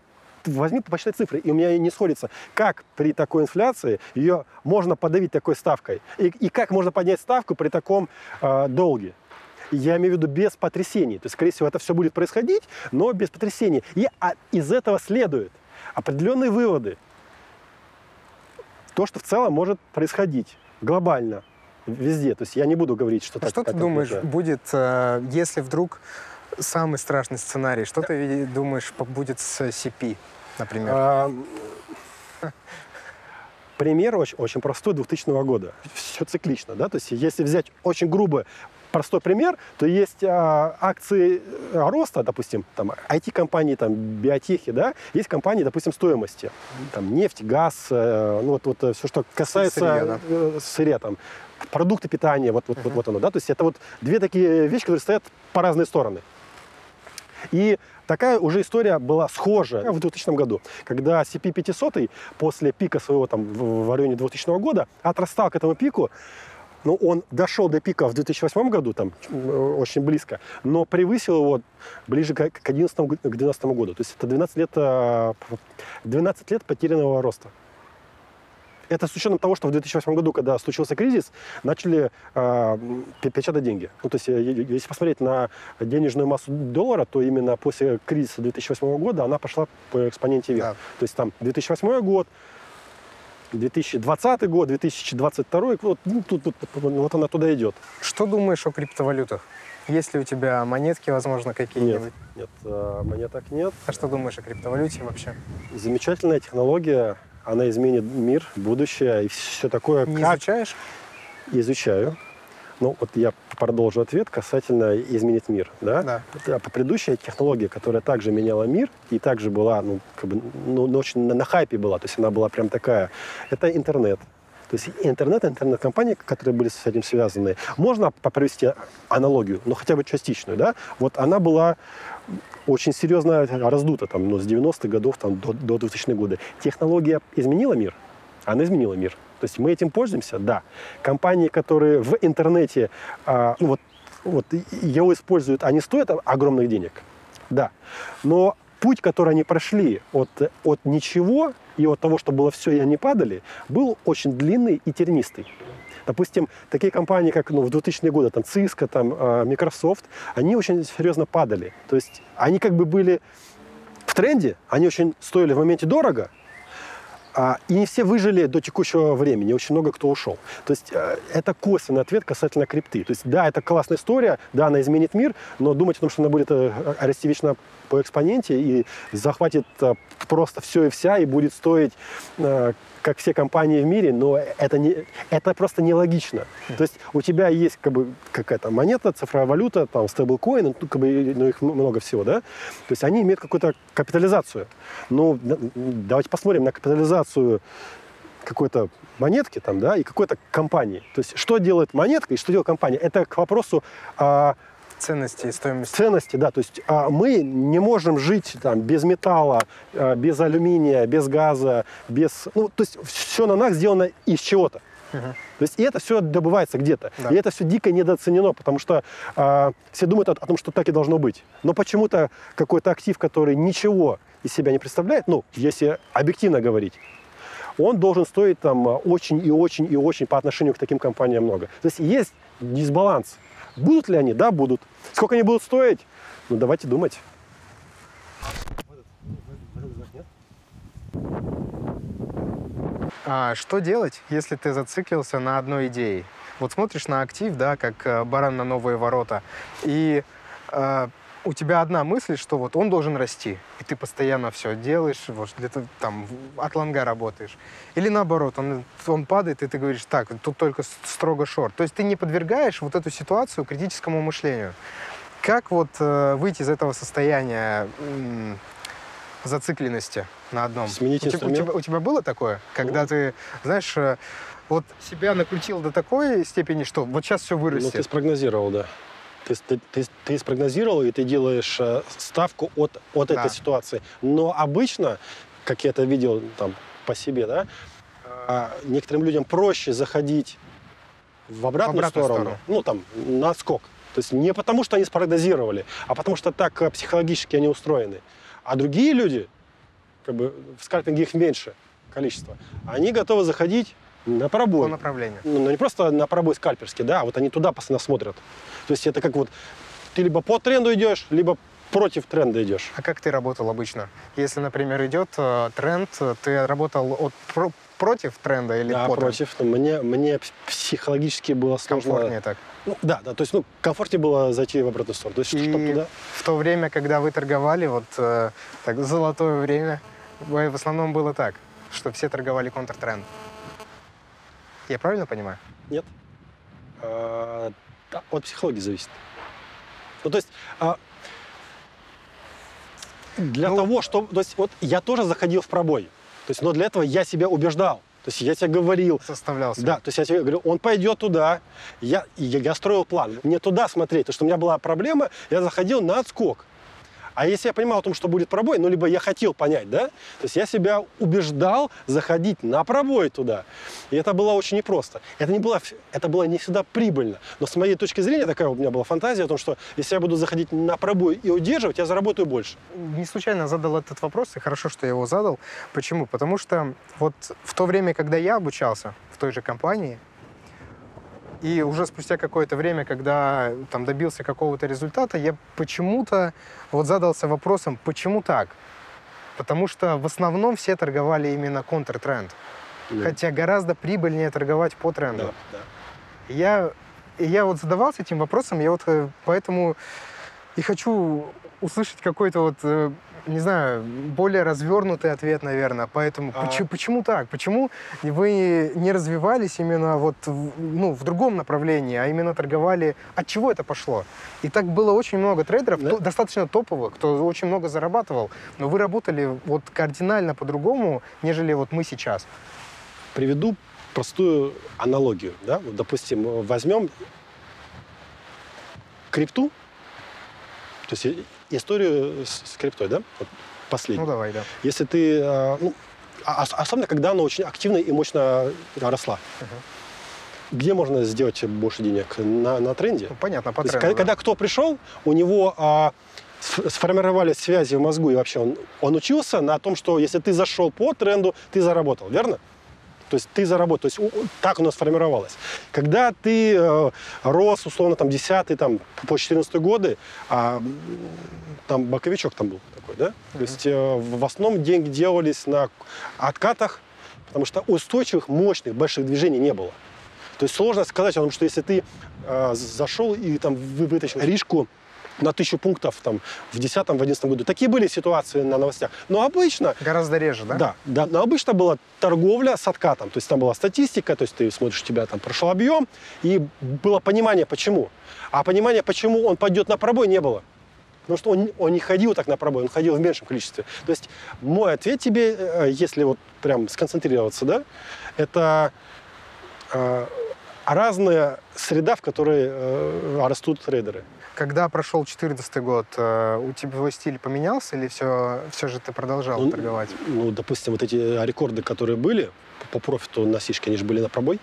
S2: возьми, посчитай цифры, и у меня не сходится. Как при такой инфляции ее можно подавить такой ставкой? И, и как можно поднять ставку при таком э, долге? Я имею в виду без потрясений. То есть, скорее всего, это все будет происходить, но без потрясений. И а, из этого следует определенные выводы. То, что в целом может происходить глобально, везде. То есть я не буду говорить, что
S1: А
S2: так
S1: что ты думаешь,
S2: конкретно.
S1: будет, э, если вдруг самый страшный сценарий, что ты думаешь будет с CP, например?
S2: А, Пример очень, очень простой 2000 года. Все циклично, да, то есть если взять очень грубо простой пример, то есть а, акции а, роста, допустим, там IT-компании, там биотехи, да, есть компании, допустим, стоимости, там нефть, газ, э, ну вот, вот все, что касается
S1: Сырья, да.
S2: э, сырья, там продукты питания, вот, вот, вот, вот оно, да, то есть это вот две такие вещи, которые стоят по разные стороны. И такая уже история была схожая в 2000 году, когда CP500 после пика своего там в в районе 2000 года отрастал к этому пику, ну, он дошел до пика в 2008 году, там, э, очень близко, но превысил его ближе к к 11 г- к 12 году. То есть это 12 лет, э, 12 лет потерянного роста. Это с учетом того, что в 2008 году, когда случился кризис, начали э, пе- печатать деньги. Ну, то есть, э, если посмотреть на денежную массу доллара, то именно после кризиса 2008 года она пошла по экспоненте вверх.
S1: Да.
S2: То есть там 2008 год, 2020 год, 2022, вот, ну, тут, тут, вот она туда идет.
S1: Что думаешь о криптовалютах? Есть ли у тебя монетки, возможно, какие-нибудь?
S2: Нет, э, монеток нет.
S1: А что думаешь о криптовалюте вообще?
S2: Замечательная технология, она изменит мир, будущее и все такое.
S1: Не
S2: как
S1: изучаешь?
S2: изучаю. Ну, вот я продолжу ответ касательно изменит мир. Да?
S1: Да.
S2: Это предыдущая технология, которая также меняла мир и также была, ну, как бы, ну, ну, очень на, на хайпе была, то есть она была прям такая. Это интернет. То есть интернет, интернет-компании, которые были с этим связаны, можно провести аналогию, ну хотя бы частичную, да? Вот она была очень серьезно раздута там, ну, с 90-х годов там, до, до 2000-х года. Технология изменила мир? Она изменила мир. То есть мы этим пользуемся? Да. Компании, которые в интернете а, ну, вот, вот, его используют, они стоят огромных денег? Да. Но путь, который они прошли от, от ничего и от того, что было все, и они падали, был очень длинный и тернистый. Допустим, такие компании, как ну, в 2000-е годы, там, Cisco, там, э, Microsoft, они очень серьезно падали. То есть они как бы были в тренде, они очень стоили в моменте дорого, а, и не все выжили до текущего времени, очень много кто ушел. То есть э, это косвенный ответ касательно крипты. То есть да, это классная история, да, она изменит мир, но думать о том, что она будет э, расти вечно по экспоненте и захватит э, просто все и вся и будет стоить, как все компании в мире, но это, не, это просто нелогично. То есть у тебя есть как бы какая-то монета, цифровая валюта, там стейблкоин, ну, как бы, ну, их много всего, да? То есть они имеют какую-то капитализацию. Ну, давайте посмотрим на капитализацию какой-то монетки там, да, и какой-то компании. То есть что делает монетка и что делает компания? Это к вопросу а,
S1: Ценности и стоимости.
S2: ценности, да, то есть а, мы не можем жить там без металла, а, без алюминия, без газа, без, ну, то есть все на нас сделано из чего-то.
S1: Мгм.
S2: То есть и это все добывается где-то.
S1: Да.
S2: И это все дико недооценено, потому что а, все думают о, о том, что так и должно быть. Но почему-то какой-то актив, который ничего из себя не представляет, ну, если объективно говорить, он должен стоить там очень и очень и очень по отношению к таким компаниям много. То есть есть дисбаланс. Будут ли они? Да, будут. Сколько они будут стоить? Ну, давайте думать.
S1: А что делать, если ты зациклился на одной идее? Вот смотришь на актив, да, как э, баран на новые ворота, и э, у тебя одна мысль, что вот он должен расти, и ты постоянно все делаешь, вот где-то там от лонга работаешь. Или наоборот, он, он падает, и ты говоришь, так, тут только строго шорт. То есть ты не подвергаешь вот эту ситуацию критическому мышлению. Как вот э, выйти из этого состояния м, зацикленности на одном?
S2: Сменить
S1: у, тебя, у, тебя, у тебя было такое, когда ты, знаешь, э, вот себя накрутил до такой степени, что вот сейчас все
S2: Ну,
S1: вырастет.
S2: ты спрогнозировал, да. Ты, ты, ты, ты спрогнозировал, и ты делаешь э, ставку от, от
S1: Да.
S2: этой ситуации. Но обычно, как я это видел там, по себе, да, а, некоторым людям проще заходить в обратную,
S1: обратную
S2: сторону,
S1: сторону.
S2: ну, там, на скок. То есть не потому, что они спрогнозировали, а потому что так э, психологически они устроены. А другие люди, как бы в скальпинге их меньше количество, они готовы заходить на
S1: по
S2: пробой.
S1: направлению.
S2: Ну, не просто на пробой скальперский, да, а вот они туда постоянно смотрят. То есть это как вот ты либо по тренду идешь, либо против тренда идешь.
S1: А как ты работал обычно? Если, например, идет э, тренд, ты работал от про- против тренда или
S2: да,
S1: по тренду?
S2: против. Ну, мне, мне пс- психологически было сложно.
S1: Комфортнее так.
S2: Ну, да, да, то есть, ну, комфортнее было зайти в обратную сторону. То есть,
S1: И
S2: туда...
S1: в то время, когда вы торговали, вот э, так, золотое время, в основном было так, что все торговали контртренд. Я правильно понимаю?
S2: Нет. А, от психологии зависит. Ну, то есть, а, для
S1: Ну,
S2: того, что... То есть, вот я тоже заходил в пробой. То есть, но для этого я себя убеждал. То есть, я тебе говорил,
S1: Составлялся.
S2: Да, то есть я тебе говорю, он пойдет туда. Я, я, я строил план. Мне туда смотреть, потому что у меня была проблема, я заходил на отскок. А если я понимал о том, что будет пробой, ну, либо я хотел понять, да, то есть я себя убеждал заходить на пробой туда. И это было очень непросто. Это, не было, это было не всегда прибыльно. Но с моей точки зрения такая у меня была фантазия о том, что если я буду заходить на пробой и удерживать, я заработаю больше.
S1: Не случайно задал этот вопрос, и хорошо, что я его задал. Почему? Потому что вот в то время, когда я обучался в той же компании, и уже спустя какое-то время, когда там добился какого-то результата, я почему-то вот задался вопросом, почему так? Потому что в основном все торговали именно контртренд.
S2: Да.
S1: Хотя гораздо прибыльнее торговать по тренду.
S2: Да, да.
S1: Я, и я вот задавался этим вопросом, я вот э, поэтому и хочу услышать какой-то вот, э, не знаю, более развернутый ответ, наверное. Поэтому
S2: А.
S1: почему, почему так? Почему вы не развивались именно вот в, ну, в другом направлении, а именно торговали? От чего это пошло? И так было очень много трейдеров,
S2: Да.
S1: то- достаточно топовых, кто очень много зарабатывал, но вы работали вот кардинально по-другому, нежели вот мы сейчас.
S2: Приведу простую аналогию. Да? Вот, допустим, возьмем крипту, то есть историю с с криптой, да, вот
S1: Ну
S2: последнюю.
S1: давай, да.
S2: Если ты, э, ну, а- ос- особенно когда она очень активно и мощно росла. Где можно сделать больше денег? На, на тренде?
S1: Ну, понятно, по
S2: есть,
S1: тренду,
S2: ка-
S1: да.
S2: когда кто пришел, у него а, сф- сформировались связи в мозгу, и вообще он, он учился на том, что если ты зашел по тренду, ты заработал, верно? То есть ты заработал. То есть так у нас сформировалось. Когда ты э, рос, условно, там, 10 там, по 14 годы, а, там боковичок там был такой, да? То есть э, в основном деньги делались на откатах, потому что устойчивых, мощных, больших движений не было. То есть сложно сказать о том, что если ты э, зашел и там вы- вытащил рижку на тысячу пунктов там, в 2010-2011 году. Такие были ситуации на новостях. Но обычно
S1: Гораздо реже, да?
S2: да, да. Но обычно была торговля с откатом. То есть там была статистика, то есть ты смотришь, у тебя там прошел объем, и было понимание, почему. А понимания, почему он пойдет на пробой, не было. Потому что он, он не ходил так на пробой, он ходил в меньшем количестве. То есть мой ответ тебе, э, если вот прям сконцентрироваться, да, это э, разная среда, в которой э, растут трейдеры.
S1: Когда прошел 2014 год, э, у тебя твой стиль поменялся или все, все же ты продолжал
S2: Ну,
S1: торговать?
S2: Ну, допустим, вот эти рекорды, которые были по профиту на сишке, они же были на пробой.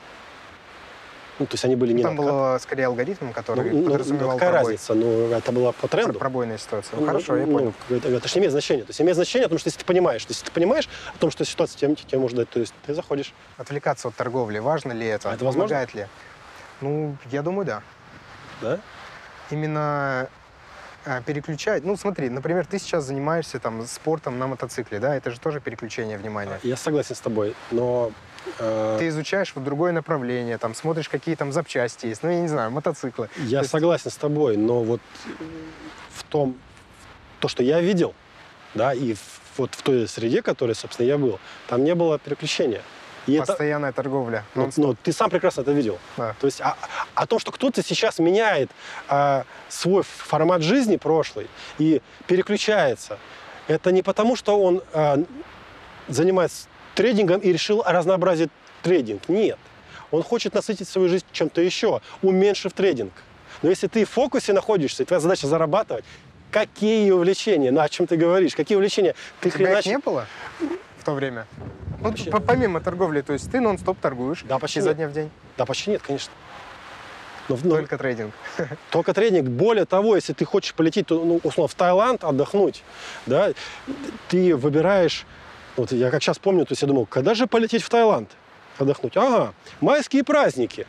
S2: Ну, то есть они были не
S1: Там
S2: на откат.
S1: был скорее алгоритм, который
S2: Ну, ну,
S1: подразумевал
S2: какая
S1: пробой.
S2: разница? Ну, это было по тренду.
S1: Пр- Пробойная ситуация. Ну,
S2: Ну,
S1: хорошо, я
S2: ну,
S1: понял.
S2: Это, это же не имеет значения. То есть имеет значение, потому что если ты понимаешь, то есть ты понимаешь о том, что ситуация тебе, тебе может дать, то есть ты заходишь.
S1: Отвлекаться от торговли, важно ли это?
S2: А это возможно?
S1: Помогает ли? Ну, я думаю, да.
S2: Да?
S1: Именно а, переключать. Ну, смотри, например, ты сейчас занимаешься там спортом на мотоцикле, да? Это же тоже переключение внимания.
S2: Я согласен с тобой, но э,
S1: Ты изучаешь вот другое направление, там смотришь, какие там запчасти есть, ну, я не знаю, мотоциклы.
S2: я
S1: то есть-
S2: согласен с тобой, но вот в том, то, что я видел, да, и в- вот в той среде, в которой, собственно, я был, там не было переключения. И это,
S1: Постоянная торговля.
S2: ну, ну, ты сам прекрасно это видел.
S1: Да.
S2: То есть о, о том, что кто-то сейчас меняет а, свой формат жизни прошлый и переключается, это не потому, что он а, занимается трейдингом и решил разнообразить трейдинг. Нет. Он хочет насытить свою жизнь чем-то еще, уменьшив трейдинг. Но если ты в фокусе находишься, и твоя задача зарабатывать, какие увлечения, ну о чем ты говоришь, какие увлечения? Ты
S1: У тебя их
S2: хренач-
S1: не было то время? Ну,
S2: Вообще.
S1: по- помимо торговли, то есть ты нон-стоп торгуешь
S2: Да, почти
S1: изо дня в день,
S2: Да, почти нет, конечно. Но, но-
S1: только трейдинг.
S2: Только тренинг. Более того, если ты хочешь полететь, то, ну, условно, в Таиланд отдохнуть, да, ты выбираешь, вот я как сейчас помню, то есть я думал, когда же полететь в Таиланд отдохнуть? Ага, майские праздники.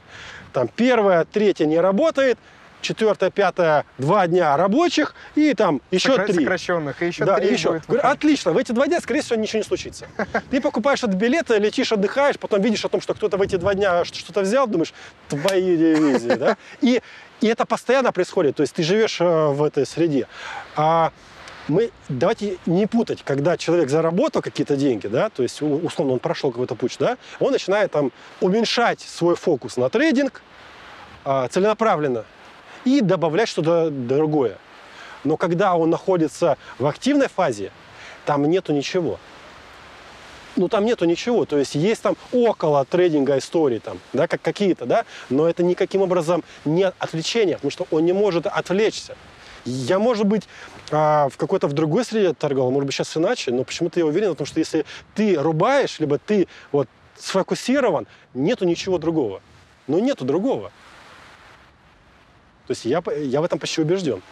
S2: Там первое, третье не работает, четвертое, пятое, два дня рабочих, и там еще
S1: Сокра-
S2: три.
S1: Сокращенных, и еще
S2: да,
S1: три
S2: и еще.
S1: будет.
S2: Говорю, отлично, в эти два дня, скорее всего, ничего не случится. Ты покупаешь этот билет, летишь, отдыхаешь, потом видишь о том, что кто-то в эти два дня что-то взял, думаешь, твои дивизии, да? И, и это постоянно происходит, то есть ты живешь э, в этой среде. А мы, давайте не путать, когда человек заработал какие-то деньги, да, то есть условно он прошел какой-то путь, да, он начинает там уменьшать свой фокус на трейдинг а, целенаправленно и добавлять что-то другое. Но когда он находится в активной фазе, там нету ничего. Ну, там нету ничего. То есть есть там около трейдинга истории, там, да, как какие-то, да, но это никаким образом не отвлечение, потому что он не может отвлечься. Я, может быть, а, в какой-то в другой среде торговал, может быть, сейчас иначе, но почему-то я уверен в том, что если ты рубаешь, либо ты вот сфокусирован, нету ничего другого. Ну, нету другого. То есть я, я в этом почти убежден.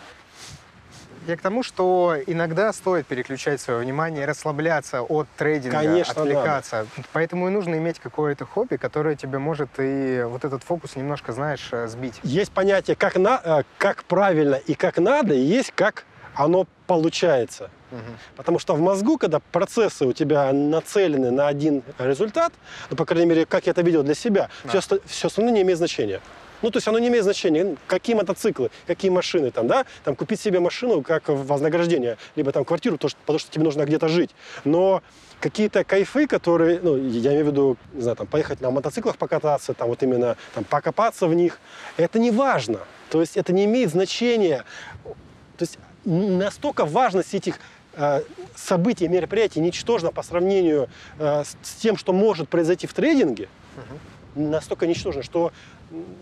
S1: Я к тому, что иногда стоит переключать свое внимание, расслабляться от трейдинга,
S2: Конечно,
S1: отвлекаться. Поэтому и нужно иметь какое-то хобби, которое тебе может и вот этот фокус немножко, знаешь, э, сбить.
S2: Есть понятие, как, на, э, как правильно и как надо, и есть как оно получается.
S1: Мгм.
S2: Потому что в мозгу, когда процессы у тебя нацелены на один результат, ну, по крайней мере, как я это видел для себя,
S1: Да.
S2: все, все остальное не имеет значения. Ну, то есть оно не имеет значения, какие мотоциклы, какие машины там, да, там купить себе машину как вознаграждение, либо там квартиру, потому что, тебе нужно где-то жить. Но какие-то кайфы, которые, ну, я имею в виду, не знаю, там, поехать на мотоциклах покататься, там, вот именно, там, покопаться в них, это не важно. То есть это не имеет значения. То есть настолько важность этих э, событий, мероприятий ничтожна по сравнению э, с, тем, что может произойти в трейдинге, настолько ничтожно, что,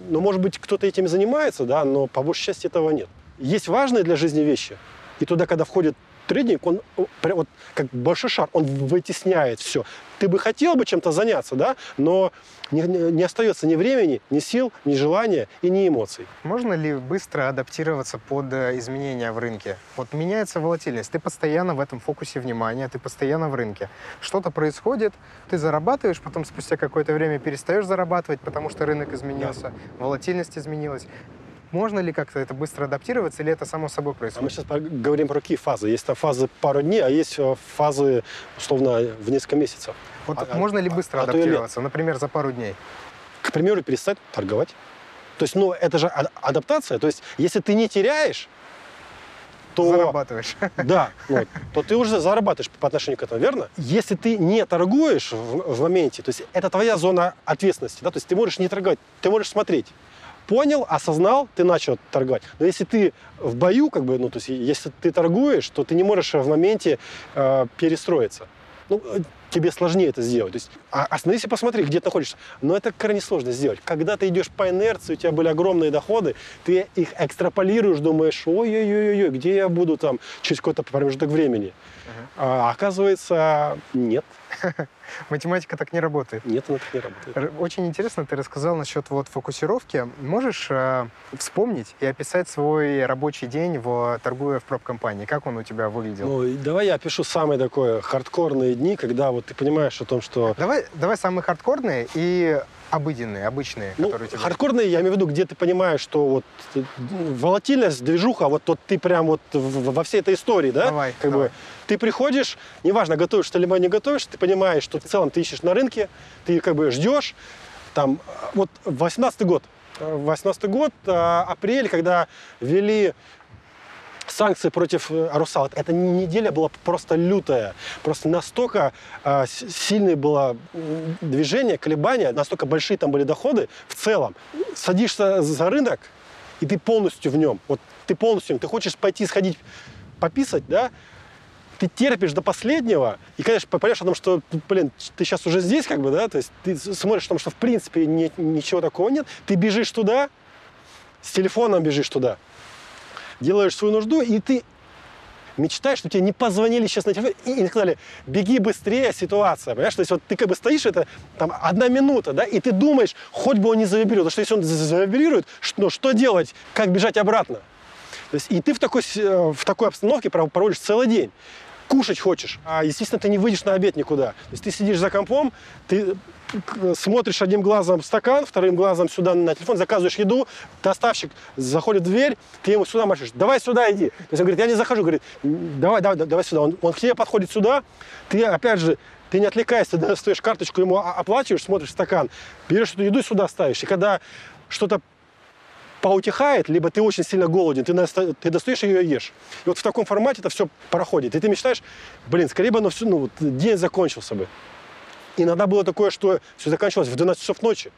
S2: ну, может быть, кто-то этим занимается, да, но по большей части этого нет. Есть важные для жизни вещи, и туда, когда входит трейдинг, он прям вот как большой шар, он вытесняет все. Ты бы хотел бы чем-то заняться, да, но не, не- остается ни времени, ни сил, ни желания и ни эмоций.
S1: Можно ли быстро адаптироваться под э, изменения в рынке? Вот меняется волатильность, ты постоянно в этом фокусе внимания, ты постоянно в рынке. Что-то происходит, ты зарабатываешь, потом спустя какое-то время перестаешь зарабатывать, потому что рынок изменился, волатильность изменилась. Можно ли как-то это быстро адаптироваться, или это само собой
S2: А мы
S1: происходит?
S2: сейчас говорим про какие фазы. Есть фазы пару дней, а есть э, фазы, условно, в несколько месяцев.
S1: Вот
S2: а-
S1: можно ли быстро
S2: а и лет.
S1: адаптироваться, например, за пару дней?
S2: К примеру, перестать торговать. То есть, ну, это же а- адаптация. То есть, если ты не теряешь, то...
S1: Зарабатываешь.
S2: Да, вот, то ты уже зарабатываешь по отношению к этому, верно? Если ты не торгуешь в, в моменте, то есть это твоя зона ответственности, да, то есть ты можешь не торговать, ты можешь смотреть. Понял, осознал, ты начал торговать. Но если ты в бою, как бы, ну, то есть если ты торгуешь, то ты не можешь в моменте э, перестроиться. Ну, э, тебе сложнее это сделать. То есть а- остановись и посмотри, где ты находишься. Но это крайне сложно сделать. Когда ты идешь по инерции, у тебя были огромные доходы, ты их экстраполируешь, думаешь, ой-ой-ой, где я буду там через какой-то промежуток времени. А оказывается, нет,
S1: Математика так не работает.
S2: нет, она так не работает.
S1: Очень интересно ты рассказал насчет вот фокусировки. Можешь э, вспомнить и описать свой рабочий день, в, торгуя в проб-компании? Как он у тебя выглядел?
S2: Ну, давай я опишу самые такое хардкорные дни, когда вот ты понимаешь о том, что
S1: Давай, давай самые хардкорные и обыденные, обычные,
S2: Ну,
S1: которые у тебя.
S2: хардкорные, я имею в виду, где ты понимаешь, что вот э, волатильность, движуха, вот, вот ты прям вот во всей этой истории, да?
S1: Давай,
S2: Как
S1: давай.
S2: бы ты приходишь, неважно, готовишь ты либо не готовишь, ты понимаешь, что в целом ты ищешь на рынке, ты как бы ждешь, там, вот 18 год, 18 год, э, апрель, когда ввели санкции против э, «Русал». Эта неделя была просто лютая. Просто настолько э, сильное было движение, колебания, настолько большие там были доходы в целом. Садишься за рынок, и ты полностью в нем. Вот ты полностью, ты хочешь пойти сходить пописать, да, ты терпишь до последнего, и, конечно, понимаешь о том, что, блин, ты сейчас уже здесь, как бы, да, то есть ты смотришь о том, что, в принципе, не- ничего такого нет, ты бежишь туда, с телефоном бежишь туда, делаешь свою нужду, и ты мечтаешь, что тебе не позвонили сейчас на телефон, и, сказали, беги быстрее, ситуация, понимаешь? То есть вот ты как бы стоишь, это там одна минута, да, и ты думаешь, хоть бы он не завибрирует, потому что если он за- завибрирует, ну, что делать, как бежать обратно? То есть и ты в такой, э, в такой обстановке пров- проводишь целый день. Кушать хочешь, а, естественно, ты не выйдешь на обед никуда. То есть ты сидишь за компом, ты смотришь одним глазом в стакан, вторым глазом сюда на телефон, заказываешь еду, доставщик заходит в дверь, ты ему сюда машешь, давай сюда иди. То есть он говорит, я не захожу, говорит, давай, давай, давай сюда. Он, он к тебе подходит сюда, ты опять же, ты не отвлекаешься, ты достаешь карточку, ему оплачиваешь, смотришь стакан, берешь эту еду сюда ставишь. И когда что-то поутихает, либо ты очень сильно голоден, ты, ты достаешь ее и ешь. И вот в таком формате это все проходит. И ты мечтаешь, блин, скорее бы оно все, ну, вот, день закончился бы. Иногда было такое, что все заканчивалось в 12 часов ночи.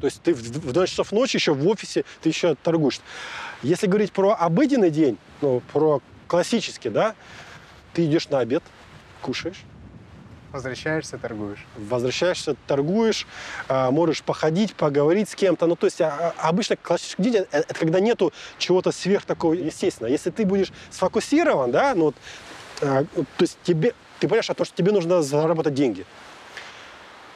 S2: То есть ты в 12 часов ночи еще в офисе, ты еще торгуешь. Если говорить про обыденный день, ну, про классический, да, ты идешь на обед, кушаешь,
S1: Возвращаешься, торгуешь.
S2: Возвращаешься, торгуешь, а, можешь походить, поговорить с кем-то. Ну, то есть а, а, обычно классический день – это когда нету чего-то сверх такого естественного. Если ты будешь сфокусирован, да, ну, вот, а, то есть тебе, ты понимаешь о том, что тебе нужно заработать деньги,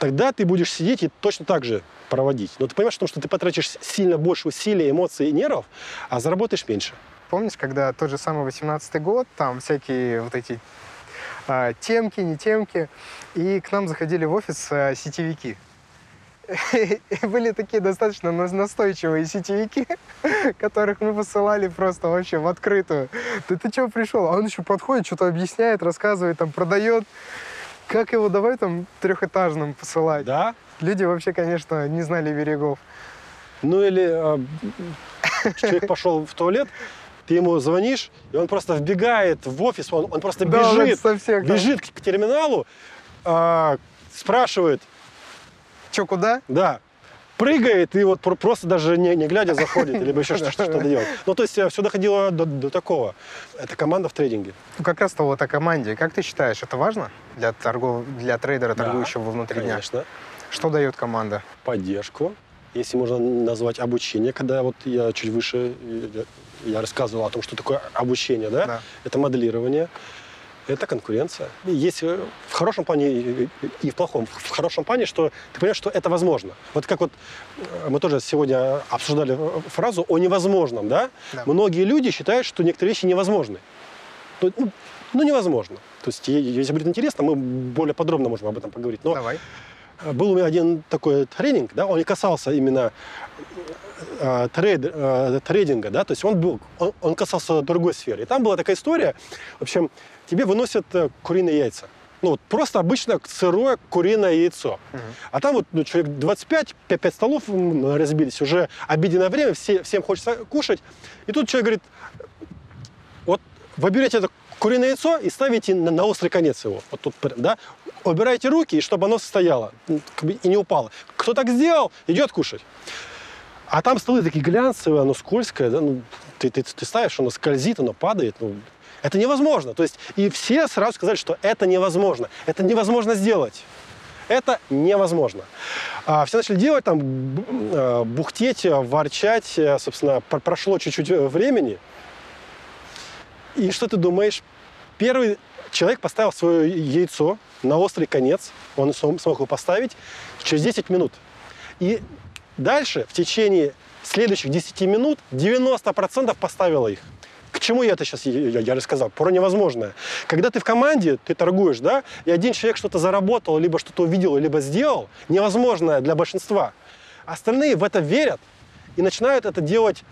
S2: тогда ты будешь сидеть и точно так же проводить. Но ты понимаешь, что ты потратишь сильно больше усилий, эмоций и нервов, а заработаешь меньше.
S1: Помнишь, когда тот же самый 18 год, там всякие вот эти темки, не темки, и к нам заходили в офис а, сетевики. Были такие достаточно нас- настойчивые сетевики, которых мы посылали просто вообще в открытую. Да ты чего пришел? А он еще подходит, что-то объясняет, рассказывает, там продает. Как его давай там трехэтажным посылать?
S2: Да?
S1: Люди вообще, конечно, не знали берегов.
S2: Ну или а, человек пошел в туалет, ты ему звонишь, и он просто вбегает в офис, он, он просто
S1: Да,
S2: бежит,
S1: как.
S2: бежит к, к терминалу, а, спрашивает,
S1: Че, куда?
S2: да, прыгает и вот про- просто даже не, не глядя заходит, либо еще что- что-то делает. Ну, то есть все доходило до, до такого. Это команда в трейдинге.
S1: Ну, как раз-то вот о команде. Как ты считаешь, это важно для, торгов... для трейдера,
S2: Да,
S1: торгующего внутри дня?
S2: Конечно.
S1: Что дает команда?
S2: Поддержку, если можно назвать обучение, когда вот я чуть выше, э, я, рассказывал о том, что такое обучение, да?
S1: Да.
S2: Это моделирование, это конкуренция. Есть э, в хорошем плане и в плохом. В хорошем плане, что ты понимаешь, что это возможно. Вот как вот э, мы тоже сегодня обсуждали э, фразу о невозможном, да?
S1: Да.
S2: Многие люди считают, что некоторые вещи невозможны. Ну, ну, ну, невозможно. То есть, если будет интересно, мы более подробно можем об этом поговорить. Но
S1: Давай.
S2: Был у меня один такой тренинг, да, он не касался именно э, трейд- э, трейдинга, да, то есть он был, он, он касался другой сферы. И там была такая история, в общем, тебе выносят э, куриные яйца. Ну, вот просто обычно сырое куриное яйцо.
S1: Мгм.
S2: А там вот ну, человек 25, 5, 5 столов разбились, уже обеденное время, все, всем хочется кушать. И тут человек говорит, вот вы берете это куриное яйцо и ставите на, на острый конец его. Вот тут, да? Убираете руки, и чтобы оно стояло и не упало. Кто так сделал, идет кушать. А там столы такие глянцевые, оно скользкое, да? ну, ты, ты, ты ставишь, оно скользит, оно падает. Ну, это невозможно. То есть, и все сразу сказали, что это невозможно. Это невозможно сделать. Это невозможно. А все начали делать, там, э, бухтеть, ворчать. Собственно, про- прошло чуть-чуть э, времени. И что ты думаешь? Первый человек поставил свое яйцо на острый конец. Он см- смог его поставить через 10 минут. И дальше, в течение следующих 10 минут, 90% поставило их. К чему я это сейчас я, я рассказал? Про невозможное. Когда ты в команде, ты торгуешь, да, и один человек что-то заработал, либо что-то увидел, либо сделал, невозможное для большинства. Остальные в это верят и начинают это делать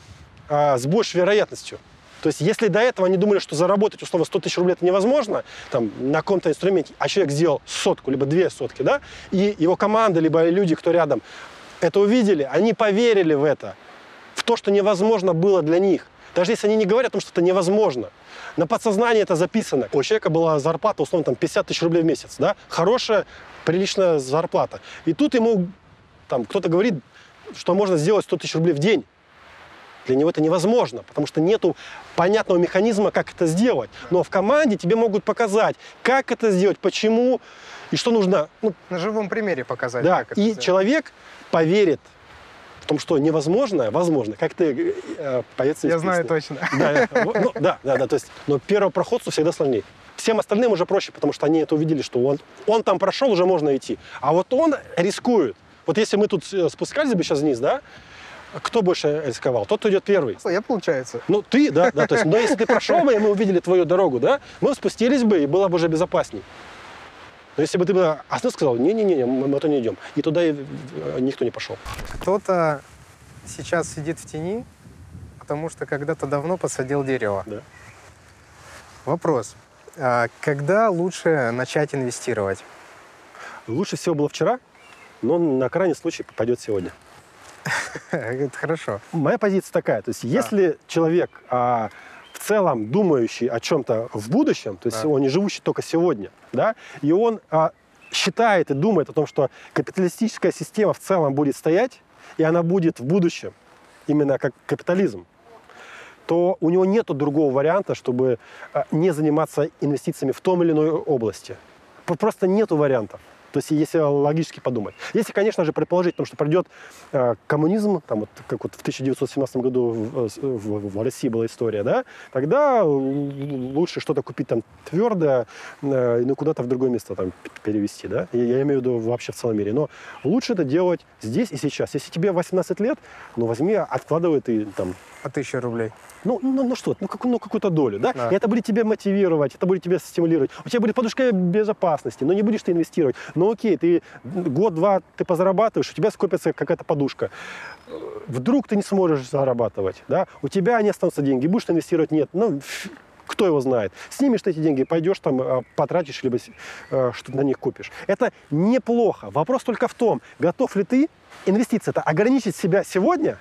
S2: а, с большей вероятностью. То есть, если до этого они думали, что заработать условно 100 тысяч рублей это невозможно, там, на каком-то инструменте, а человек сделал сотку, либо две сотки, да, и его команда, либо люди, кто рядом, это увидели, они поверили в это, в то, что невозможно было для них. Даже если они не говорят о том, что это невозможно. На подсознании это записано. У человека была зарплата, условно, там, 50 тысяч рублей в месяц, да, хорошая, приличная зарплата. И тут ему там кто-то говорит, что можно сделать 100 тысяч рублей в день. Для него это невозможно, потому что нету понятного механизма, как это сделать. Но в команде тебе могут показать, как это сделать, почему и что нужно. Ну,
S1: На живом примере показать,
S2: да, и
S1: сделать.
S2: человек поверит в том, что невозможное, возможно. Как ты э, поется
S1: Я знаю
S2: песни.
S1: точно.
S2: Да, э, ну, да, да, да, то есть, но первопроходцу всегда сложнее. Всем остальным уже проще, потому что они это увидели, что он, он там прошел, уже можно идти. А вот он рискует. Вот если мы тут э, спускались бы сейчас вниз, да, кто больше рисковал? Тот, кто идет первый.
S1: Я, получается.
S2: Ну, ты, да, да, то есть, но если ты прошел бы, и мы увидели твою дорогу, да, мы спустились бы, и было бы уже безопасней. Но если бы ты бы остановился, сказал, не-не-не, мы, туда не идем, и туда и, никто не пошел.
S1: Кто-то сейчас сидит в тени, потому что когда-то давно посадил дерево.
S2: Да.
S1: Вопрос. А когда лучше начать инвестировать?
S2: Лучше всего было вчера, но на крайний случай пойдет сегодня.
S1: Это хорошо.
S2: Моя позиция такая, то есть если человек а, целом думающий о чем-то в будущем, то есть
S1: Да.
S2: он не живущий только сегодня, да, и он а, считает и думает о том, что капиталистическая система в целом будет стоять, и она будет в будущем, именно как капитализм, то у него нет другого варианта, чтобы а, не заниматься инвестициями в том или иной области. просто нету вариантов. То есть, если логически подумать. Если, конечно же, предположить, потому что придет э, коммунизм, там, вот, как вот в 1917 году в, в- в России была история, да, тогда лучше что-то купить там твердое, э, ну, куда-то в другое место там перевести, да. Я, я имею в виду вообще в целом мире. Но лучше это делать здесь и сейчас. Если тебе 18 лет, ну, возьми, откладывай ты там
S1: А тысяча рублей.
S2: ну, ну, ну что, ну, как, ну какую-то долю, да?
S1: Да.
S2: И это будет тебя мотивировать, это будет тебя стимулировать. У тебя будет подушка безопасности, но не будешь ты инвестировать. Ну окей, ты год-два ты позарабатываешь, у тебя скопится какая-то подушка. Вдруг ты не сможешь зарабатывать, да? У тебя не останутся деньги, будешь ты инвестировать, нет. Ну, кто его знает. Снимешь ты эти деньги, пойдешь там, э, потратишь, либо э, что-то на них купишь. Это неплохо. Вопрос только в том, готов ли ты инвестиции-то ограничить себя сегодня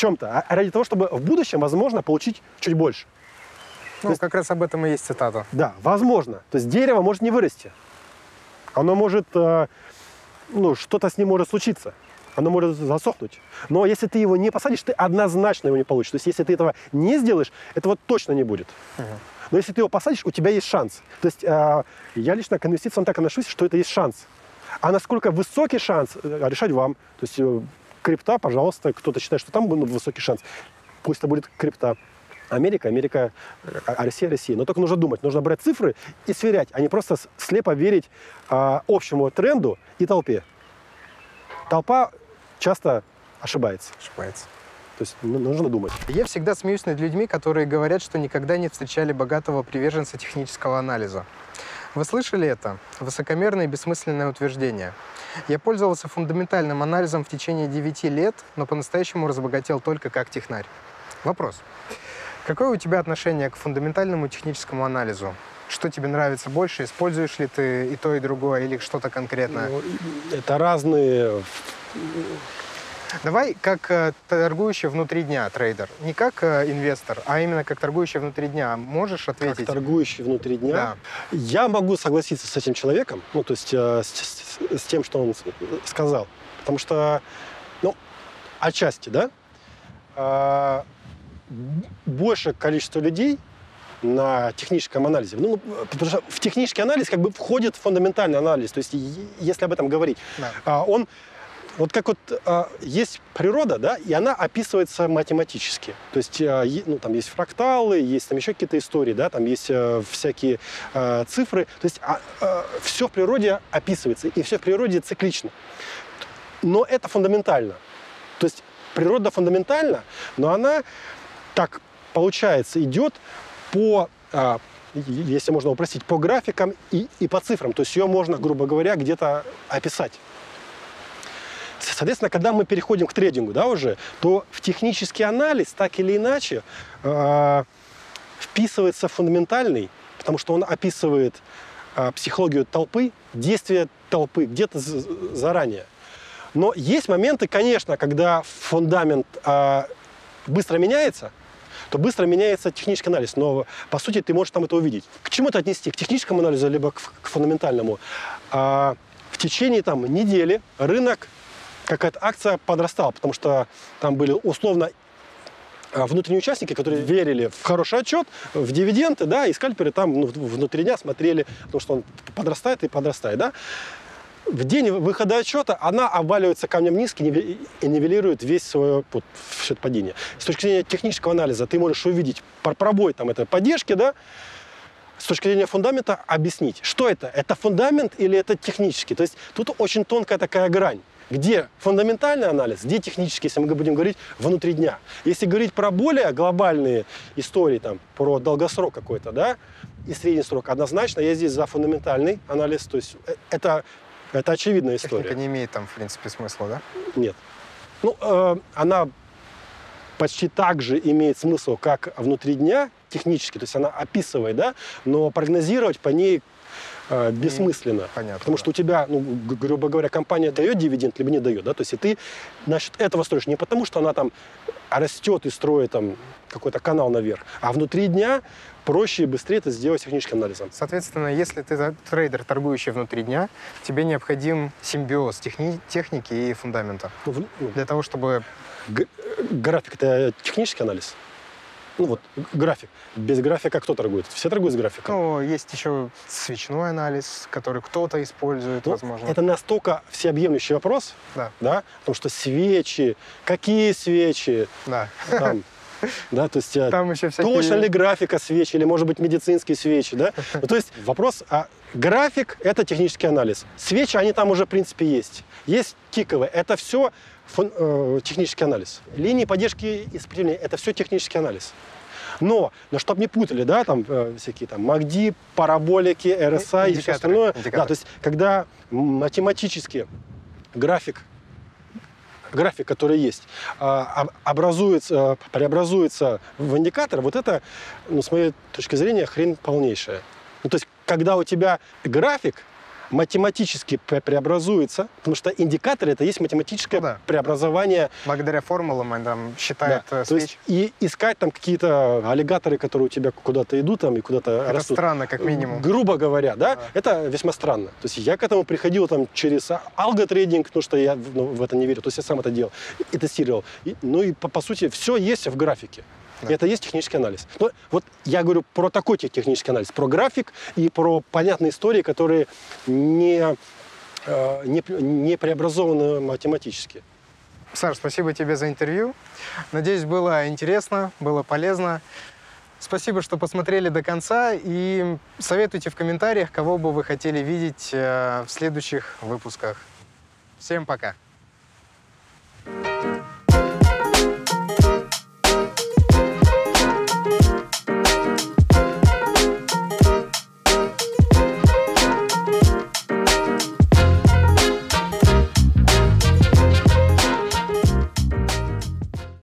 S2: чем-то, а ради того, чтобы в будущем, возможно, получить чуть больше.
S1: Ну, как раз об этом и есть цитата.
S2: Да, возможно. То есть дерево может не вырасти. Оно может, э, ну, что-то с ним может случиться. Оно может засохнуть. Но если ты его не посадишь, ты однозначно его не получишь. То есть если ты этого не сделаешь, этого точно не будет. Но если ты его посадишь, у тебя есть шанс. То есть э, я лично к инвестициям так отношусь, что это есть шанс. А насколько высокий шанс, э, решать вам. То есть э, крипта, пожалуйста, кто-то считает, что там будет высокий шанс. Пусть это будет крипта. Америка, Америка, а Россия, Россия. Но только нужно думать, нужно брать цифры и сверять, а не просто слепо верить а, общему тренду и толпе. Толпа часто ошибается.
S1: Ошибается.
S2: То есть ну, нужно думать.
S1: Я всегда смеюсь над людьми, которые говорят, что никогда не встречали богатого приверженца технического анализа. Вы слышали это? Высокомерное и бессмысленное утверждение. Я пользовался фундаментальным анализом в течение 9 лет, но по-настоящему разбогател только как технарь. Вопрос. Какое у тебя отношение к фундаментальному техническому анализу? Что тебе нравится больше? Используешь ли ты и то, и другое, или что-то конкретное?
S2: Ну, Это разные
S1: Давай как э, торгующий внутри дня трейдер. Не как э, инвестор, а именно как торгующий внутри дня. Можешь
S2: как
S1: ответить?
S2: торгующий внутри дня.
S1: Да.
S2: Я могу согласиться с этим человеком, ну, то есть э, с, с- с тем, что он сказал. Потому что, ну, отчасти, да, б- большее количество людей на техническом анализе. Ну, потому что в технический анализ как бы входит фундаментальный анализ. То есть, если об этом говорить,
S1: Да.
S2: а, он вот как вот а, есть природа, да, и она описывается математически. То есть, е- ну, там есть фракталы, есть там еще какие-то истории, да, там есть а, всякие а, цифры. То есть, все в природе описывается, и все в природе циклично. Но это фундаментально. То есть, природа фундаментальна, но она так получается идет по е- если можно упростить, по графикам и, и по цифрам. То есть ее можно, грубо говоря, где-то описать. Соответственно, когда мы переходим к трейдингу, да, уже, то в технический анализ так или иначе э, вписывается фундаментальный, потому что он описывает э, психологию толпы, действия толпы где-то заранее. Но есть моменты, конечно, когда фундамент э, быстро меняется, то быстро меняется технический анализ. Но, по сути, ты можешь там это увидеть. К чему это отнести? К техническому анализу, либо к, к фундаментальному? А, в течение там, недели рынок, какая-то акция подрастала, потому что там были условно а, внутренние участники, которые верили в хороший отчет, в дивиденды, да, и скальперы там ну, внутри дня смотрели, потому что он подрастает и подрастает, да. В день выхода отчета она обваливается камнем низко и нивелирует весь свой вот, все это падение. С точки зрения технического анализа ты можешь увидеть пр- пробой там этой поддержки, да, с точки зрения фундамента объяснить, что это, это фундамент или это технический. То есть тут очень тонкая такая грань. Где фундаментальный анализ, где технический, если мы будем говорить внутри дня. Если говорить про более глобальные истории, там, про долгосрок какой-то, да, и средний срок, однозначно я здесь за фундаментальный анализ. То есть э, это, это очевидная история.
S1: Техника не имеет там, в принципе, смысла, да?
S2: Нет. Ну, э, она почти так же имеет смысл, как внутри дня технически, то есть она описывает, да, но прогнозировать по ней э, бессмысленно.
S1: Понятно.
S2: Потому
S1: да.
S2: что у тебя, ну, грубо говоря, компания дает дивиденд, либо не дает, да, то есть и ты, значит, этого строишь не потому, что она там растет и строит там какой-то канал наверх, а внутри дня проще и быстрее это сделать техническим анализом.
S1: Соответственно, если ты трейдер, торгующий внутри дня, тебе необходим симбиоз техни- техники и фундамента
S2: Ну, ну,
S1: для того, чтобы...
S2: г- график это технический анализ. Ну вот, график. Без графика кто торгует? Все торгуют с графиком.
S1: Ну, есть еще свечной анализ, который кто-то использует,
S2: Ну,
S1: возможно.
S2: Это настолько всеобъемлющий вопрос,
S1: Да.
S2: да, потому что свечи, какие свечи,
S1: Да.
S2: там, да, то есть э,
S1: Там еще всякие...
S2: точно ли графика свечи или, может быть, медицинские свечи, да? Ну, то есть вопрос, а график – это технический анализ. Свечи, они там уже, в принципе, есть. Есть тиковые, это все технический анализ. Линии поддержки и сопротивления – это все технический анализ. Но, но чтобы не путали, да, там э, всякие там МАГДИ, параболики, РСА и все остальное.
S1: индикаторы.
S2: Да, то есть когда математически график график, который есть, а, об- образуется, преобразуется в индикатор, вот это, ну, с моей точки зрения, хрень полнейшая. Ну, то есть, когда у тебя график математически пре- преобразуется, потому что индикатор это есть математическое
S1: Ну да.
S2: преобразование
S1: Благодаря формулам они там считают
S2: да.
S1: э,
S2: То есть и искать там какие-то аллигаторы, которые у тебя куда-то идут там и куда-то
S1: Это
S2: растут.
S1: странно, как минимум.
S2: Грубо говоря, да,
S1: Да.
S2: это весьма странно. То есть я к этому приходил там через алготрейдинг, потому что я ну, в это не верю. То есть я сам это делал и тестировал. И- ну и по, по сути все есть в графике.
S1: Да.
S2: Это есть технический анализ. Но вот я говорю про такой тех- технический анализ, про график и про понятные истории, которые не, э, не, не преобразованы математически.
S1: Саш, спасибо тебе за интервью. Надеюсь, было интересно, было полезно. Спасибо, что посмотрели до конца. И советуйте в комментариях, кого бы вы хотели видеть э, в следующих выпусках. Всем пока.